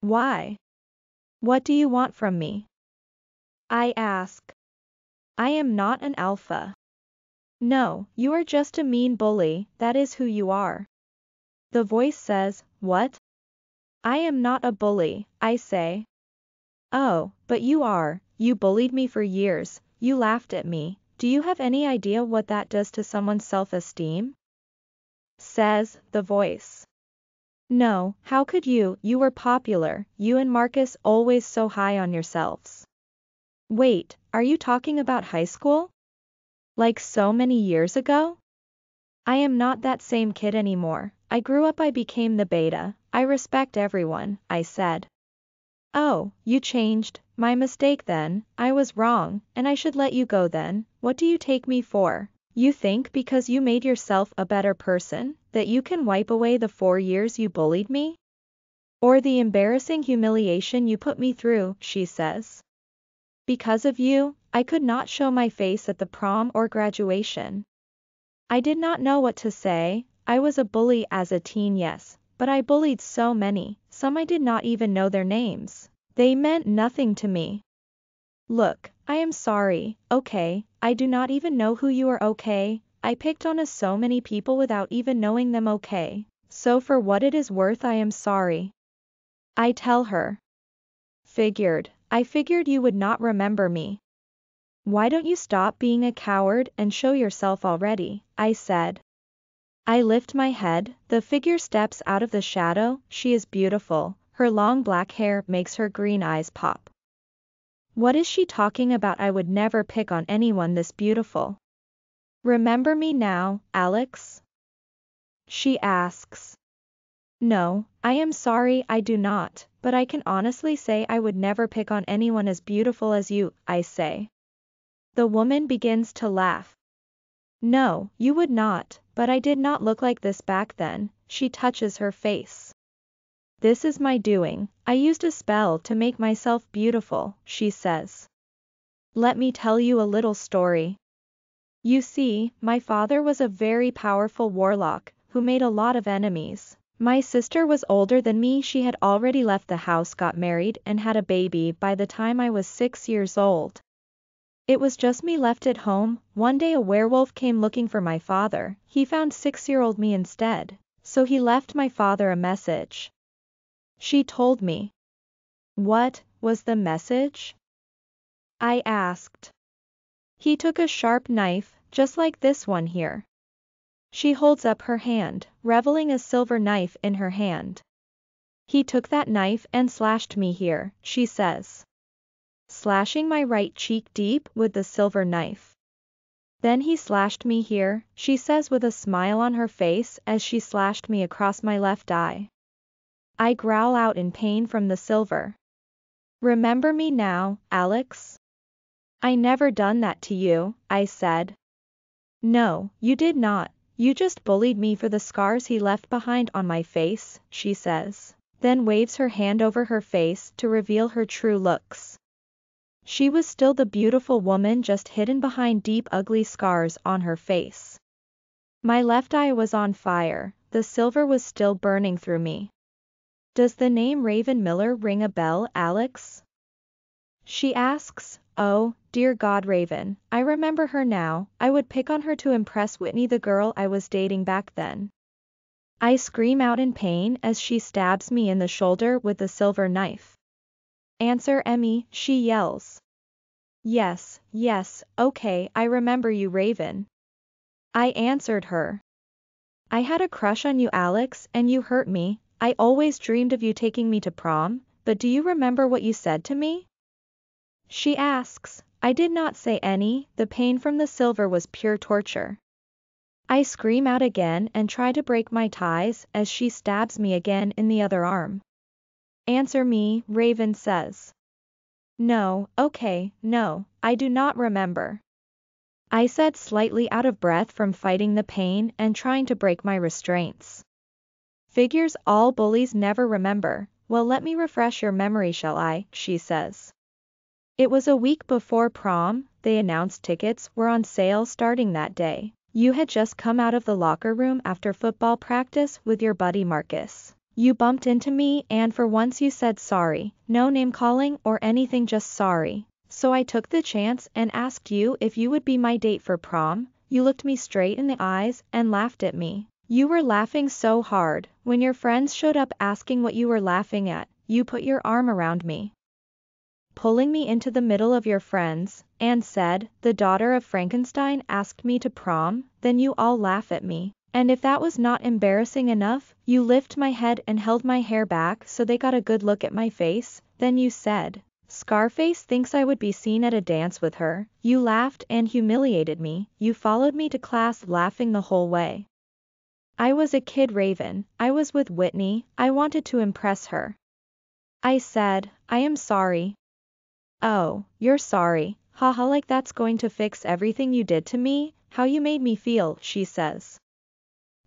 Why? What do you want from me? I ask. I am not an alpha. No, you are just a mean bully, that is who you are. The voice says, What? I am not a bully, I say. Oh, but you are, you bullied me for years, you laughed at me, do you have any idea what that does to someone's self-esteem? Says, the voice. No, how could you, you were popular, you and Marcus always so high on yourselves. Wait, are you talking about high school? Like so many years ago? I am not that same kid anymore, I grew up I became the beta, I respect everyone, I said. Oh, you changed, my mistake then, I was wrong, and I should let you go then, what do you take me for? You think because you made yourself a better person, that you can wipe away the four years you bullied me? Or the embarrassing humiliation you put me through, she says. Because of you, I could not show my face at the prom or graduation. I did not know what to say, I was a bully as a teen yes, but I bullied so many, some I did not even know their names. They meant nothing to me. Look, I am sorry, okay, I do not even know who you are okay, I picked on us so many people without even knowing them okay, so for what it is worth I am sorry. I tell her. Figured, I figured you would not remember me. Why don't you stop being a coward and show yourself already, I said. I lift my head, the figure steps out of the shadow, she is beautiful, her long black hair makes her green eyes pop. What is she talking about I would never pick on anyone this beautiful. Remember me now, Alex? She asks. No, I am sorry I do not, but I can honestly say I would never pick on anyone as beautiful as you, I say. The woman begins to laugh. No, you would not, but I did not look like this back then, she touches her face. This is my doing, I used a spell to make myself beautiful, she says. Let me tell you a little story. You see, my father was a very powerful warlock, who made a lot of enemies. My sister was older than me she had already left the house got married and had a baby by the time I was six years old. It was just me left at home, one day a werewolf came looking for my father, he found six-year-old me instead, so he left my father a message. She told me. What was the message? I asked. He took a sharp knife, just like this one here. She holds up her hand, reveling a silver knife in her hand. He took that knife and slashed me here, she says slashing my right cheek deep with the silver knife. Then he slashed me here, she says with a smile on her face as she slashed me across my left eye. I growl out in pain from the silver. Remember me now, Alex? I never done that to you, I said. No, you did not, you just bullied me for the scars he left behind on my face, she says, then waves her hand over her face to reveal her true looks. She was still the beautiful woman just hidden behind deep ugly scars on her face. My left eye was on fire, the silver was still burning through me. Does the name Raven Miller ring a bell, Alex? She asks, Oh, dear God Raven, I remember her now, I would pick on her to impress Whitney the girl I was dating back then. I scream out in pain as she stabs me in the shoulder with the silver knife. Answer Emmy, she yells. Yes, yes, okay, I remember you Raven. I answered her. I had a crush on you Alex and you hurt me, I always dreamed of you taking me to prom, but do you remember what you said to me? She asks. I did not say any, the pain from the silver was pure torture. I scream out again and try to break my ties as she stabs me again in the other arm. Answer me, Raven says. No, okay, no, I do not remember. I said slightly out of breath from fighting the pain and trying to break my restraints. Figures all bullies never remember, well let me refresh your memory shall I, she says. It was a week before prom, they announced tickets were on sale starting that day. You had just come out of the locker room after football practice with your buddy Marcus. You bumped into me and for once you said sorry, no name calling or anything just sorry. So I took the chance and asked you if you would be my date for prom, you looked me straight in the eyes and laughed at me. You were laughing so hard, when your friends showed up asking what you were laughing at, you put your arm around me. Pulling me into the middle of your friends, and said, the daughter of Frankenstein asked me to prom, then you all laugh at me. And if that was not embarrassing enough, you lift my head and held my hair back so they got a good look at my face, then you said, Scarface thinks I would be seen at a dance with her, you laughed and humiliated me, you followed me to class laughing the whole way. I was a kid raven, I was with Whitney, I wanted to impress her. I said, I am sorry. Oh, you're sorry, haha like that's going to fix everything you did to me, how you made me feel, she says.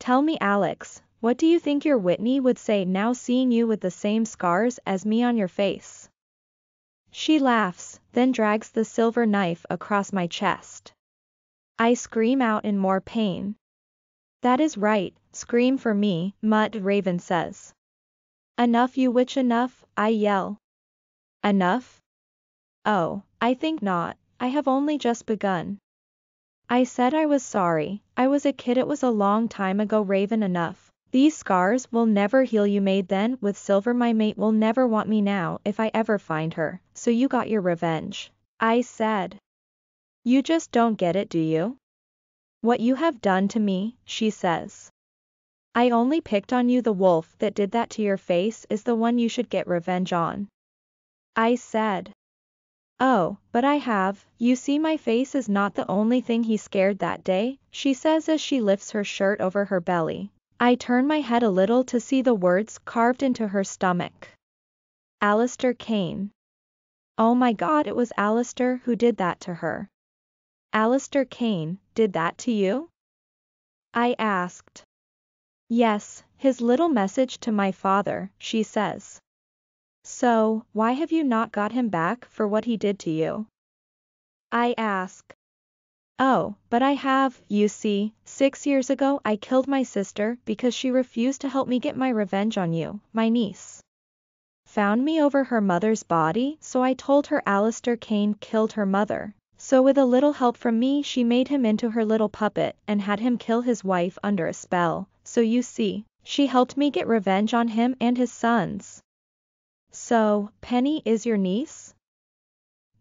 Tell me Alex, what do you think your Whitney would say now seeing you with the same scars as me on your face? She laughs, then drags the silver knife across my chest. I scream out in more pain. That is right, scream for me, Mutt Raven says. Enough you witch enough, I yell. Enough? Oh, I think not, I have only just begun. I said I was sorry, I was a kid it was a long time ago raven enough. These scars will never heal you made then with silver my mate will never want me now if I ever find her, so you got your revenge. I said. You just don't get it do you? What you have done to me, she says. I only picked on you the wolf that did that to your face is the one you should get revenge on. I said. Oh, but I have, you see my face is not the only thing he scared that day, she says as she lifts her shirt over her belly. I turn my head a little to see the words carved into her stomach. Alistair Kane. Oh my god it was Alistair who did that to her. Alistair Kane, did that to you? I asked. Yes, his little message to my father, she says. So, why have you not got him back for what he did to you? I ask. Oh, but I have, you see, six years ago I killed my sister because she refused to help me get my revenge on you, my niece. Found me over her mother's body, so I told her Alistair Kane killed her mother. So with a little help from me she made him into her little puppet and had him kill his wife under a spell, so you see, she helped me get revenge on him and his sons. So, Penny is your niece?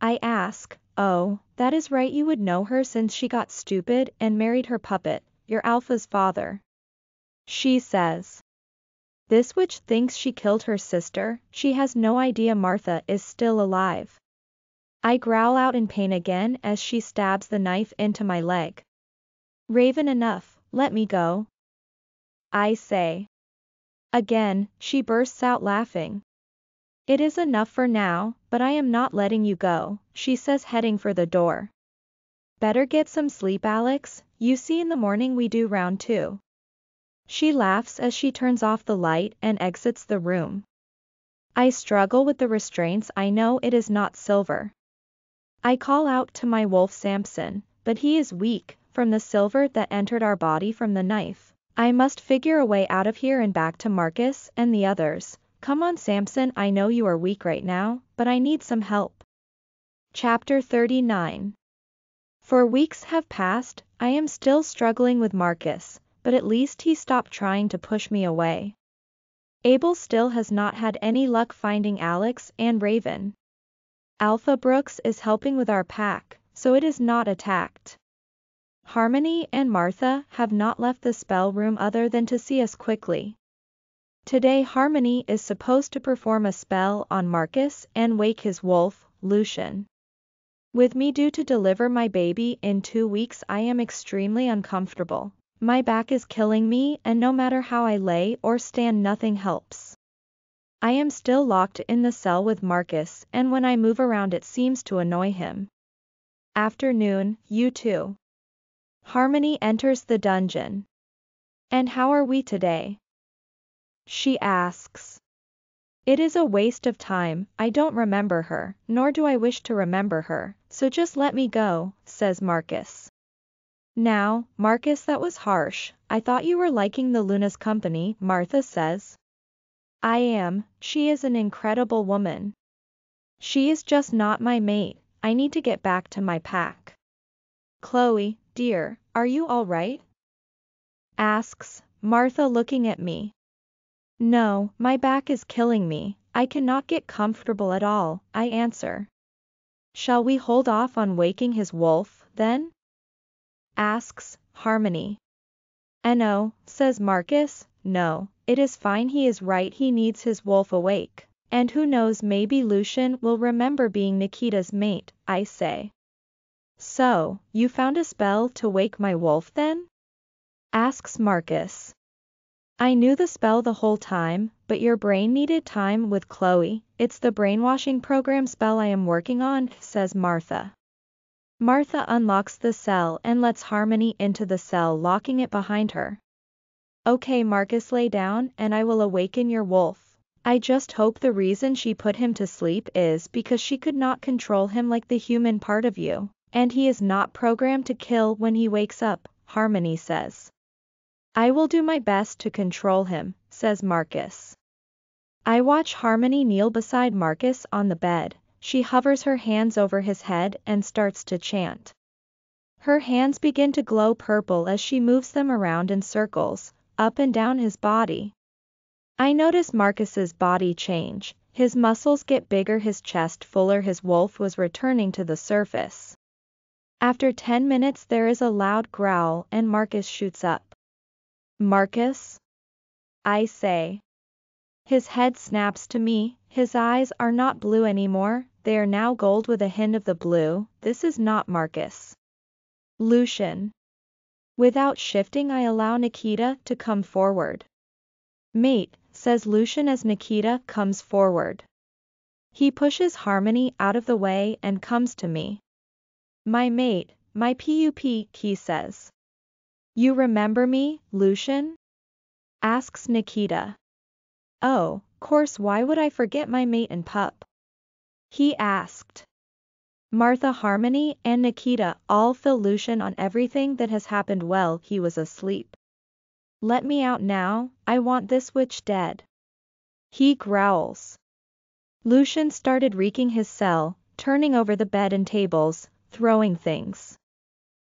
I ask, oh, that is right you would know her since she got stupid and married her puppet, your Alpha's father. She says. This witch thinks she killed her sister, she has no idea Martha is still alive. I growl out in pain again as she stabs the knife into my leg. Raven enough, let me go. I say. Again, she bursts out laughing. It is enough for now, but I am not letting you go, she says heading for the door. Better get some sleep Alex, you see in the morning we do round two. She laughs as she turns off the light and exits the room. I struggle with the restraints I know it is not silver. I call out to my wolf Samson, but he is weak, from the silver that entered our body from the knife. I must figure a way out of here and back to Marcus and the others, Come on Samson I know you are weak right now, but I need some help. Chapter 39 For weeks have passed, I am still struggling with Marcus, but at least he stopped trying to push me away. Abel still has not had any luck finding Alex and Raven. Alpha Brooks is helping with our pack, so it is not attacked. Harmony and Martha have not left the spell room other than to see us quickly. Today Harmony is supposed to perform a spell on Marcus and wake his wolf, Lucian. With me due to deliver my baby in two weeks I am extremely uncomfortable. My back is killing me and no matter how I lay or stand nothing helps. I am still locked in the cell with Marcus and when I move around it seems to annoy him. Afternoon, you too. Harmony enters the dungeon. And how are we today? She asks. It is a waste of time, I don't remember her, nor do I wish to remember her, so just let me go, says Marcus. Now, Marcus that was harsh, I thought you were liking the Luna's company, Martha says. I am, she is an incredible woman. She is just not my mate, I need to get back to my pack. Chloe, dear, are you alright? Asks, Martha looking at me. No, my back is killing me, I cannot get comfortable at all, I answer. Shall we hold off on waking his wolf, then? Asks, Harmony. No, says Marcus, no, it is fine he is right he needs his wolf awake. And who knows maybe Lucian will remember being Nikita's mate, I say. So, you found a spell to wake my wolf then? Asks Marcus. I knew the spell the whole time, but your brain needed time with Chloe, it's the brainwashing program spell I am working on, says Martha. Martha unlocks the cell and lets Harmony into the cell locking it behind her. Okay Marcus lay down and I will awaken your wolf. I just hope the reason she put him to sleep is because she could not control him like the human part of you, and he is not programmed to kill when he wakes up, Harmony says. I will do my best to control him, says Marcus. I watch Harmony kneel beside Marcus on the bed, she hovers her hands over his head and starts to chant. Her hands begin to glow purple as she moves them around in circles, up and down his body, I notice Marcus's body change, his muscles get bigger his chest fuller his wolf was returning to the surface. After 10 minutes there is a loud growl and Marcus shoots up. Marcus? I say. His head snaps to me, his eyes are not blue anymore, they are now gold with a hint of the blue, this is not Marcus. Lucian. Without shifting I allow Nikita to come forward. Mate, says Lucian as Nikita comes forward. He pushes Harmony out of the way and comes to me. My mate, my PUP, he says. You remember me, Lucian? Asks Nikita. Oh, course why would I forget my mate and pup? He asked. Martha Harmony and Nikita all fill Lucian on everything that has happened while he was asleep. Let me out now, I want this witch dead. He growls. Lucian started wreaking his cell, turning over the bed and tables, throwing things.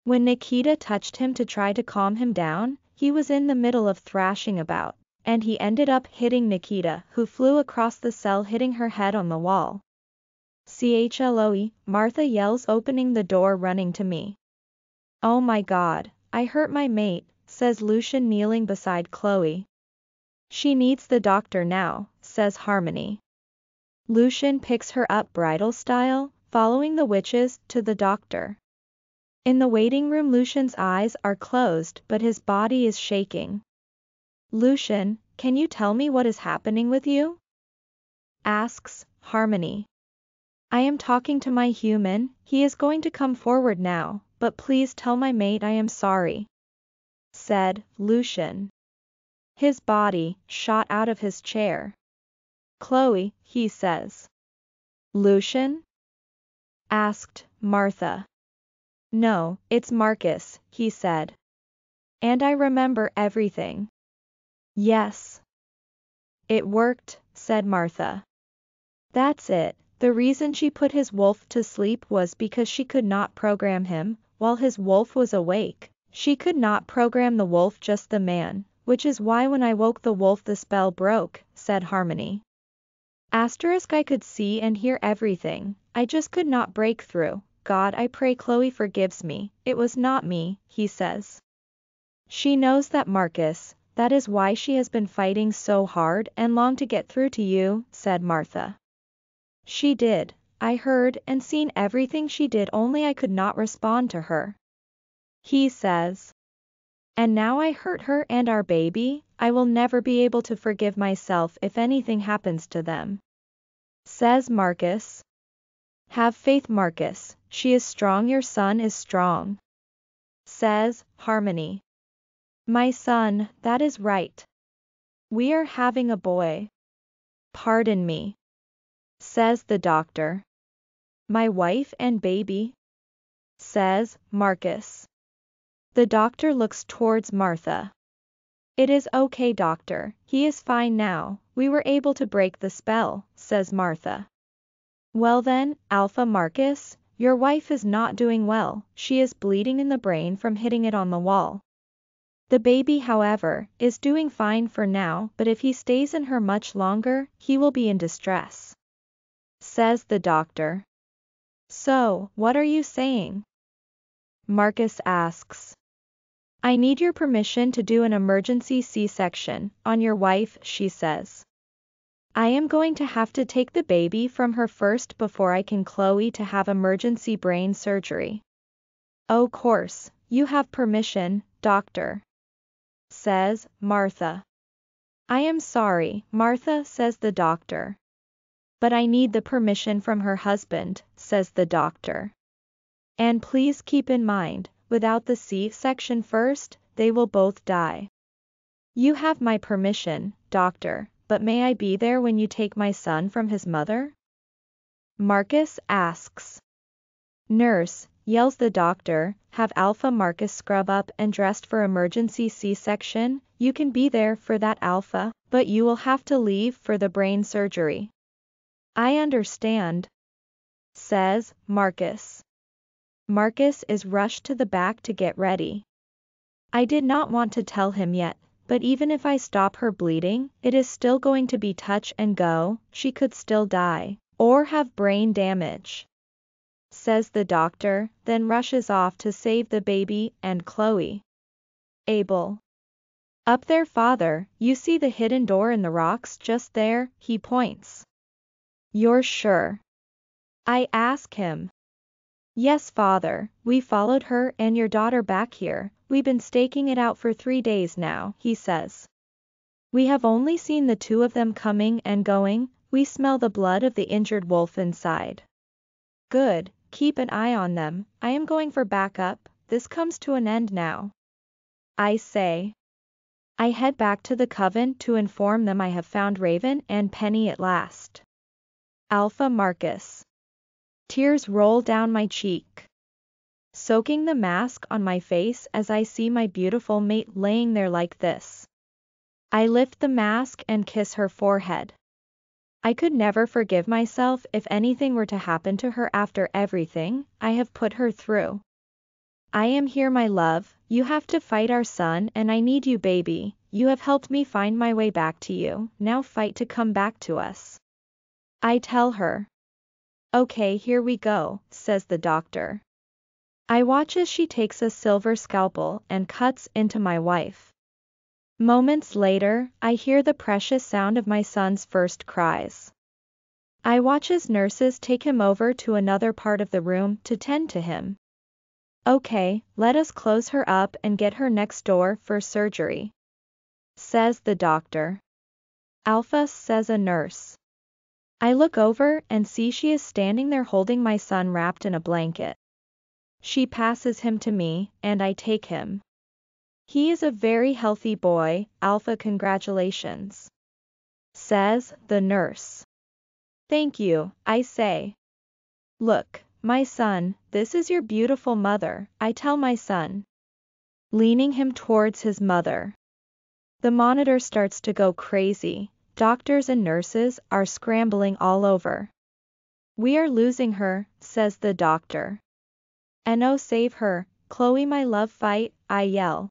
When Nikita touched him to try to calm him down, he was in the middle of thrashing about, and he ended up hitting Nikita, who flew across the cell hitting her head on the wall. CHLOE, Martha yells opening the door running to me. Oh my god, I hurt my mate, says Lucian kneeling beside Chloe. She needs the doctor now, says Harmony. Lucian picks her up bridal style, following the witches to the doctor. In the waiting room Lucian's eyes are closed but his body is shaking. Lucian, can you tell me what is happening with you? Asks, Harmony. I am talking to my human, he is going to come forward now, but please tell my mate I am sorry said Lucian. His body shot out of his chair. Chloe, he says. Lucian? asked Martha. No, it's Marcus, he said. And I remember everything. Yes. It worked, said Martha. That's it. The reason she put his wolf to sleep was because she could not program him, while his wolf was awake. She could not program the wolf just the man, which is why when I woke the wolf the spell broke, said Harmony. Asterisk I could see and hear everything, I just could not break through. God I pray Chloe forgives me, it was not me, he says. She knows that Marcus, that is why she has been fighting so hard and long to get through to you, said Martha. She did, I heard and seen everything she did only I could not respond to her. He says. And now I hurt her and our baby, I will never be able to forgive myself if anything happens to them. Says Marcus. Have faith Marcus, she is strong your son is strong. Says, Harmony. My son, that is right. We are having a boy. Pardon me. Says the doctor. My wife and baby. Says, Marcus. The doctor looks towards Martha. It is okay doctor, he is fine now, we were able to break the spell, says Martha. Well then, Alpha Marcus, your wife is not doing well, she is bleeding in the brain from hitting it on the wall. The baby however, is doing fine for now but if he stays in her much longer, he will be in distress. Says the doctor. So, what are you saying? Marcus asks. I need your permission to do an emergency C-section on your wife, she says. I am going to have to take the baby from her first before I can Chloe to have emergency brain surgery. Oh course, you have permission, doctor. Says, Martha. I am sorry, Martha, says the doctor. But I need the permission from her husband, says the doctor. And please keep in mind, without the C-section first, they will both die. You have my permission, doctor, but may I be there when you take my son from his mother? Marcus asks. Nurse, yells the doctor, have Alpha Marcus scrub up and dressed for emergency C-section, you can be there for that Alpha, but you will have to leave for the brain surgery. I understand. Says, Marcus. Marcus is rushed to the back to get ready. I did not want to tell him yet, but even if I stop her bleeding, it is still going to be touch and go, she could still die, or have brain damage. Says the doctor, then rushes off to save the baby and Chloe. Abel. Up there father, you see the hidden door in the rocks just there, he points. You're sure? I ask him. Yes father, we followed her and your daughter back here, We've been staking it out for three days now, he says. We have only seen the two of them coming and going, we smell the blood of the injured wolf inside. Good, keep an eye on them, I am going for backup, this comes to an end now. I say. I head back to the coven to inform them I have found Raven and Penny at last. Alpha Marcus. Tears roll down my cheek soaking the mask on my face as I see my beautiful mate laying there like this. I lift the mask and kiss her forehead. I could never forgive myself if anything were to happen to her after everything I have put her through. I am here my love, you have to fight our son and I need you baby, you have helped me find my way back to you, now fight to come back to us. I tell her. Okay here we go, says the doctor. I watch as she takes a silver scalpel and cuts into my wife. Moments later, I hear the precious sound of my son's first cries. I watch as nurses take him over to another part of the room to tend to him. Okay, let us close her up and get her next door for surgery. Says the doctor. Alpha says a nurse. I look over and see she is standing there holding my son wrapped in a blanket. She passes him to me, and I take him. He is a very healthy boy, Alpha congratulations. Says, the nurse. Thank you, I say. Look, my son, this is your beautiful mother, I tell my son. Leaning him towards his mother. The monitor starts to go crazy, doctors and nurses are scrambling all over. We are losing her, says the doctor. And oh save her, Chloe my love fight, I yell.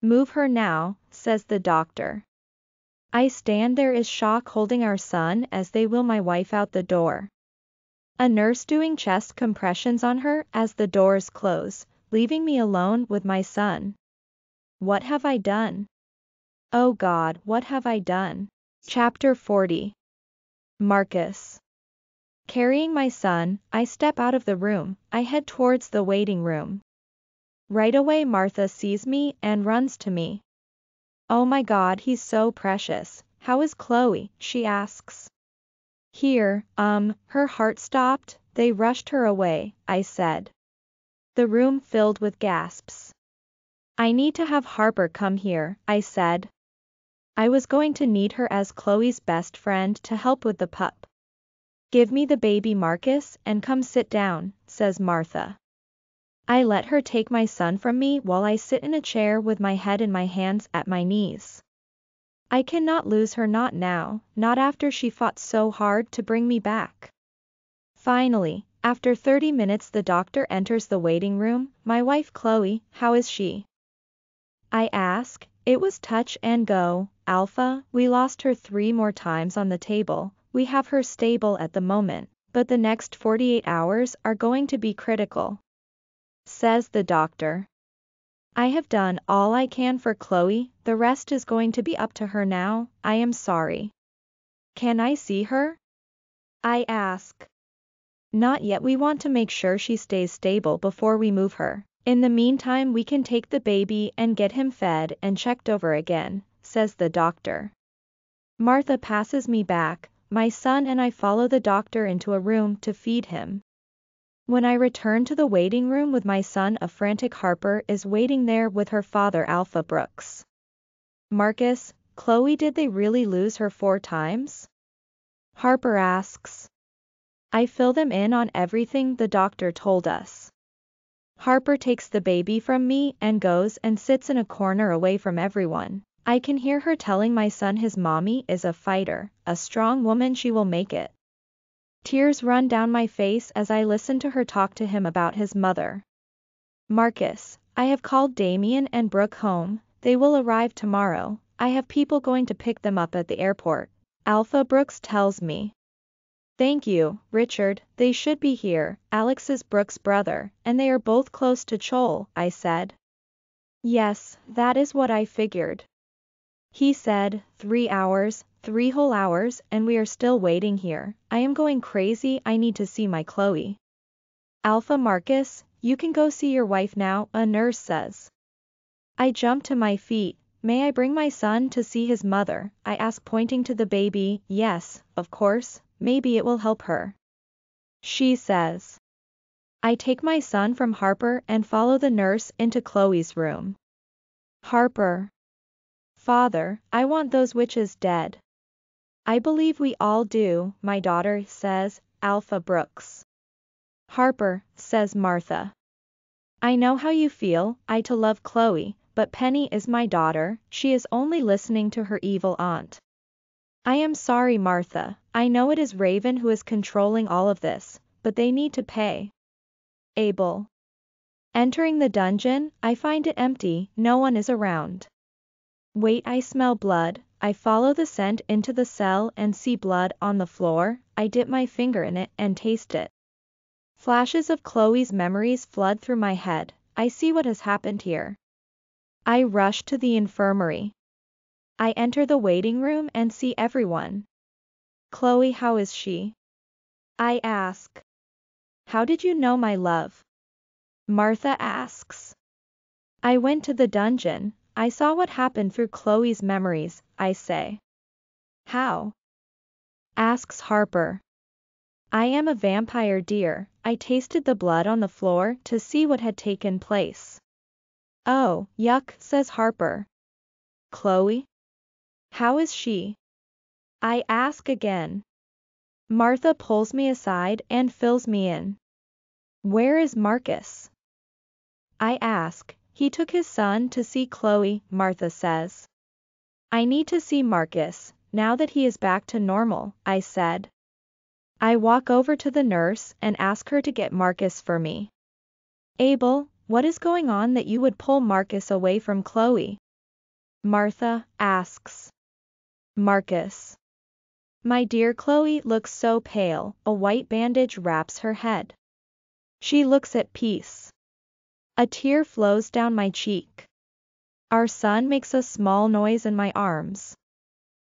Move her now, says the doctor. I stand there is shock holding our son as they wheel my wife out the door. A nurse doing chest compressions on her as the doors close, leaving me alone with my son. What have I done? Oh God, what have I done? Chapter 40 Marcus Carrying my son, I step out of the room, I head towards the waiting room. Right away Martha sees me and runs to me. Oh my god he's so precious, how is Chloe, she asks. Here, um, her heart stopped, they rushed her away, I said. The room filled with gasps. I need to have Harper come here, I said. I was going to need her as Chloe's best friend to help with the pup. Give me the baby Marcus and come sit down, says Martha. I let her take my son from me while I sit in a chair with my head in my hands at my knees. I cannot lose her not now, not after she fought so hard to bring me back. Finally, after 30 minutes the doctor enters the waiting room, my wife Chloe, how is she? I ask, it was touch and go, Alpha, we lost her three more times on the table, we have her stable at the moment, but the next 48 hours are going to be critical. Says the doctor. I have done all I can for Chloe, the rest is going to be up to her now, I am sorry. Can I see her? I ask. Not yet we want to make sure she stays stable before we move her. In the meantime we can take the baby and get him fed and checked over again, says the doctor. Martha passes me back, my son and I follow the doctor into a room to feed him. When I return to the waiting room with my son a frantic Harper is waiting there with her father Alpha Brooks. Marcus, Chloe did they really lose her four times? Harper asks. I fill them in on everything the doctor told us. Harper takes the baby from me and goes and sits in a corner away from everyone. I can hear her telling my son his mommy is a fighter, a strong woman she will make it. Tears run down my face as I listen to her talk to him about his mother. Marcus, I have called Damien and Brooke home, they will arrive tomorrow, I have people going to pick them up at the airport. Alpha Brooks tells me. Thank you, Richard, they should be here, Alex is Brooke's brother, and they are both close to Chloe, I said. Yes, that is what I figured. He said, three hours, three whole hours, and we are still waiting here, I am going crazy, I need to see my Chloe. Alpha Marcus, you can go see your wife now, a nurse says. I jump to my feet, may I bring my son to see his mother, I ask pointing to the baby, yes, of course, maybe it will help her. She says. I take my son from Harper and follow the nurse into Chloe's room. Harper. Father, I want those witches dead. I believe we all do, my daughter says, Alpha Brooks. Harper, says Martha. I know how you feel, I to love Chloe, but Penny is my daughter, she is only listening to her evil aunt. I am sorry Martha, I know it is Raven who is controlling all of this, but they need to pay. Abel. Entering the dungeon, I find it empty, no one is around. Wait I smell blood, I follow the scent into the cell and see blood on the floor, I dip my finger in it and taste it. Flashes of Chloe's memories flood through my head, I see what has happened here. I rush to the infirmary. I enter the waiting room and see everyone. Chloe, how is she? I ask. How did you know my love? Martha asks. I went to the dungeon, I saw what happened through Chloe's memories, I say. How? Asks Harper. I am a vampire dear, I tasted the blood on the floor to see what had taken place. Oh, yuck, says Harper. Chloe? How is she? I ask again. Martha pulls me aside and fills me in. Where is Marcus? I ask, he took his son to see Chloe, Martha says. I need to see Marcus, now that he is back to normal, I said. I walk over to the nurse and ask her to get Marcus for me. Abel, what is going on that you would pull Marcus away from Chloe? Martha asks. Marcus. My dear Chloe looks so pale, a white bandage wraps her head. She looks at peace. A tear flows down my cheek. Our son makes a small noise in my arms.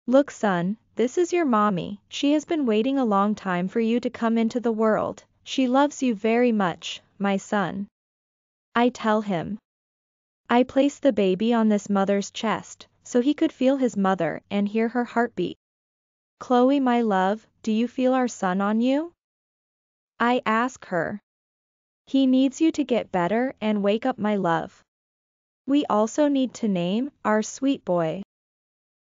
Look son, this is your mommy, she has been waiting a long time for you to come into the world, she loves you very much, my son. I tell him. I place the baby on this mother's chest, so he could feel his mother and hear her heartbeat. Chloe my love, do you feel our son on you? I ask her. He needs you to get better and wake up my love. We also need to name our sweet boy.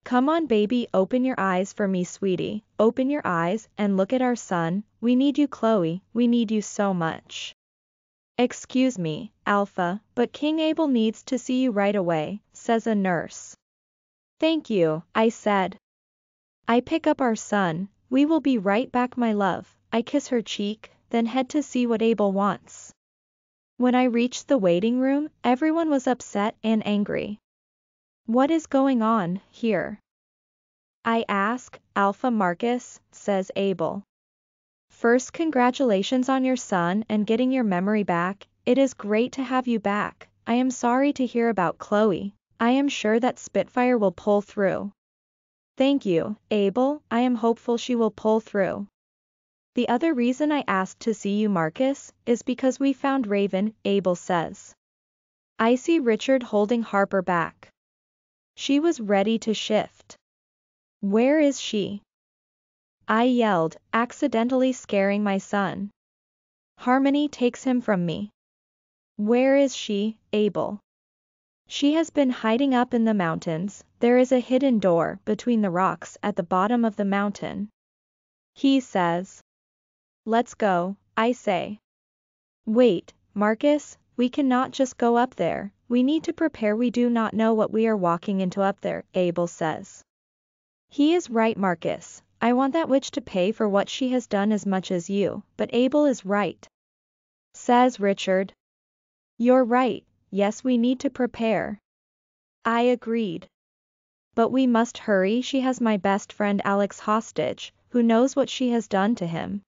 Come on baby open your eyes for me sweetie, open your eyes and look at our son, we need you Chloe, we need you so much. Excuse me, Alpha, but King Abel needs to see you right away, says a nurse. Thank you, I said. I pick up our son, we will be right back my love, I kiss her cheek, then head to see what Abel wants. When I reached the waiting room, everyone was upset and angry. What is going on here? I ask, Alpha Marcus, says Abel. First congratulations on your son and getting your memory back, it is great to have you back, I am sorry to hear about Chloe, I am sure that Spitfire will pull through. Thank you, Abel, I am hopeful she will pull through. The other reason I asked to see you Marcus, is because we found Raven, Abel says. I see Richard holding Harper back. She was ready to shift. Where is she? I yelled, accidentally scaring my son. Harmony takes him from me. Where is she, Abel? She has been hiding up in the mountains, there is a hidden door between the rocks at the bottom of the mountain. He says. Let's go, I say. Wait, Marcus, we cannot just go up there, we need to prepare we do not know what we are walking into up there, Abel says. He is right Marcus, I want that witch to pay for what she has done as much as you, but Abel is right. Says Richard. You're right, yes we need to prepare. I agreed. But we must hurry she has my best friend Alex hostage, who knows what she has done to him.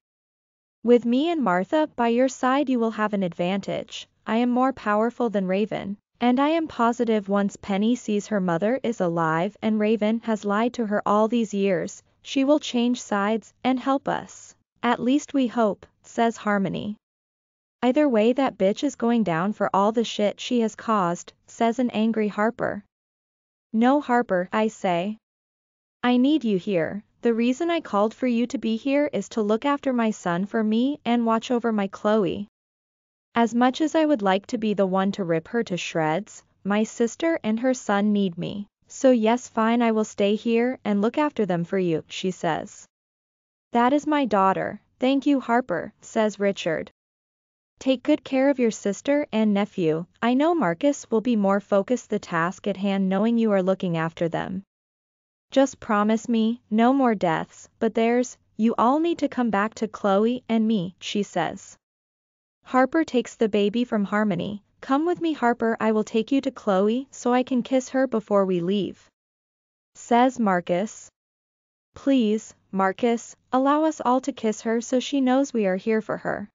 With me and Martha by your side you will have an advantage, I am more powerful than Raven, and I am positive once Penny sees her mother is alive and Raven has lied to her all these years, she will change sides and help us. At least we hope, says Harmony. Either way that bitch is going down for all the shit she has caused, says an angry Harper. No Harper, I say. I need you here. The reason I called for you to be here is to look after my son for me and watch over my Chloe. As much as I would like to be the one to rip her to shreds, my sister and her son need me. So yes fine I will stay here and look after them for you, she says. That is my daughter, thank you Harper, says Richard. Take good care of your sister and nephew, I know Marcus will be more focused the task at hand knowing you are looking after them. Just promise me, no more deaths, but there's, you all need to come back to Chloe and me, she says. Harper takes the baby from Harmony, Come with me Harper I will take you to Chloe so I can kiss her before we leave. Says Marcus. Please, Marcus, allow us all to kiss her so she knows we are here for her.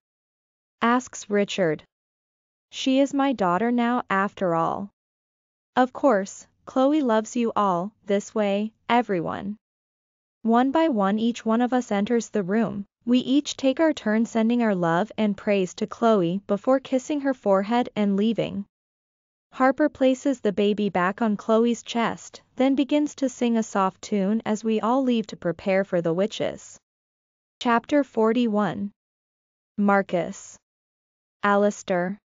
Asks Richard. She is my daughter now after all. Of course, Chloe loves you all, this way, everyone. One by one each one of us enters the room, we each take our turn sending our love and praise to Chloe before kissing her forehead and leaving. Harper places the baby back on Chloe's chest, then begins to sing a soft tune as we all leave to prepare for the witches. Chapter 41 Marcus Alistair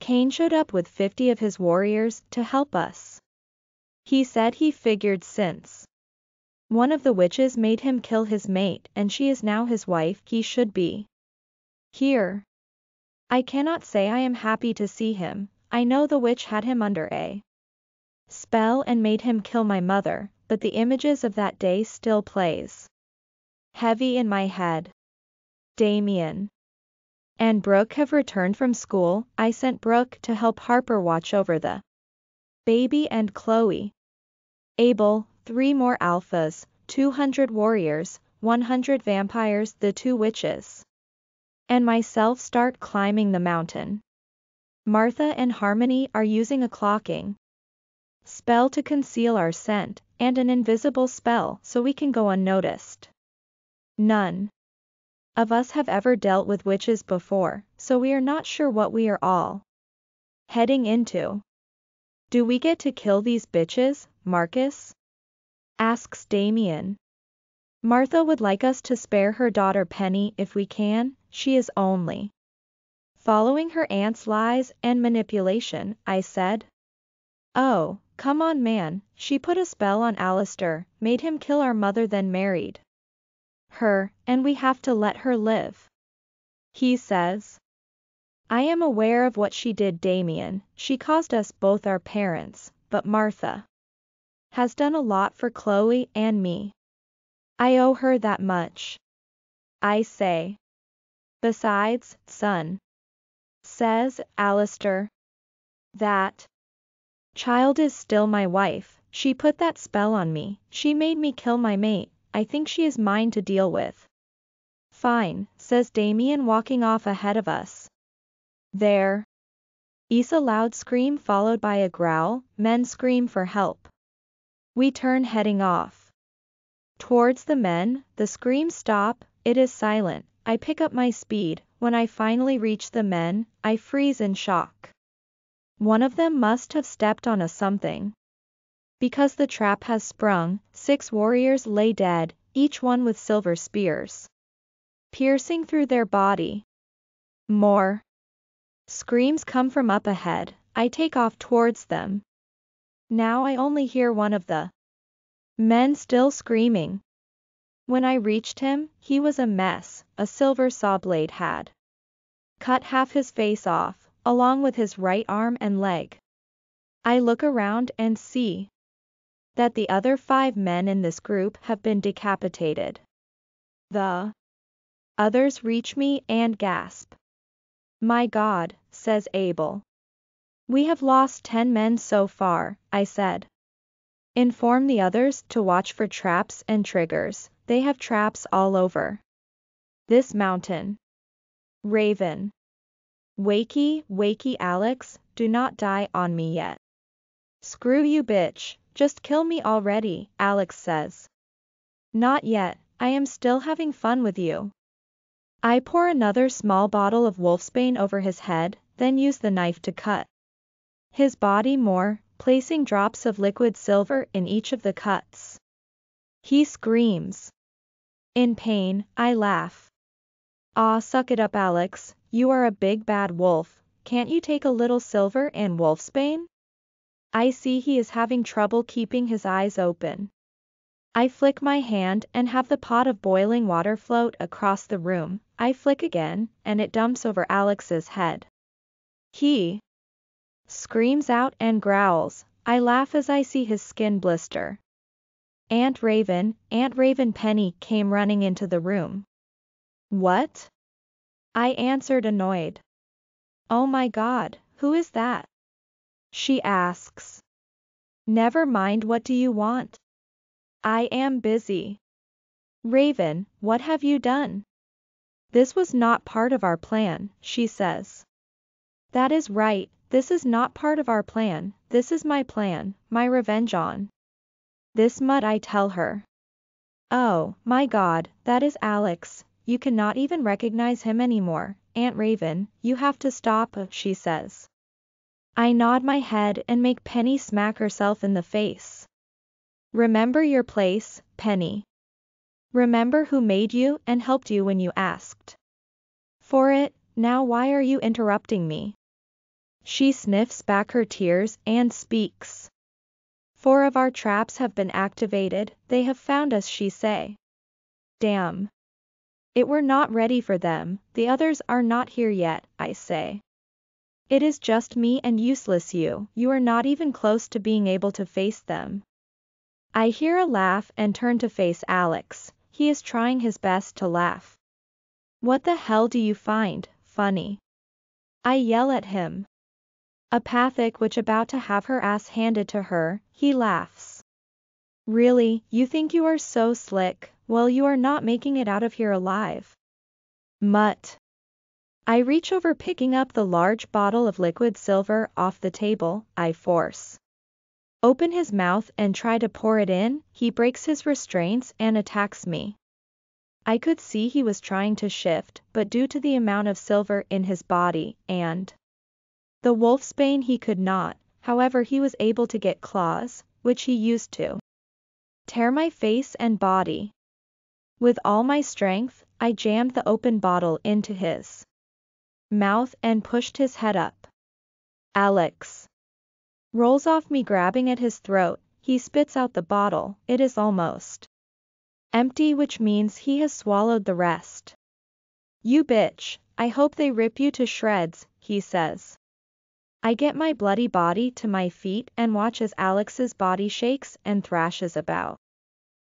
Kane showed up with 50 of his warriors to help us. He said he figured since one of the witches made him kill his mate and she is now his wife, he should be here. I cannot say I am happy to see him, I know the witch had him under a spell and made him kill my mother, but the images of that day still plays heavy in my head. Damien and Brooke have returned from school, I sent Brooke to help Harper watch over the baby and Chloe. Abel, three more alphas, 200 warriors, 100 vampires, the two witches, and myself start climbing the mountain. Martha and Harmony are using a clocking spell to conceal our scent, and an invisible spell so we can go unnoticed. None of us have ever dealt with witches before, so we are not sure what we are all heading into. Do we get to kill these bitches, Marcus? asks Damien. Martha would like us to spare her daughter Penny if we can, she is only following her aunt's lies and manipulation, I said. Oh, come on man, she put a spell on Alistair, made him kill our mother then married her, and we have to let her live. He says. I am aware of what she did Damien, she caused us both our parents, but Martha has done a lot for Chloe and me. I owe her that much. I say. Besides, son, says Alistair, that child is still my wife, she put that spell on me, she made me kill my mate, I think she is mine to deal with. Fine, says Damien walking off ahead of us. There. Isa loud scream followed by a growl, men scream for help. We turn heading off. Towards the men, the screams stop, it is silent, I pick up my speed, when I finally reach the men, I freeze in shock. One of them must have stepped on a something. Because the trap has sprung, six warriors lay dead, each one with silver spears. Piercing through their body. More. Screams come from up ahead, I take off towards them. Now I only hear one of the men still screaming. When I reached him, he was a mess, a silver saw blade had cut half his face off, along with his right arm and leg. I look around and see that the other five men in this group have been decapitated. The others reach me and gasp. My God, says Abel. We have lost ten men so far, I said. Inform the others to watch for traps and triggers, they have traps all over. This mountain. Raven. Wakey, wakey Alex, do not die on me yet. Screw you bitch, just kill me already, Alex says. Not yet, I am still having fun with you. I pour another small bottle of wolfsbane over his head, then use the knife to cut his body more, placing drops of liquid silver in each of the cuts. He screams. In pain, I laugh. Ah suck it up Alex, you are a big bad wolf, can't you take a little silver and wolfsbane? I see he is having trouble keeping his eyes open. I flick my hand and have the pot of boiling water float across the room, I flick again, and it dumps over Alex's head. He screams out and growls. I laugh as I see his skin blister. Aunt Raven, Aunt Raven Penny came running into the room. What? I answered annoyed. Oh my god, who is that? She asks. Never mind what do you want? I am busy. Raven, what have you done? This was not part of our plan, she says. That is right, this is not part of our plan, this is my plan, my revenge on. This mud I tell her. Oh, my god, that is Alex, you cannot even recognize him anymore, Aunt Raven, you have to stop, she says. I nod my head and make Penny smack herself in the face. Remember your place, Penny. Remember who made you and helped you when you asked for it, now why are you interrupting me? She sniffs back her tears and speaks. Four of our traps have been activated, they have found us she say. Damn. It were not ready for them, the others are not here yet, I say. It is just me and useless you, you are not even close to being able to face them. I hear a laugh and turn to face Alex, he is trying his best to laugh. What the hell do you find, funny? I yell at him apathic witch about to have her ass handed to her, he laughs. Really, you think you are so slick, well you are not making it out of here alive. Mutt. I reach over picking up the large bottle of liquid silver off the table, I force. Open his mouth and try to pour it in, he breaks his restraints and attacks me. I could see he was trying to shift, but due to the amount of silver in his body, and the wolfsbane he could not, however he was able to get claws, which he used to tear my face and body. With all my strength, I jammed the open bottle into his mouth and pushed his head up. Alex rolls off me grabbing at his throat, he spits out the bottle, it is almost empty which means he has swallowed the rest. You bitch, I hope they rip you to shreds, he says. I get my bloody body to my feet and watch as Alex's body shakes and thrashes about.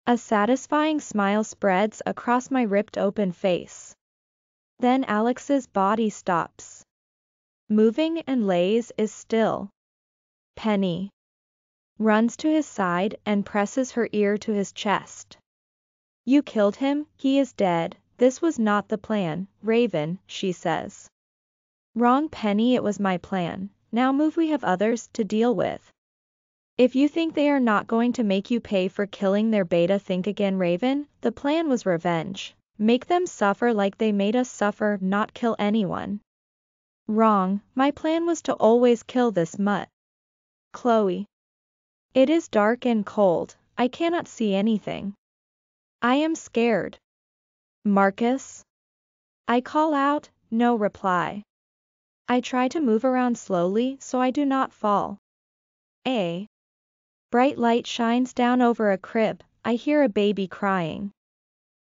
A satisfying smile spreads across my ripped open face. Then Alex's body stops. Moving and lays is still. Penny runs to his side and presses her ear to his chest. You killed him, he is dead, this was not the plan, Raven, she says. Wrong Penny it was my plan, now move we have others to deal with. If you think they are not going to make you pay for killing their beta think again Raven, the plan was revenge. Make them suffer like they made us suffer, not kill anyone. Wrong, my plan was to always kill this mutt. Chloe. It is dark and cold, I cannot see anything. I am scared. Marcus. I call out, no reply. I try to move around slowly so I do not fall. A. Bright light shines down over a crib, I hear a baby crying.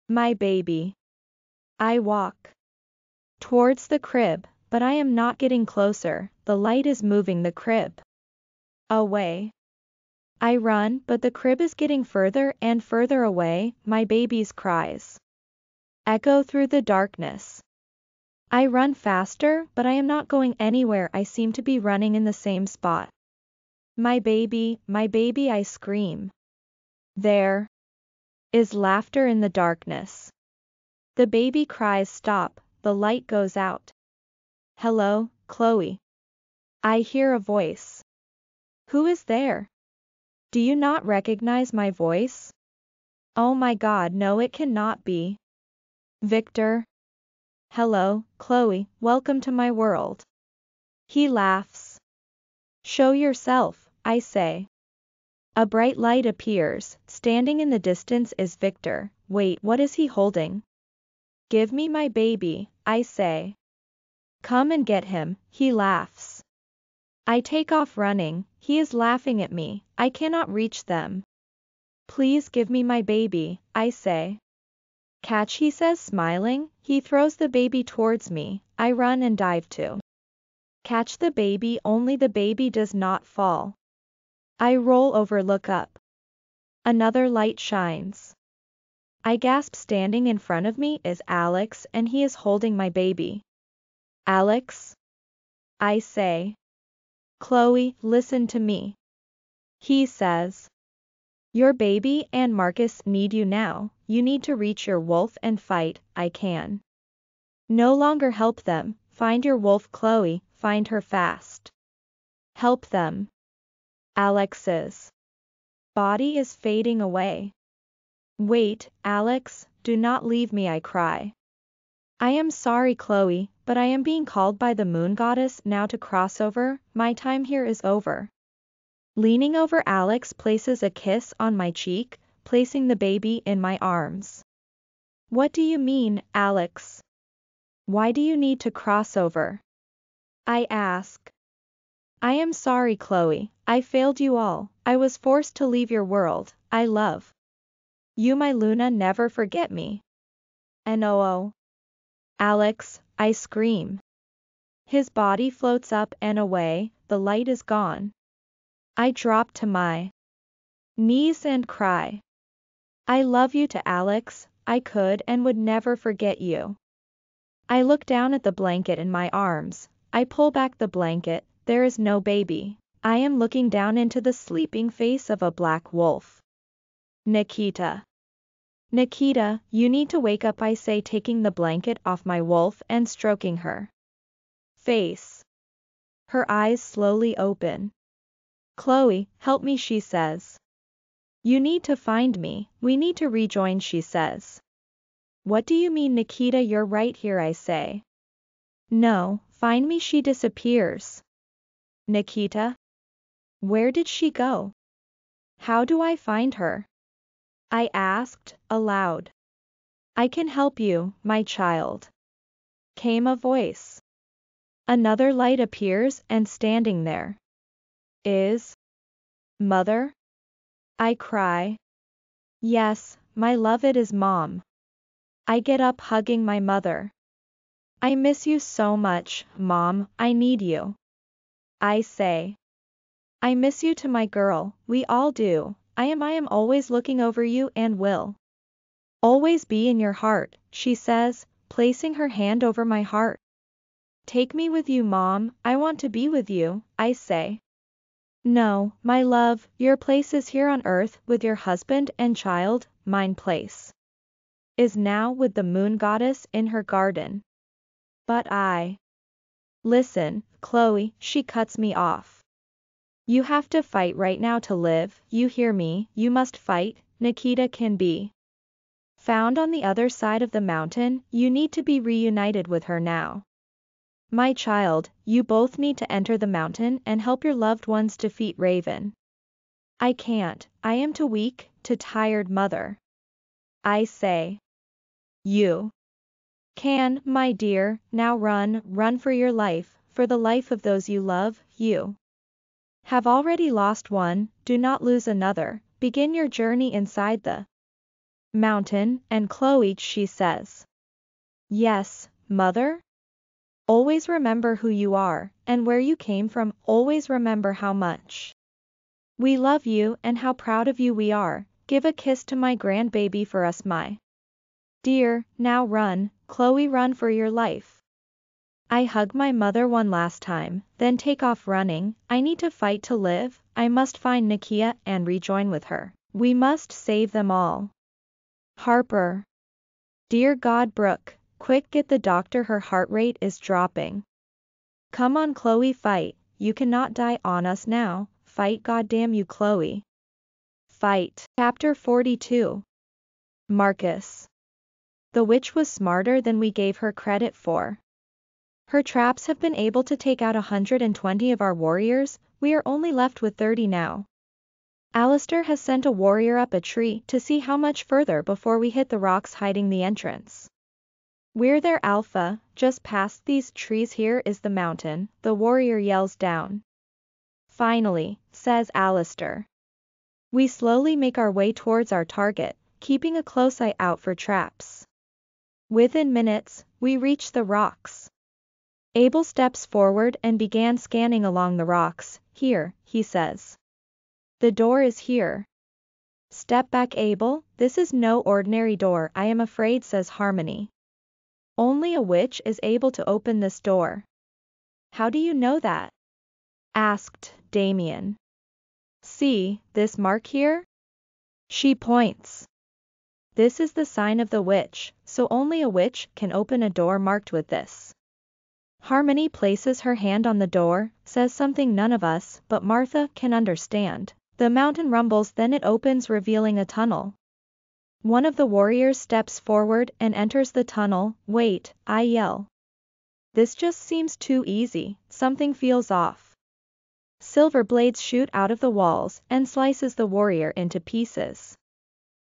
My baby. I walk towards the crib, but I am not getting closer, the light is moving the crib away. I run, but the crib is getting further and further away, my baby's cries echo through the darkness. I run faster, but I am not going anywhere, I seem to be running in the same spot. My baby, my baby I scream. There is laughter in the darkness. The baby cries stop, the light goes out. Hello, Chloe. I hear a voice. Who is there? Do you not recognize my voice? Oh my god no it cannot be. Victor. Hello, Chloe, welcome to my world. He laughs. Show yourself. I say. A bright light appears, standing in the distance is Victor, wait what is he holding? Give me my baby, I say. Come and get him, he laughs. I take off running, he is laughing at me, I cannot reach them. Please give me my baby, I say. Catch he says smiling, he throws the baby towards me, I run and dive to. Catch the baby only the baby does not fall. I roll over look up. Another light shines. I gasp standing in front of me is Alex and he is holding my baby. Alex? I say. Chloe, listen to me. He says. Your baby and Marcus need you now, you need to reach your wolf and fight, I can. No longer help them, find your wolf Chloe, find her fast. Help them. Alex's body is fading away. Wait, Alex, do not leave me I cry. I am sorry Chloe, but I am being called by the moon goddess now to cross over, my time here is over. Leaning over Alex places a kiss on my cheek, placing the baby in my arms. What do you mean, Alex? Why do you need to cross over? I ask. I am sorry Chloe, I failed you all, I was forced to leave your world, I love. You my Luna never forget me. N-O-O. Alex, I scream. His body floats up and away, the light is gone. I drop to my knees and cry. I love you to Alex, I could and would never forget you. I look down at the blanket in my arms, I pull back the blanket, there is no baby. I am looking down into the sleeping face of a black wolf. Nikita. Nikita, you need to wake up I say taking the blanket off my wolf and stroking her face. Her eyes slowly open. Chloe, help me she says. You need to find me, we need to rejoin she says. What do you mean Nikita you're right here I say. No, find me she disappears. Nikita? Where did she go? How do I find her? I asked, aloud. I can help you, my child. Came a voice. Another light appears and standing there. Is. Mother? I cry. Yes, my love it is mom. I get up hugging my mother. I miss you so much, Mom, I need you. I say. I miss you to my girl, we all do, I am I am always looking over you and will. Always be in your heart, she says, placing her hand over my heart. Take me with you mom, I want to be with you, I say. No, my love, your place is here on earth with your husband and child, mine place is now with the moon goddess in her garden. But I. Listen, Chloe, she cuts me off. You have to fight right now to live, you hear me, you must fight, Nikita can be. Found on the other side of the mountain, you need to be reunited with her now. My child, you both need to enter the mountain and help your loved ones defeat Raven. I can't, I am too weak, too tired mother. I say. You can, my dear, now run, run for your life, for the life of those you love, you have already lost one, do not lose another, begin your journey inside the mountain, and Chloe, she says. Yes, mother? Always remember who you are, and where you came from, always remember how much we love you and how proud of you we are, give a kiss to my grandbaby for us my Dear, now run, Chloe run for your life. I hug my mother one last time, then take off running, I need to fight to live, I must find Nikita and rejoin with her. We must save them all. Harper. Dear God Brooke, quick get the doctor her heart rate is dropping. Come on Chloe fight, you cannot die on us now, fight goddamn you Chloe. Fight. Chapter 42. Marcus. The witch was smarter than we gave her credit for. Her traps have been able to take out 120 of our warriors, we are only left with 30 now. Alistair has sent a warrior up a tree to see how much further before we hit the rocks hiding the entrance. We're there Alpha, just past these trees here is the mountain, the warrior yells down. Finally, says Alistair. We slowly make our way towards our target, keeping a close eye out for traps. Within minutes, we reach the rocks. Abel steps forward and began scanning along the rocks. Here, he says. The door is here. Step back Abel, this is no ordinary door I am afraid says Harmony. Only a witch is able to open this door. How do you know that? asked Damien. See, this mark here? She points. This is the sign of the witch, so only a witch can open a door marked with this. Harmony places her hand on the door, says something none of us, but Martha, can understand. The mountain rumbles then it opens revealing a tunnel. One of the warriors steps forward and enters the tunnel, wait, I yell. This just seems too easy, something feels off. Silver blades shoot out of the walls and slices the warrior into pieces.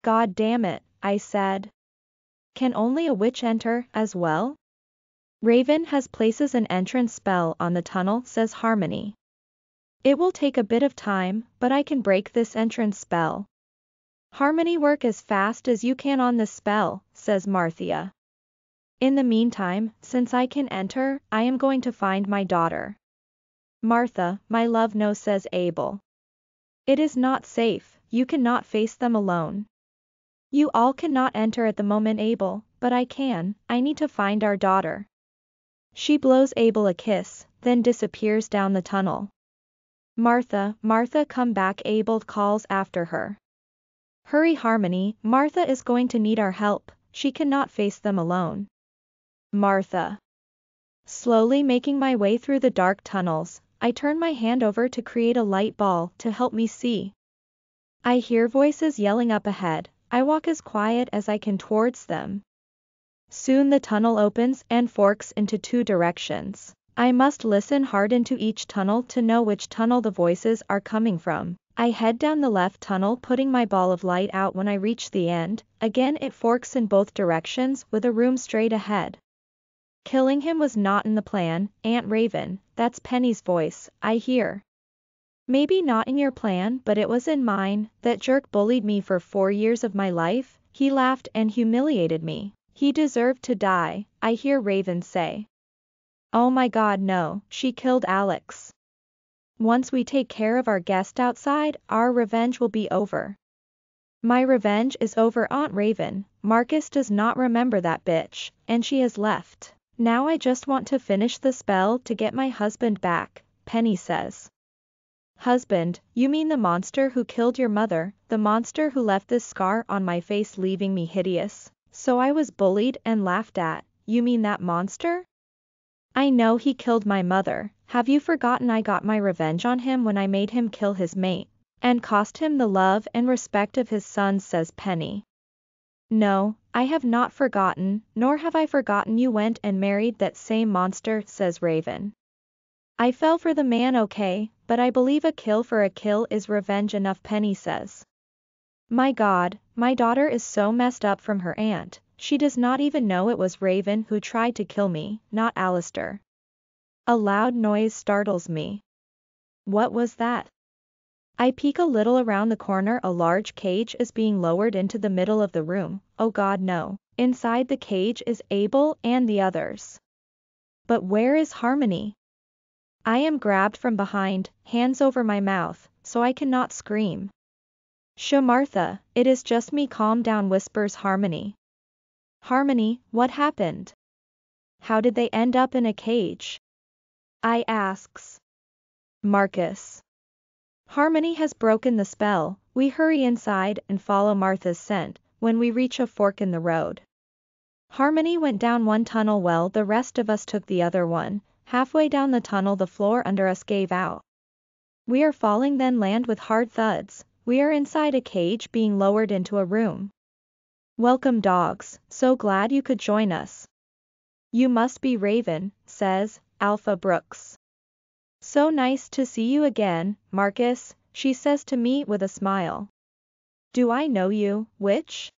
God damn it, I said. Can only a witch enter, as well? Raven has places an entrance spell on the tunnel, says Harmony. It will take a bit of time, but I can break this entrance spell. Harmony work as fast as you can on this spell, says Martha. In the meantime, since I can enter, I am going to find my daughter. Martha, my love no says Abel. It is not safe, you cannot face them alone. You all cannot enter at the moment Abel, but I can, I need to find our daughter. She blows Abel a kiss, then disappears down the tunnel. Martha, Martha come back Abel calls after her. Hurry Harmony, Martha is going to need our help, she cannot face them alone. Martha. Slowly making my way through the dark tunnels, I turn my hand over to create a light ball to help me see. I hear voices yelling up ahead, I walk as quiet as I can towards them. Soon the tunnel opens and forks into two directions. I must listen hard into each tunnel to know which tunnel the voices are coming from. I head down the left tunnel putting my ball of light out when I reach the end, again it forks in both directions with a room straight ahead. Killing him was not in the plan, Aunt Raven, that's Penny's voice, I hear. Maybe not in your plan but it was in mine, that jerk bullied me for four years of my life, he laughed and humiliated me. He deserved to die, I hear Raven say. Oh my god no, she killed Alex. Once we take care of our guest outside, our revenge will be over. My revenge is over Aunt Raven, Marcus does not remember that bitch, and she has left. Now I just want to finish the spell to get my husband back, Penny says. Husband, you mean the monster who killed your mother, the monster who left this scar on my face leaving me hideous. So I was bullied and laughed at, you mean that monster? I know he killed my mother, have you forgotten I got my revenge on him when I made him kill his mate, and cost him the love and respect of his sons says Penny. No, I have not forgotten, nor have I forgotten you went and married that same monster, says Raven. I fell for the man okay, but I believe a kill for a kill is revenge enough Penny says. My god, my daughter is so messed up from her aunt, she does not even know it was Raven who tried to kill me, not Alistair. A loud noise startles me. What was that? I peek a little around the corner a large cage is being lowered into the middle of the room, oh god no, inside the cage is Abel and the others. But where is Harmony? I am grabbed from behind, hands over my mouth, so I cannot scream. Shamartha, it is just me calm down whispers Harmony. Harmony, what happened? How did they end up in a cage? I asks. Marcus. Harmony has broken the spell, we hurry inside and follow Martha's scent, when we reach a fork in the road. Harmony went down one tunnel well the rest of us took the other one, Halfway down the tunnel the floor under us gave out. We are falling then land with hard thuds, we are inside a cage being lowered into a room. Welcome dogs, so glad you could join us. You must be Raven, says, Alpha Brooks. So nice to see you again, Marcus, she says to me with a smile. Do I know you, witch?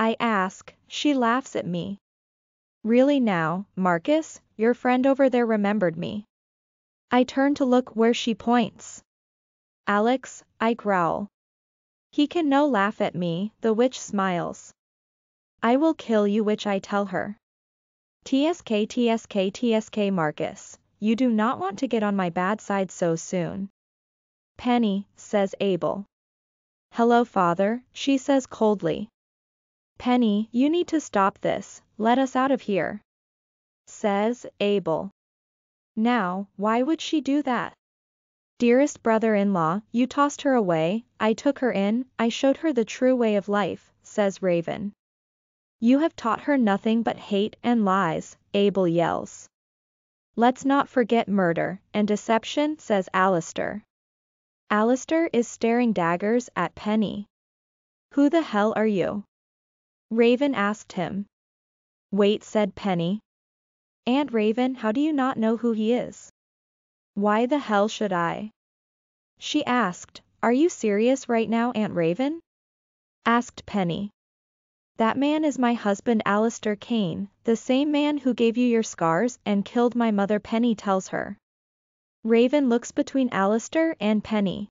I ask, she laughs at me. Really now, Marcus, your friend over there remembered me. I turn to look where she points. Alex, I growl. He can no laugh at me, the witch smiles. I will kill you witch I tell her. TSK TSK TSK Marcus, you do not want to get on my bad side so soon. Penny, says Abel. Hello father, she says coldly. Penny, you need to stop this, let us out of here says Abel. Now, why would she do that? Dearest brother-in-law, you tossed her away, I took her in, I showed her the true way of life, says Raven. You have taught her nothing but hate and lies, Abel yells. Let's not forget murder and deception, says Alistair. Alistair is staring daggers at Penny. Who the hell are you? Raven asked him. Wait, said Penny, Aunt Raven, how do you not know who he is? Why the hell should I? She asked, Are you serious right now, Aunt Raven? Asked Penny. That man is my husband Alistair Kane, the same man who gave you your scars and killed my mother Penny tells her. Raven looks between Alistair and Penny.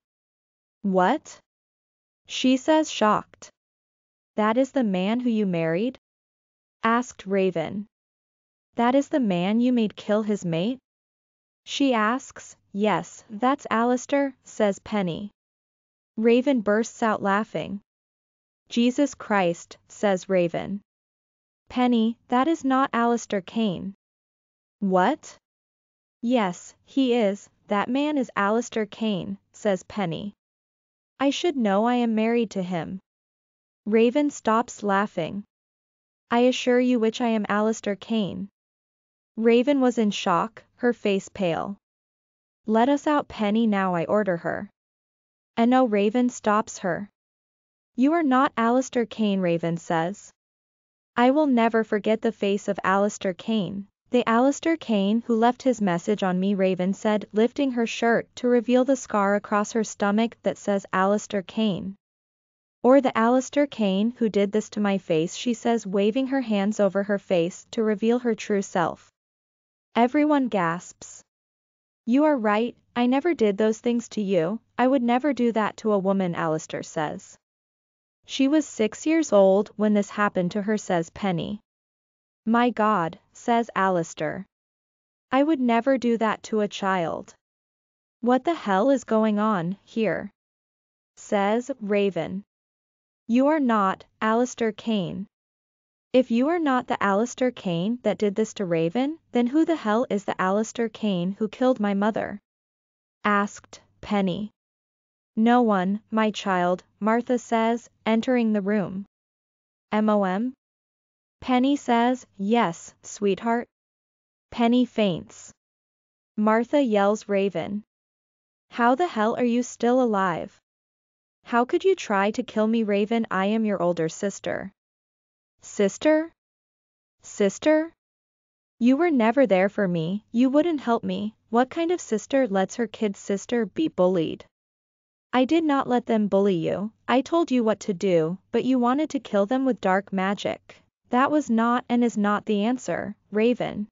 What? She says shocked. That is the man who you married? Asked Raven. That is the man you made kill his mate? She asks, Yes, that's Alistair, says Penny. Raven bursts out laughing. Jesus Christ, says Raven. Penny, that is not Alistair Kane. What? Yes, he is, that man is Alistair Kane, says Penny. I should know I am married to him. Raven stops laughing. I assure you witch I am Alistair Kane. Raven was in shock, her face pale. Let us out Penny now I order her. And no Raven stops her. You are not Alistair Kane Raven says. I will never forget the face of Alistair Kane, the Alistair Kane who left his message on me Raven said lifting her shirt to reveal the scar across her stomach that says Alistair Kane. Or the Alistair Kane who did this to my face she says waving her hands over her face to reveal her true self. Everyone gasps. You are right, I never did those things to you, I would never do that to a woman Alistair says. She was six years old when this happened to her says Penny. My God, says Alistair. I would never do that to a child. What the hell is going on here? Says Raven. You are not Alistair Kane. If you are not the Alistair Kane that did this to Raven, then who the hell is the Alistair Kane who killed my mother? Asked Penny. No one, my child, Martha says, entering the room. MOM? Penny says, yes, sweetheart. Penny faints. Martha yells Raven. How the hell are you still alive? How could you try to kill me Raven I am your older sister. Sister? Sister? You were never there for me, you wouldn't help me, what kind of sister lets her kid's sister be bullied? I did not let them bully you, I told you what to do, but you wanted to kill them with dark magic. That was not and is not the answer, Raven.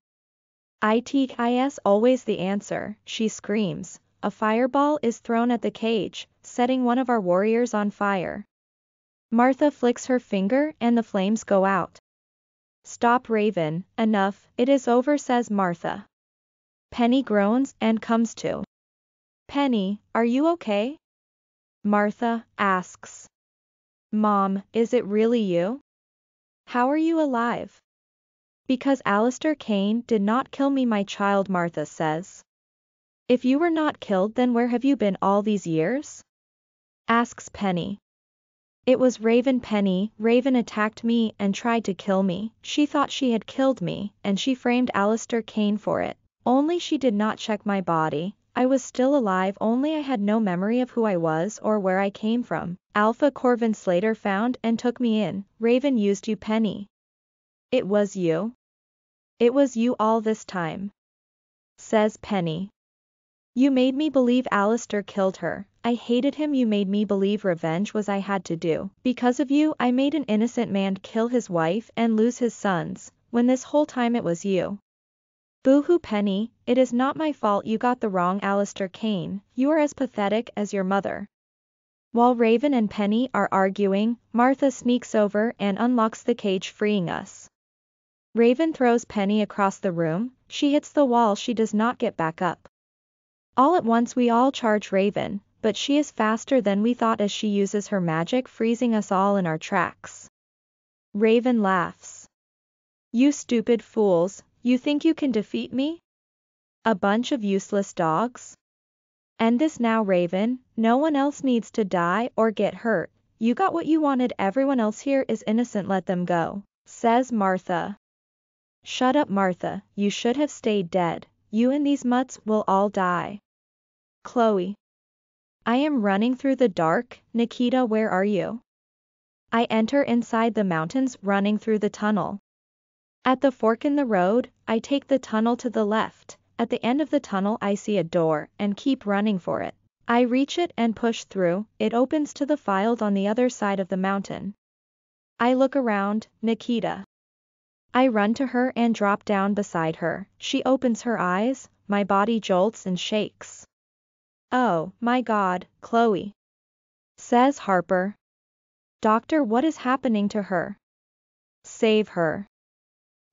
ITIS always the answer, she screams. A fireball is thrown at the cage, setting one of our warriors on fire. Martha flicks her finger and the flames go out. Stop Raven, enough, it is over says Martha. Penny groans and comes to. Penny, are you okay? Martha asks. Mom, is it really you? How are you alive? Because Alistair Kane did not kill me my child Martha says. If you were not killed then where have you been all these years? Asks Penny. It was Raven Penny, Raven attacked me and tried to kill me, she thought she had killed me, and she framed Alistair Kane for it. Only she did not check my body, I was still alive only I had no memory of who I was or where I came from. Alpha Corvin Slater found and took me in, Raven used you Penny. It was you. It was you all this time. Says Penny. You made me believe Alistair killed her, I hated him you made me believe revenge was I had to do. Because of you I made an innocent man kill his wife and lose his sons, when this whole time it was you. Boo-hoo Penny, it is not my fault you got the wrong Alistair Kane, you are as pathetic as your mother. While Raven and Penny are arguing, Martha sneaks over and unlocks the cage freeing us. Raven throws Penny across the room, she hits the wall she does not get back up. All at once we all charge Raven, but she is faster than we thought as she uses her magic freezing us all in our tracks. Raven laughs. You stupid fools, you think you can defeat me? A bunch of useless dogs? End this now Raven, no one else needs to die or get hurt, you got what you wanted everyone else here is innocent let them go, says Martha. Shut up Martha, you should have stayed dead, you and these mutts will all die. Chloe. I am running through the dark, Nikita where are you? I enter inside the mountains running through the tunnel. At the fork in the road, I take the tunnel to the left, at the end of the tunnel I see a door, and keep running for it. I reach it and push through, it opens to the field on the other side of the mountain. I look around, Nikita. I run to her and drop down beside her, she opens her eyes, my body jolts and shakes. Oh, my god, Chloe. Says Harper. Doctor what is happening to her? Save her.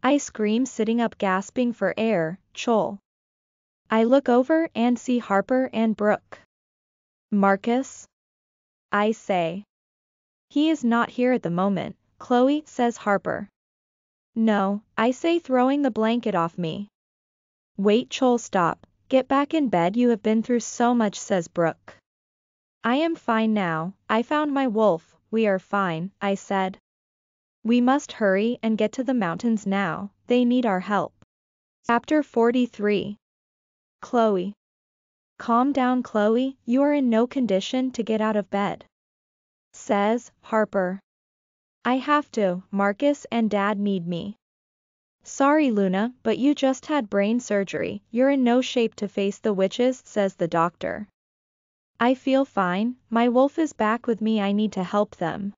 I scream sitting up gasping for air, Chloe. I look over and see Harper and Brooke. Marcus? I say. He is not here at the moment, Chloe, says Harper. No, I say throwing the blanket off me. Wait Chloe stop, get back in bed you have been through so much says Brooke. I am fine now, I found my wolf, we are fine, I said. We must hurry and get to the mountains now, they need our help. Chapter 43 Chloe. Calm down Chloe, you are in no condition to get out of bed. Says, Harper. I have to, Marcus and Dad need me. Sorry Luna, but you just had brain surgery, you're in no shape to face the witches, says the doctor. I feel fine, my wolf is back with me I need to help them.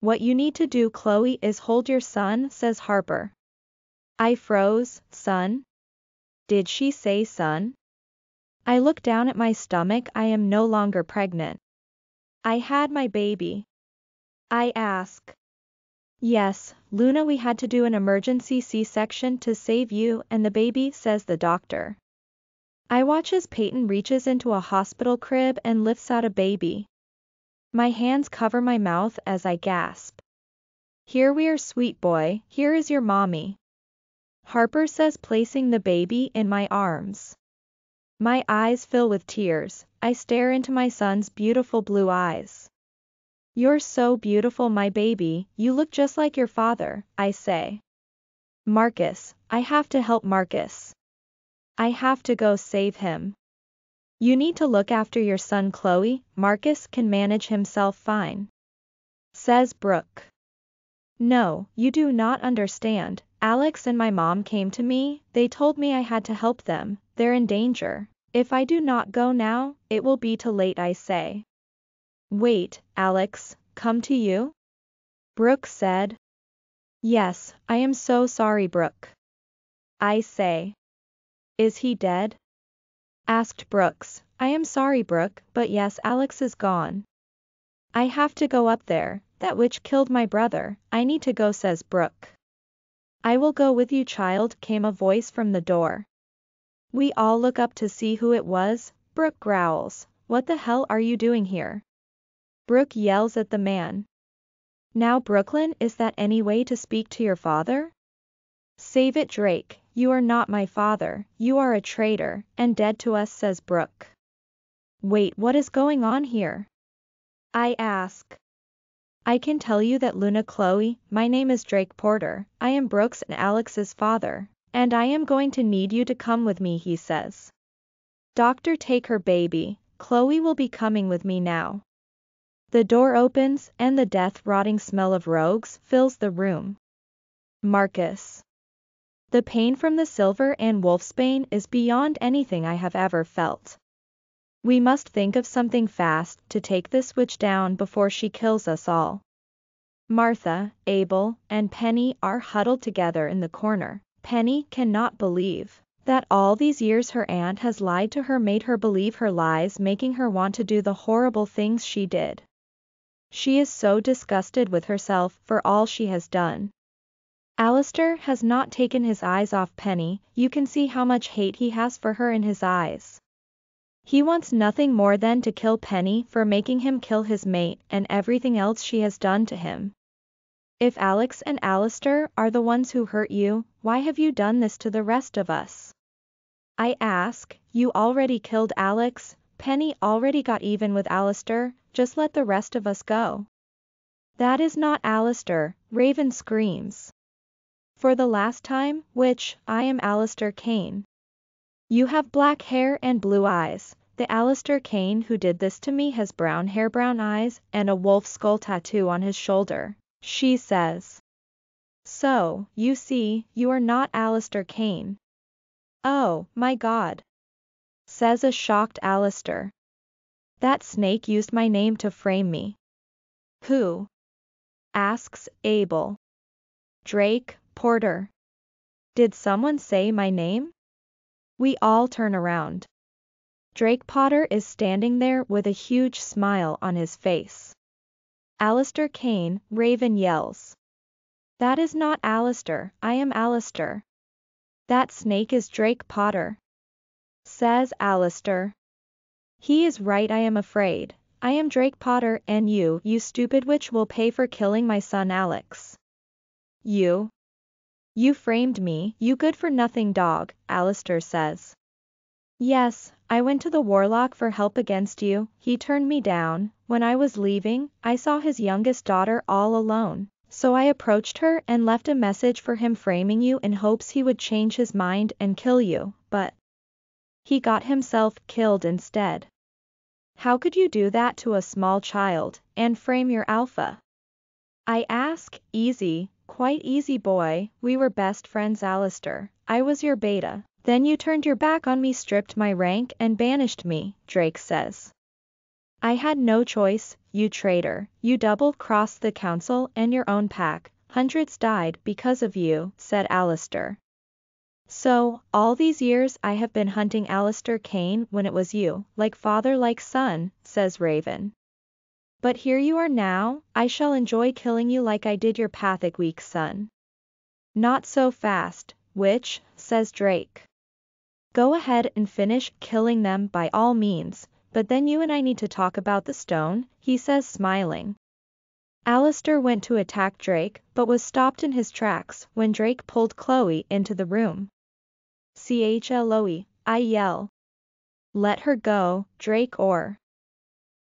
What you need to do Chloe is hold your son, says Harper. I froze, son? Did she say son? I look down at my stomach I am no longer pregnant. I had my baby. I ask. Yes, Luna we had to do an emergency C-section to save you and the baby, says the doctor. I watch as Peyton reaches into a hospital crib and lifts out a baby. My hands cover my mouth as I gasp. Here we are sweet boy, here is your mommy. Harper says placing the baby in my arms. My eyes fill with tears, I stare into my son's beautiful blue eyes. You're so beautiful my baby, you look just like your father, I say. Marcus, I have to help Marcus. I have to go save him. You need to look after your son Chloe, Marcus can manage himself fine. Says Brooke. No, you do not understand, Alex and my mom came to me, they told me I had to help them, they're in danger. If I do not go now, it will be too late I say. Wait, Alex, come to you? Brooke said. Yes, I am so sorry Brooke. I say. Is he dead? Asked Brooks. I am sorry Brooke, but yes Alex is gone. I have to go up there, that witch killed my brother, I need to go says Brooke. I will go with you child came a voice from the door. We all look up to see who it was, Brooke growls, what the hell are you doing here? Brooke yells at the man. Now Brooklyn is that any way to speak to your father? Save it Drake, you are not my father, you are a traitor, and dead to us says Brooke. Wait what is going on here? I ask. I can tell you that Luna Chloe, my name is Drake Porter, I am Brooke's and Alex's father, and I am going to need you to come with me he says. Doctor take her baby, Chloe will be coming with me now. The door opens and the death rotting smell of rogues fills the room. Marcus. The pain from the silver and wolfsbane is beyond anything I have ever felt. We must think of something fast to take this witch down before she kills us all. Martha, Abel, and Penny are huddled together in the corner. Penny cannot believe that all these years her aunt has lied to her made her believe her lies making her want to do the horrible things she did. She is so disgusted with herself for all she has done. Alistair has not taken his eyes off Penny, you can see how much hate he has for her in his eyes. He wants nothing more than to kill Penny for making him kill his mate and everything else she has done to him. If Alex and Alistair are the ones who hurt you, why have you done this to the rest of us? I ask, you already killed Alex, Penny already got even with Alistair, just let the rest of us go. That is not Alistair, Raven screams. For the last time, witch, I am Alistair Kane. You have black hair and blue eyes. The Alistair Kane who did this to me has brown hair brown eyes and a wolf skull tattoo on his shoulder, she says. So, you see, you are not Alistair Kane. Oh, my god. Says a shocked Alistair. That snake used my name to frame me. Who? Asks Abel. Drake, Porter. Did someone say my name? We all turn around. Drake Potter is standing there with a huge smile on his face. Alistair Kane, Raven yells. That is not Alistair, I am Alistair. That snake is Drake Potter. Says Alistair. He is right I am afraid. I am Drake Potter and you, you stupid witch will pay for killing my son Alex. You, you framed me, you good for nothing dog, Alistair says. Yes, I went to the warlock for help against you, he turned me down, when I was leaving, I saw his youngest daughter all alone, so I approached her and left a message for him framing you in hopes he would change his mind and kill you, but he got himself killed instead. How could you do that to a small child, and frame your alpha? I ask, easy, Quite easy boy, we were best friends Alistair, I was your beta. Then you turned your back on me stripped my rank and banished me, Drake says. I had no choice, you traitor, you double-crossed the council and your own pack, hundreds died because of you, said Alistair. So, all these years I have been hunting Alistair Kane when it was you, like father like son, says Raven. But here you are now, I shall enjoy killing you like I did your pathic weak son. Not so fast, witch, says Drake. Go ahead and finish killing them by all means, but then you and I need to talk about the stone, he says smiling. Alistair went to attack Drake, but was stopped in his tracks when Drake pulled Chloe into the room. CHLOE, I yell. Let her go, Drake or.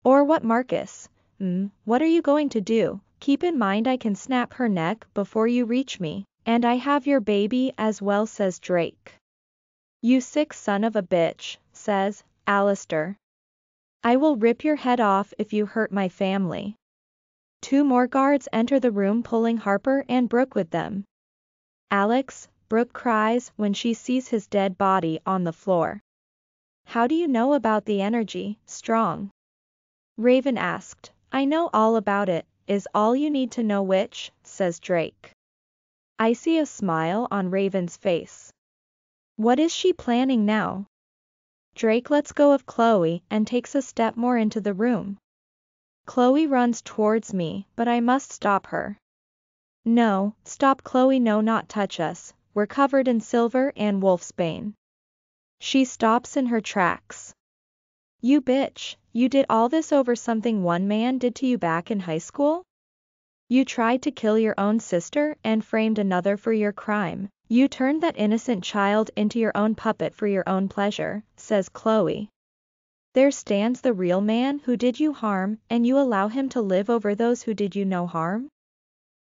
Or what Marcus? Mm, what are you going to do? Keep in mind I can snap her neck before you reach me, and I have your baby as well says Drake. You sick son of a bitch, says, Alistair. I will rip your head off if you hurt my family. Two more guards enter the room pulling Harper and Brooke with them. Alex, Brooke cries when she sees his dead body on the floor. How do you know about the energy, stone? Raven asked. I know all about it, is all you need to know witch, says Drake. I see a smile on Raven's face. What is she planning now? Drake lets go of Chloe and takes a step more into the room. Chloe runs towards me, but I must stop her. No, stop Chloe no not touch us, we're covered in silver and wolfsbane. She stops in her tracks. You bitch, you did all this over something one man did to you back in high school? You tried to kill your own sister and framed another for your crime. You turned that innocent child into your own puppet for your own pleasure, says Chloe. There stands the real man who did you harm, and you allow him to live over those who did you no harm?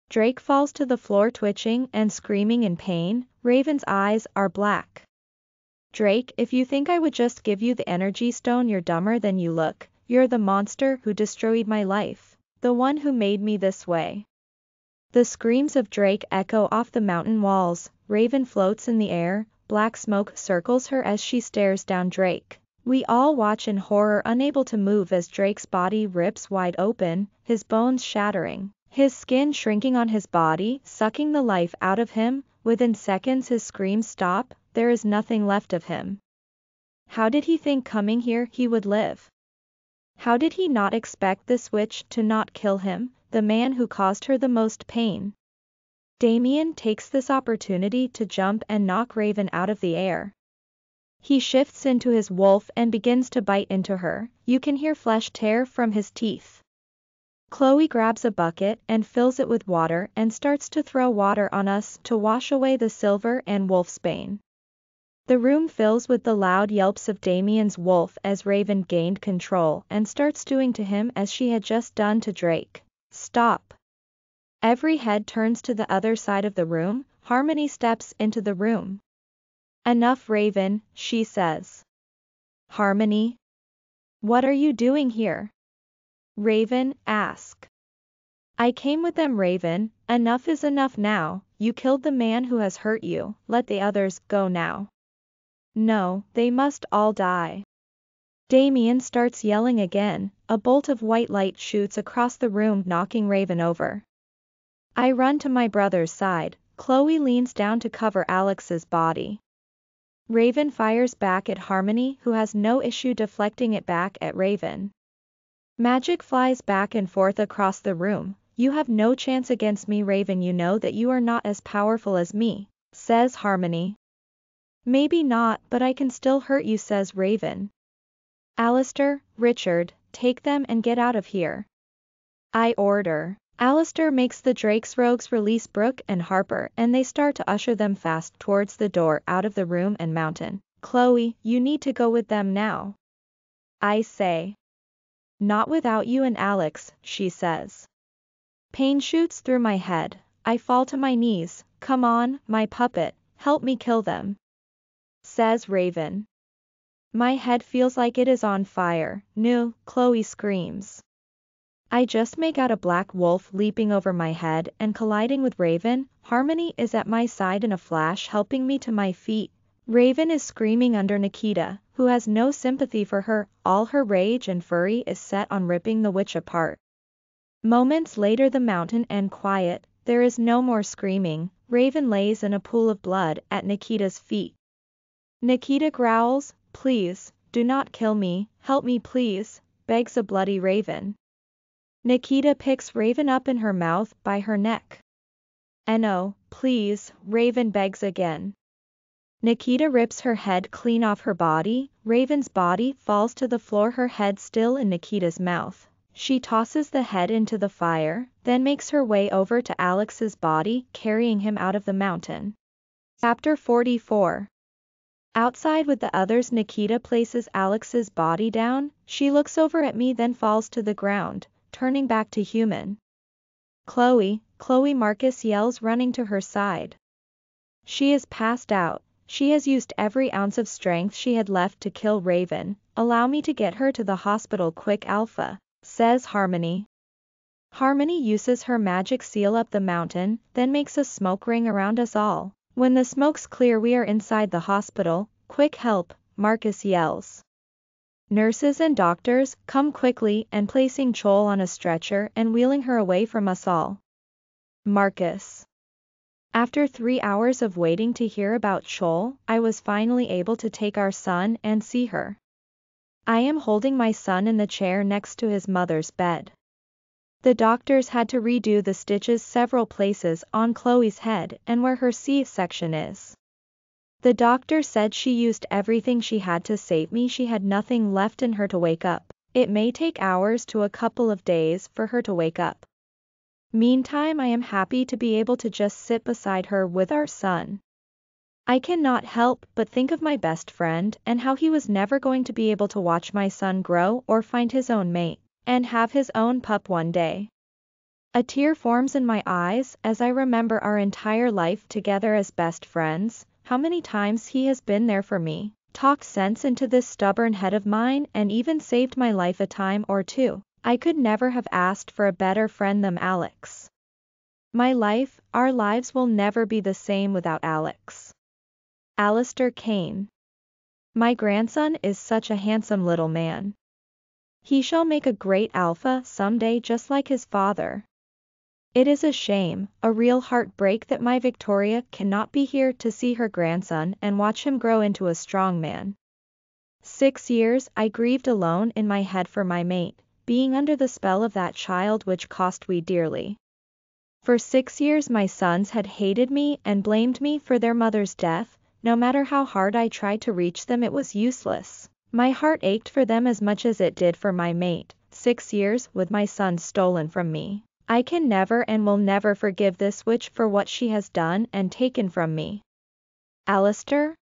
Drake falls to the floor twitching and screaming in pain, Raven's eyes are black. Drake, if you think I would just give you the energy stone you're dumber than you look, you're the monster who destroyed my life, the one who made me this way. The screams of Drake echo off the mountain walls, Raven floats in the air, black smoke circles her as she stares down Drake. We all watch in horror unable to move as Drake's body rips wide open, his bones shattering, his skin shrinking on his body, sucking the life out of him, within seconds his screams stop, there is nothing left of him. How did he think coming here he would live? How did he not expect this witch to not kill him, the man who caused her the most pain? Damien takes this opportunity to jump and knock Raven out of the air. He shifts into his wolf and begins to bite into her, you can hear flesh tear from his teeth. Chloe grabs a bucket and fills it with water and starts to throw water on us to wash away the silver and wolfsbane. The room fills with the loud yelps of Damien's wolf as Raven gained control and starts doing to him as she had just done to Drake. Stop. Every head turns to the other side of the room, Harmony steps into the room. Enough Raven, she says. Harmony? What are you doing here? Raven, ask. I came with them Raven, enough is enough now, you killed the man who has hurt you, let the others go now. No, they must all die. Damien starts yelling again, a bolt of white light shoots across the room knocking Raven over. I run to my brother's side, Chloe leans down to cover Alex's body. Raven fires back at Harmony who has no issue deflecting it back at Raven. Magic flies back and forth across the room. You have no chance against me Raven you know that you are not as powerful as me, says Harmony. Maybe not but I can still hurt you says Raven. Alistair, Richard, take them and get out of here. I order. Alistair makes the Drake's rogues release Brooke and Harper and they start to usher them fast towards the door out of the room and mountain. Chloe, you need to go with them now. I say. Not without you and Alex, she says. Pain shoots through my head. I fall to my knees. Come on, my puppet, help me kill them. Says Raven. My head feels like it is on fire. No, Chloe screams. I just make out a black wolf leaping over my head and colliding with Raven, Harmony is at my side in a flash helping me to my feet. Raven is screaming under Nikita, who has no sympathy for her, all her rage and fury is set on ripping the witch apart. Moments later the mountain and quiet, there is no more screaming, Raven lays in a pool of blood at Nikita's feet. Nikita growls, please, do not kill me, help me please, begs a bloody Raven. Nikita picks Raven up in her mouth by her neck. No, please, Raven begs again. Nikita rips her head clean off her body, Raven's body falls to the floor her head still in Nikita's mouth. She tosses the head into the fire, then makes her way over to Alex's body, carrying him out of the mountain. Chapter 44 Outside with the others Nikita places Alex's body down, she looks over at me then falls to the ground, turning back to human. Chloe, Chloe Marcus yells running to her side. She is passed out, she has used every ounce of strength she had left to kill Raven, allow me to get her to the hospital quick Alpha, says Harmony. Harmony uses her magic seal up the mountain, then makes a smoke ring around us all. When the smoke's clear we are inside the hospital, quick help, Marcus yells. Nurses and doctors come quickly and placing Chloe on a stretcher and wheeling her away from us all. Marcus. After three hours of waiting to hear about Chloe, I was finally able to take our son and see her. I am holding my son in the chair next to his mother's bed. The doctors had to redo the stitches several places on Chloe's head and where her C-section is. The doctor said she used everything she had to save me she had nothing left in her to wake up. It may take hours to a couple of days for her to wake up. Meantime I am happy to be able to just sit beside her with our son. I cannot help but think of my best friend and how he was never going to be able to watch my son grow or find his own mate, and have his own pup one day. A tear forms in my eyes as I remember our entire life together as best friends, how many times he has been there for me, talked sense into this stubborn head of mine and even saved my life a time or two. I could never have asked for a better friend than Alex. My life, our lives will never be the same without Alex. Alistair Kane. My grandson is such a handsome little man. He shall make a great alpha someday just like his father. It is a shame, a real heartbreak that my Victoria cannot be here to see her grandson and watch him grow into a strong man. Six years I grieved alone in my head for my mate, being under the spell of that child which cost we dearly. For six years my sons had hated me and blamed me for their mother's death, no matter how hard I tried to reach them it was useless. My heart ached for them as much as it did for my mate, six years with my son stolen from me. I can never and will never forgive this witch for what she has done and taken from me. Alistair?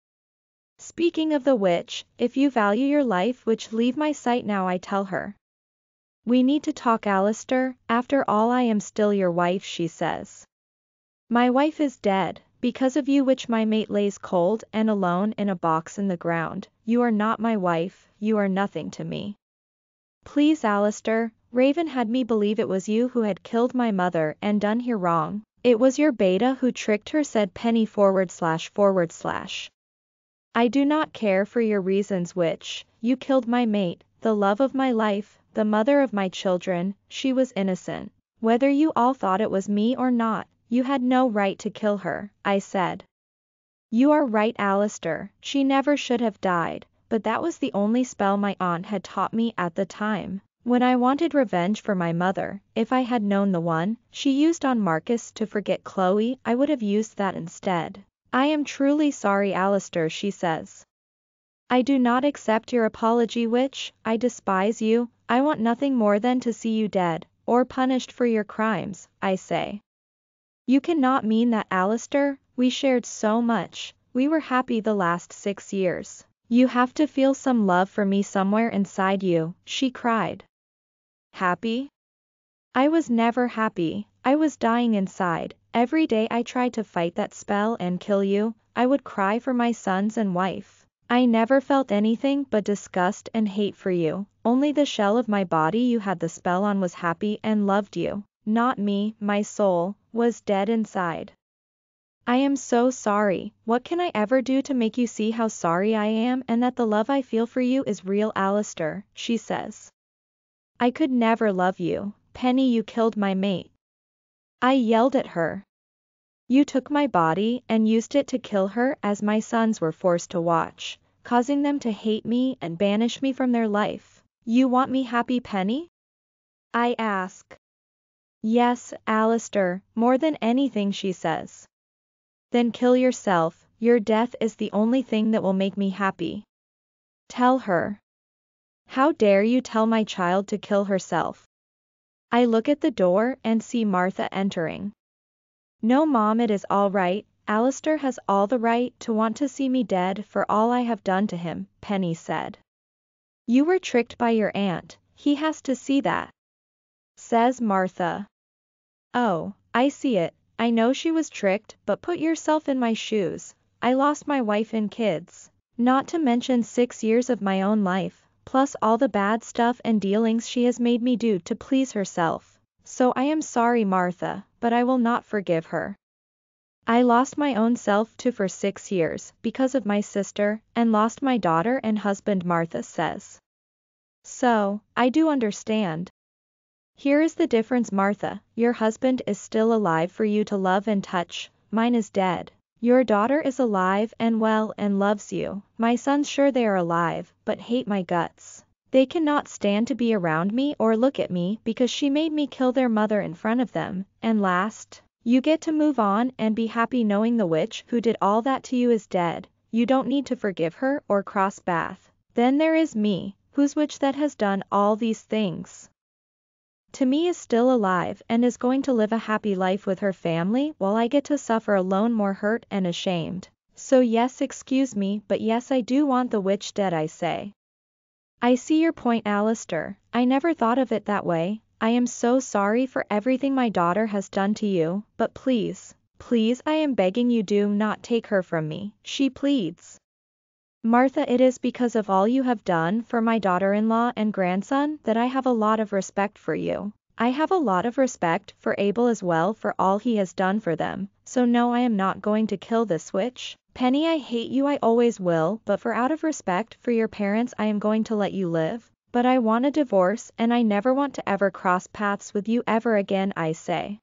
Speaking of the witch, if you value your life witch leave my sight now I tell her. We need to talk Alistair, after all I am still your wife she says. My wife is dead, because of you witch my mate lays cold and alone in a box in the ground, you are not my wife, you are nothing to me. Please Alistair, Raven had me believe it was you who had killed my mother and done here wrong. It was your beta who tricked her said Penny forward slash forward slash. I do not care for your reasons witch, you killed my mate, the love of my life, the mother of my children, she was innocent. Whether you all thought it was me or not, you had no right to kill her, I said. You are right Alistair, she never should have died, but that was the only spell my aunt had taught me at the time. When I wanted revenge for my mother, if I had known the one she used on Marcus to forget Chloe, I would have used that instead. I am truly sorry Alistair she says. I do not accept your apology witch, I despise you, I want nothing more than to see you dead, or punished for your crimes, I say. You cannot mean that Alistair, we shared so much, we were happy the last six years. You have to feel some love for me somewhere inside you, she cried. Happy? I was never happy, I was dying inside, every day I tried to fight that spell and kill you, I would cry for my sons and wife. I never felt anything but disgust and hate for you, only the shell of my body you had the spell on was happy and loved you, not me, my soul, was dead inside. I am so sorry, what can I ever do to make you see how sorry I am and that the love I feel for you is real Alistair, she says. I could never love you, Penny you killed my mate. I yelled at her. You took my body and used it to kill her as my sons were forced to watch causing them to hate me and banish me from their life. You want me happy Penny? I ask. Yes, Alistair, more than anything she says. Then kill yourself, your death is the only thing that will make me happy. Tell her. How dare you tell my child to kill herself? I look at the door and see Martha entering. No mom it is all right, Alistair has all the right to want to see me dead for all I have done to him, Penny said. You were tricked by your aunt, he has to see that. Says Martha. Oh, I see it, I know she was tricked, but put yourself in my shoes, I lost my wife and kids, not to mention six years of my own life, plus all the bad stuff and dealings she has made me do to please herself. So I am sorry Martha, but I will not forgive her. I lost my own self too for six years, because of my sister, and lost my daughter and husband Martha says. So, I do understand. Here is the difference Martha, your husband is still alive for you to love and touch, mine is dead. Your daughter is alive and well and loves you, my sons sure they are alive, but hate my guts. They cannot stand to be around me or look at me because she made me kill their mother in front of them, and last, you get to move on and be happy knowing the witch who did all that to you is dead, you don't need to forgive her or cross bath. Then there is me, whose witch that has done all these things. To me is still alive and is going to live a happy life with her family while I get to suffer alone more hurt and ashamed. So yes excuse me but yes I do want the witch dead I say. I see your point Alistair, I never thought of it that way, I am so sorry for everything my daughter has done to you, but please, please I am begging you do not take her from me, she pleads. Martha it is because of all you have done for my daughter-in-law and grandson that I have a lot of respect for you. I have a lot of respect for Abel as well for all he has done for them, so no I am not going to kill this witch. Penny I hate you I always will but for out of respect for your parents I am going to let you live. But I want a divorce and I never want to ever cross paths with you ever again I say.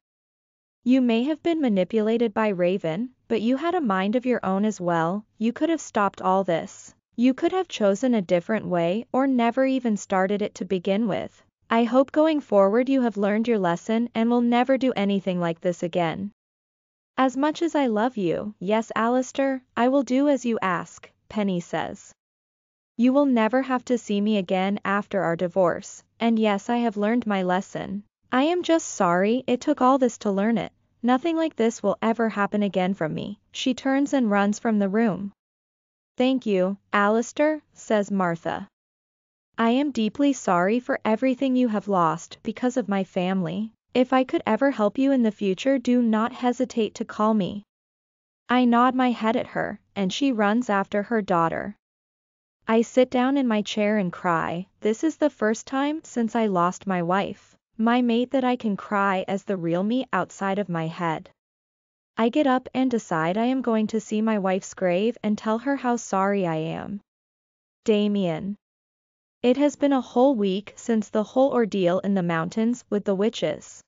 You may have been manipulated by Raven, but you had a mind of your own as well, you could have stopped all this. You could have chosen a different way or never even started it to begin with. I hope going forward you have learned your lesson and will never do anything like this again. As much as I love you, yes Alistair, I will do as you ask, Penny says. You will never have to see me again after our divorce, and yes I have learned my lesson. I am just sorry it took all this to learn it. Nothing like this will ever happen again from me. She turns and runs from the room. Thank you, Alistair, says Martha. I am deeply sorry for everything you have lost because of my family. If I could ever help you in the future do not hesitate to call me. I nod my head at her, and she runs after her daughter. I sit down in my chair and cry, this is the first time since I lost my wife, my mate that I can cry as the real me outside of my head. I get up and decide I am going to see my wife's grave and tell her how sorry I am. Damien. It has been a whole week since the whole ordeal in the mountains with the witches.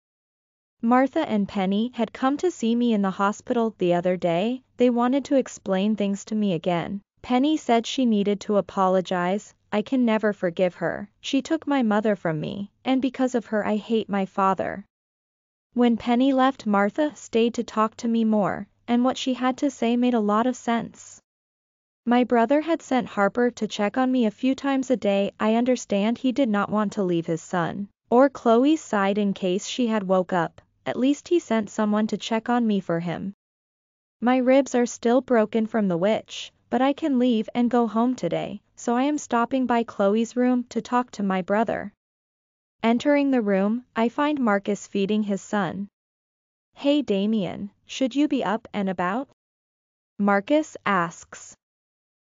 Martha and Penny had come to see me in the hospital the other day, they wanted to explain things to me again. Penny said she needed to apologize, I can never forgive her, she took my mother from me, and because of her I hate my father. When Penny left Martha stayed to talk to me more, and what she had to say made a lot of sense. My brother had sent Harper to check on me a few times a day I understand he did not want to leave his son, or Chloe's side in case she had woke up, at least he sent someone to check on me for him. My ribs are still broken from the witch, but I can leave and go home today, so I am stopping by Chloe's room to talk to my brother. Entering the room, I find Marcus feeding his son. Hey Damien, should you be up and about? Marcus asks.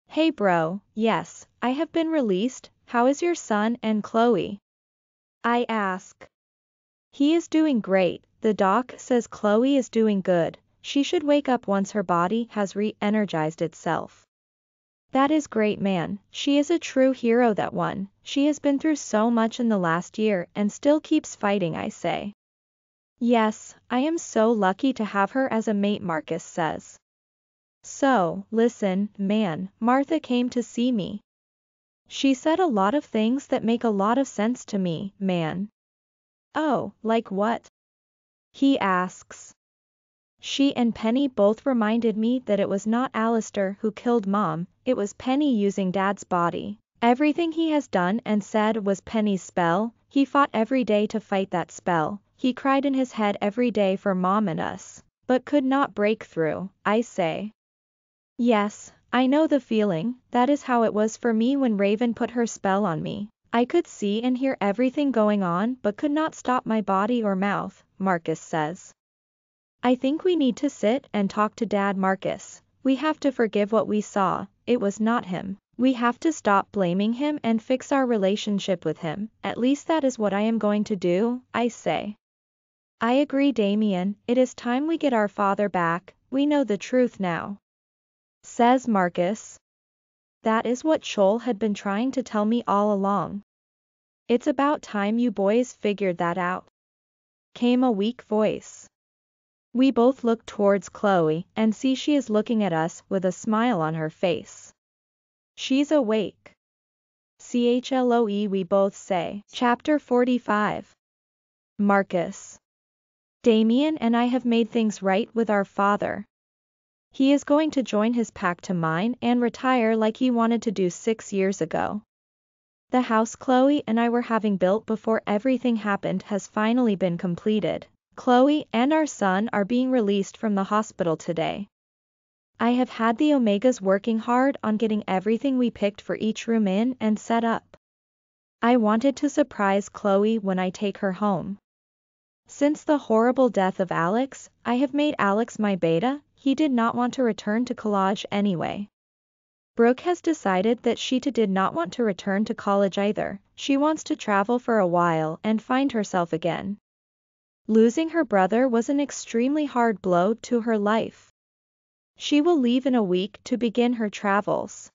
Hey bro, yes, I have been released, how is your son and Chloe? I ask. He is doing great, the doc says Chloe is doing good, she should wake up once her body has re-energized itself. That is great man, she is a true hero that one, she has been through so much in the last year and still keeps fighting I say. Yes, I am so lucky to have her as a mate Marcus says. So, listen, man, Martha came to see me. She said a lot of things that make a lot of sense to me, man. Oh, like what? He asks. She and Penny both reminded me that it was not Alistair who killed Mom, it was Penny using Dad's body. Everything he has done and said was Penny's spell, he fought every day to fight that spell, he cried in his head every day for Mom and us, but could not break through, I say. Yes, I know the feeling, that is how it was for me when Raven put her spell on me. I could see and hear everything going on but could not stop my body or mouth, Marcus says. I think we need to sit and talk to Dad Marcus. We have to forgive what we saw, it was not him. We have to stop blaming him and fix our relationship with him, at least that is what I am going to do, I say. I agree Damien, it is time we get our father back, we know the truth now. Says Marcus. That is what Shoal had been trying to tell me all along. It's about time you boys figured that out. Came a weak voice. We both look towards Chloe and see she is looking at us with a smile on her face. She's awake. CHLOE we both say. Chapter 45. Marcus. Damien and I have made things right with our father. He is going to join his pack to mine and retire like he wanted to do six years ago. The house Chloe and I were having built before everything happened has finally been completed. Chloe and our son are being released from the hospital today. I have had the Omegas working hard on getting everything we picked for each room in and set up. I wanted to surprise Chloe when I take her home. Since the horrible death of Alex, I have made Alex my beta, he did not want to return to college anyway. Brooke has decided that she too did not want to return to college either, she wants to travel for a while and find herself again. Losing her brother was an extremely hard blow to her life. She will leave in a week to begin her travels.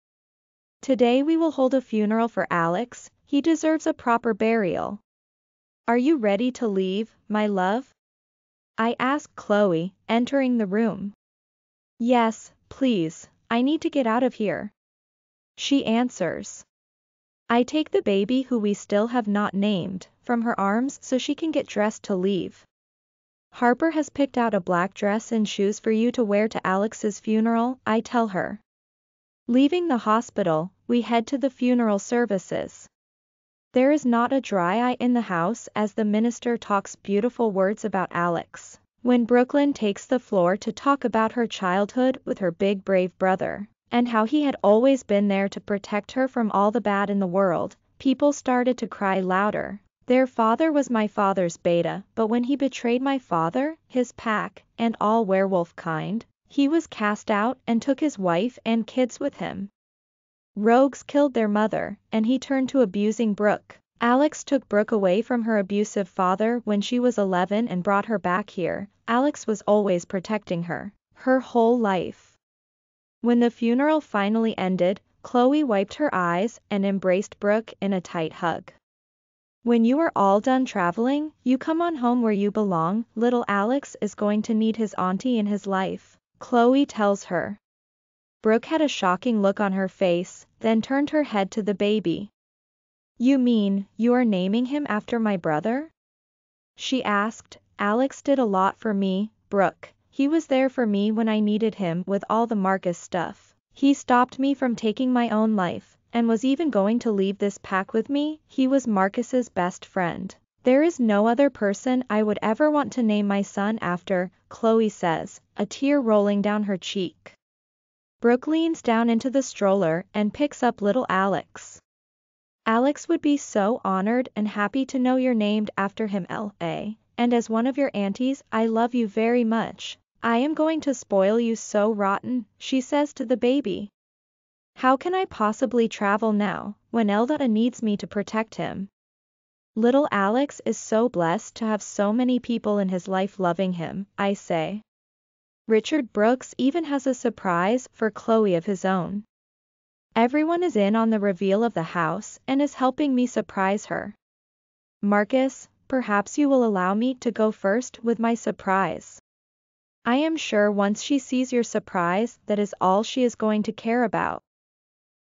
Today we will hold a funeral for Alex, he deserves a proper burial. Are you ready to leave, my love? I ask Chloe, entering the room. Yes, please, I need to get out of here. She answers. I take the baby who we still have not named, from her arms so she can get dressed to leave. Harper has picked out a black dress and shoes for you to wear to Alex's funeral, I tell her. Leaving the hospital, we head to the funeral services. There is not a dry eye in the house as the minister talks beautiful words about Alex. When Brooklyn takes the floor to talk about her childhood with her big brave brother, and how he had always been there to protect her from all the bad in the world, people started to cry louder. Their father was my father's beta, but when he betrayed my father, his pack, and all werewolf kind, he was cast out and took his wife and kids with him. Rogues killed their mother, and he turned to abusing Brooke. Alex took Brooke away from her abusive father when she was 11 and brought her back here. Alex was always protecting her, her whole life. When the funeral finally ended, Chloe wiped her eyes and embraced Brooke in a tight hug. When you are all done traveling, you come on home where you belong, little Alex is going to need his auntie in his life, Chloe tells her. Brooke had a shocking look on her face, then turned her head to the baby. You mean, you are naming him after my brother? She asked, Alex did a lot for me, Brooke, he was there for me when I needed him with all the Marcus stuff. He stopped me from taking my own life, and was even going to leave this pack with me, he was Marcus's best friend. There is no other person I would ever want to name my son after, Chloe says, a tear rolling down her cheek. Brooke leans down into the stroller and picks up little Alex. Alex would be so honored and happy to know you're named after him L.A. And as one of your aunties, I love you very much, I am going to spoil you so rotten, she says to the baby. How can I possibly travel now, when Eldata needs me to protect him? Little Alex is so blessed to have so many people in his life loving him, I say. Richard Brooks even has a surprise for Chloe of his own. Everyone is in on the reveal of the house and is helping me surprise her. Marcus, perhaps you will allow me to go first with my surprise. I am sure once she sees your surprise, that is all she is going to care about.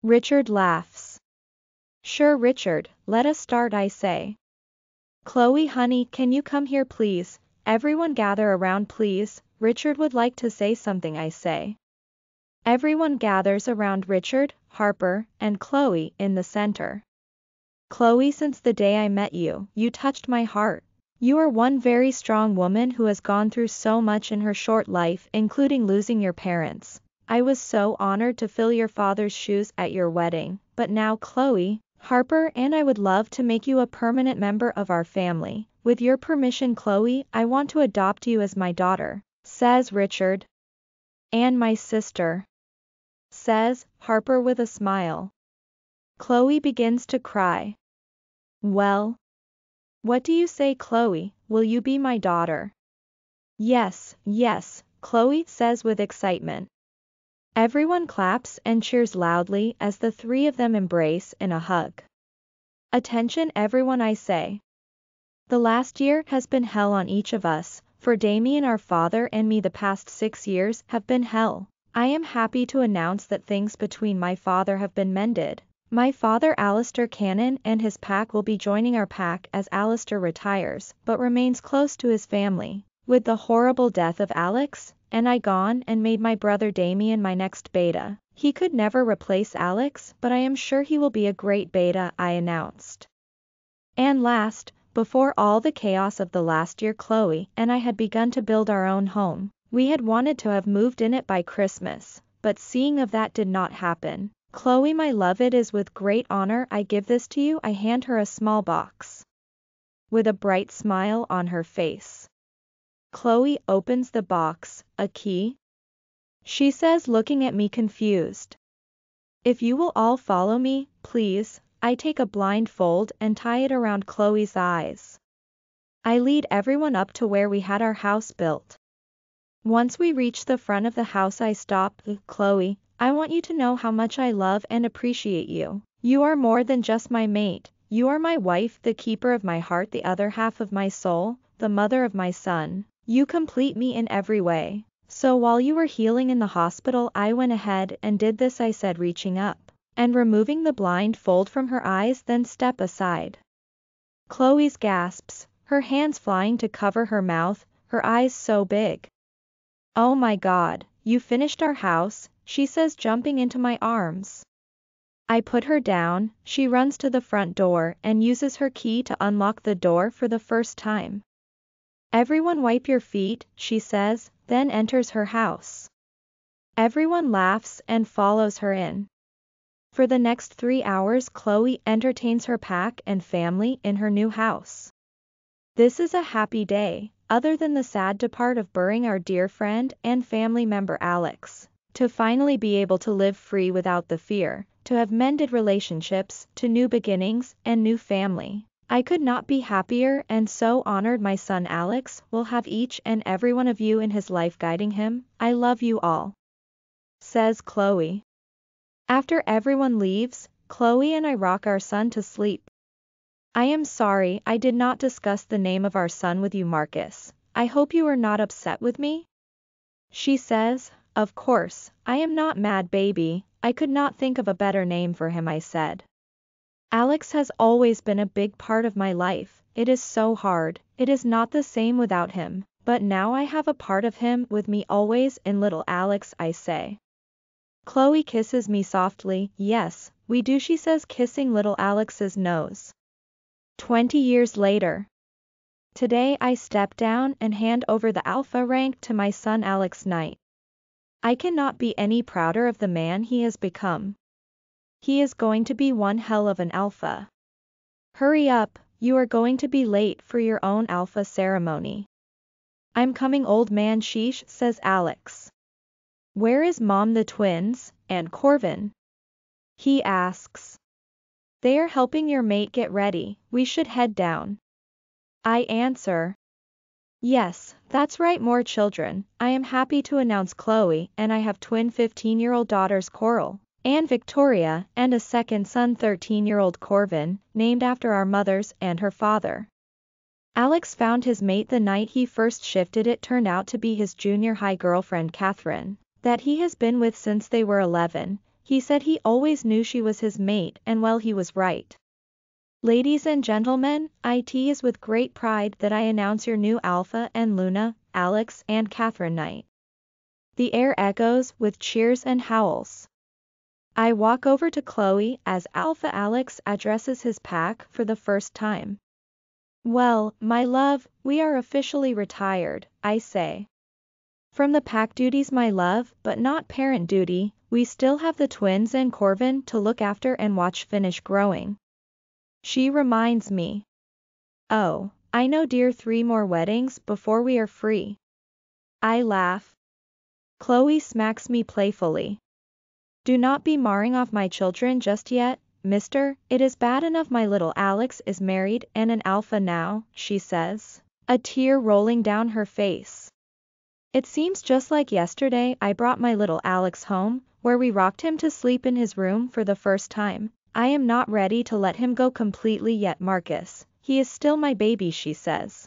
Richard laughs. Sure Richard, let us start I say. Chloe honey can you come here please, everyone gather around please, Richard would like to say something I say. Everyone gathers around Richard, Harper, and Chloe in the center. Chloe since the day I met you, you touched my heart. You are one very strong woman who has gone through so much in her short life including losing your parents. I was so honored to fill your father's shoes at your wedding, but now Chloe, Harper and I would love to make you a permanent member of our family. With your permission Chloe, I want to adopt you as my daughter, says Richard. And my sister, says Harper with a smile. Chloe begins to cry. Well, what do you say Chloe, will you be my daughter? Yes, yes, Chloe says with excitement. Everyone claps and cheers loudly as the three of them embrace in a hug. Attention everyone I say. The last year has been hell on each of us, for Damien our father and me the past six years have been hell. I am happy to announce that things between my father have been mended. My father Alistair Kane and his pack will be joining our pack as Alistair retires, but remains close to his family. With the horrible death of Alex, and I gone and made my brother Damien my next beta. He could never replace Alex, but I am sure he will be a great beta, I announced. And last, before all the chaos of the last year Chloe and I had begun to build our own home. We had wanted to have moved in it by Christmas, but seeing of that did not happen. Chloe my love it is with great honor I give this to you I hand her a small box. With a bright smile on her face. Chloe opens the box, a key? She says looking at me confused. If you will all follow me, please, I take a blindfold and tie it around Chloe's eyes. I lead everyone up to where we had our house built. Once we reach the front of the house I stop, Chloe, I want you to know how much I love and appreciate you. You are more than just my mate, you are my wife, the keeper of my heart, the other half of my soul, the mother of my son. You complete me in every way. So while you were healing in the hospital I went ahead and did this I said reaching up, and removing the blind fold from her eyes then step aside. Chloe's gasps, her hands flying to cover her mouth, her eyes so big. Oh my god, you finished our house, she says jumping into my arms. I put her down, she runs to the front door and uses her key to unlock the door for the first time. Everyone wipe your feet, she says, then enters her house. Everyone laughs and follows her in. For the next three hours Chloe entertains her pack and family in her new house. This is a happy day, other than the sad depart of burying our dear friend and family member Alex. To finally be able to live free without the fear, to have mended relationships, to new beginnings, and new family. I could not be happier and so honored my son Alex will have each and every one of you in his life guiding him. I love you all. Says Chloe. After everyone leaves, Chloe and I rock our son to sleep. I am sorry I did not discuss the name of our son with you Marcus. I hope you are not upset with me? She says, of course, I am not mad baby, I could not think of a better name for him I said. Alex has always been a big part of my life, it is so hard, it is not the same without him, but now I have a part of him with me always in little Alex I say. Chloe kisses me softly, yes, we do she says kissing little Alex's nose. Twenty years later. Today I step down and hand over the alpha rank to my son Alex Knight. I cannot be any prouder of the man he has become. He is going to be one hell of an alpha. Hurry up, you are going to be late for your own alpha ceremony. I'm coming old man sheesh, says Alex. Where is mom the twins, and Corvin? He asks. They are helping your mate get ready, we should head down. I answer. Yes, that's right more children, I am happy to announce Chloe and I have twin 15 year old daughters Coral, and Victoria, and a second son 13-year-old Corvin, named after our mothers and her father. Alex found his mate the night he first shifted it turned out to be his junior high girlfriend Catherine, that he has been with since they were 11, he said he always knew she was his mate and well he was right. Ladies and gentlemen, it is with great pride that I announce your new Alpha and Luna, Alex and Catherine Knight. The air echoes with cheers and howls. I walk over to Chloe as Alpha Alex addresses his pack for the first time. Well, my love, we are officially retired, I say. From the pack duties my love, but not parent duty, we still have the twins and Corvin to look after and watch finish growing. She reminds me. Oh, I know dear three more weddings before we are free. I laugh. Chloe smacks me playfully. Do not be marring off my children just yet, mister, it is bad enough my little Alex is married and an alpha now, she says, a tear rolling down her face. It seems just like yesterday I brought my little Alex home, where we rocked him to sleep in his room for the first time, I am not ready to let him go completely yet Marcus, he is still my baby she says.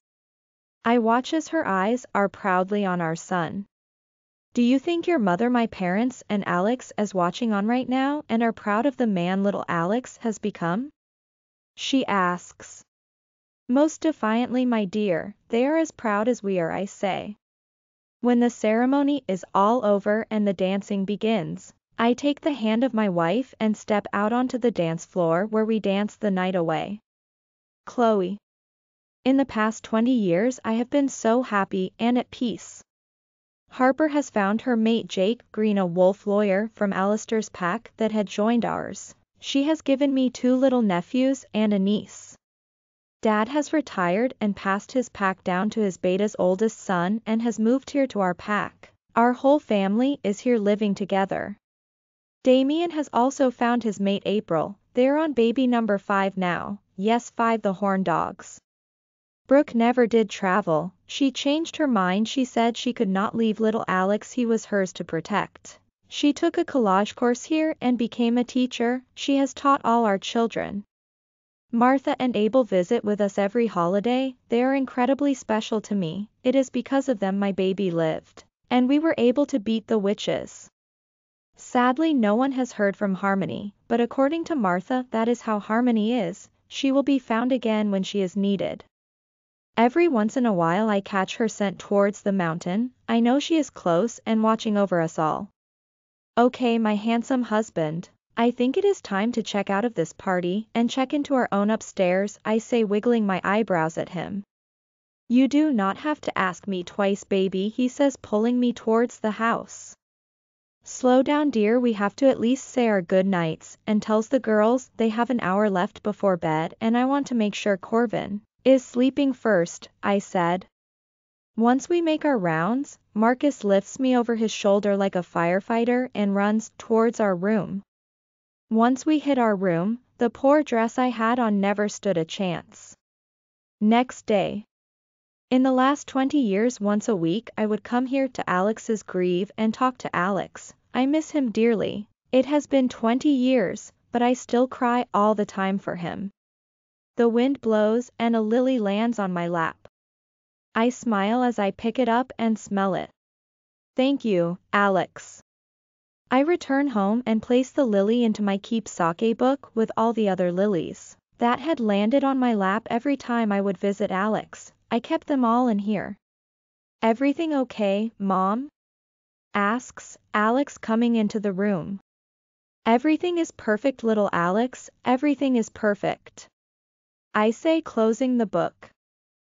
I watch as her eyes are proudly on our son. Do you think your mother my parents and Alex is watching on right now and are proud of the man little Alex has become? She asks. Most defiantly my dear, they are as proud as we are I say. When the ceremony is all over and the dancing begins, I take the hand of my wife and step out onto the dance floor where we dance the night away. Chloe. In the past 20 years I have been so happy and at peace. Harper has found her mate Jake Green a wolf lawyer from Alistair's pack that had joined ours. She has given me two little nephews and a niece. Dad has retired and passed his pack down to his beta's oldest son and has moved here to our pack. Our whole family is here living together. Damien has also found his mate April, they're on baby number 5 now, yes 5 the horn dogs. Brooke never did travel, she changed her mind she said she could not leave little Alex he was hers to protect. She took a collage course here and became a teacher, she has taught all our children. Martha and Abel visit with us every holiday, they are incredibly special to me, it is because of them my baby lived. And we were able to beat the witches. Sadly no one has heard from Harmony, but according to Martha that is how Harmony is, she will be found again when she is needed. Every once in a while I catch her scent towards the mountain, I know she is close and watching over us all. Okay my handsome husband, I think it is time to check out of this party and check into our own upstairs, I say wiggling my eyebrows at him. You do not have to ask me twice baby he says pulling me towards the house. Slow down dear we have to at least say our good nights, and tells the girls they have an hour left before bed and I want to make sure Corvin is sleeping first, I said. Once we make our rounds, Marcus lifts me over his shoulder like a firefighter and runs towards our room. Once we hit our room, the poor dress I had on never stood a chance. Next day. In the last 20 years once a week I would come here to Alex's grieve and talk to Alex. I miss him dearly. It has been 20 years, but I still cry all the time for him. The wind blows and a lily lands on my lap. I smile as I pick it up and smell it. Thank you, Alex. I return home and place the lily into my keep sake book with all the other lilies that had landed on my lap every time I would visit Alex. I kept them all in here. Everything okay, Mom? Asks Alex coming into the room. Everything is perfect little Alex, everything is perfect. I say closing the book.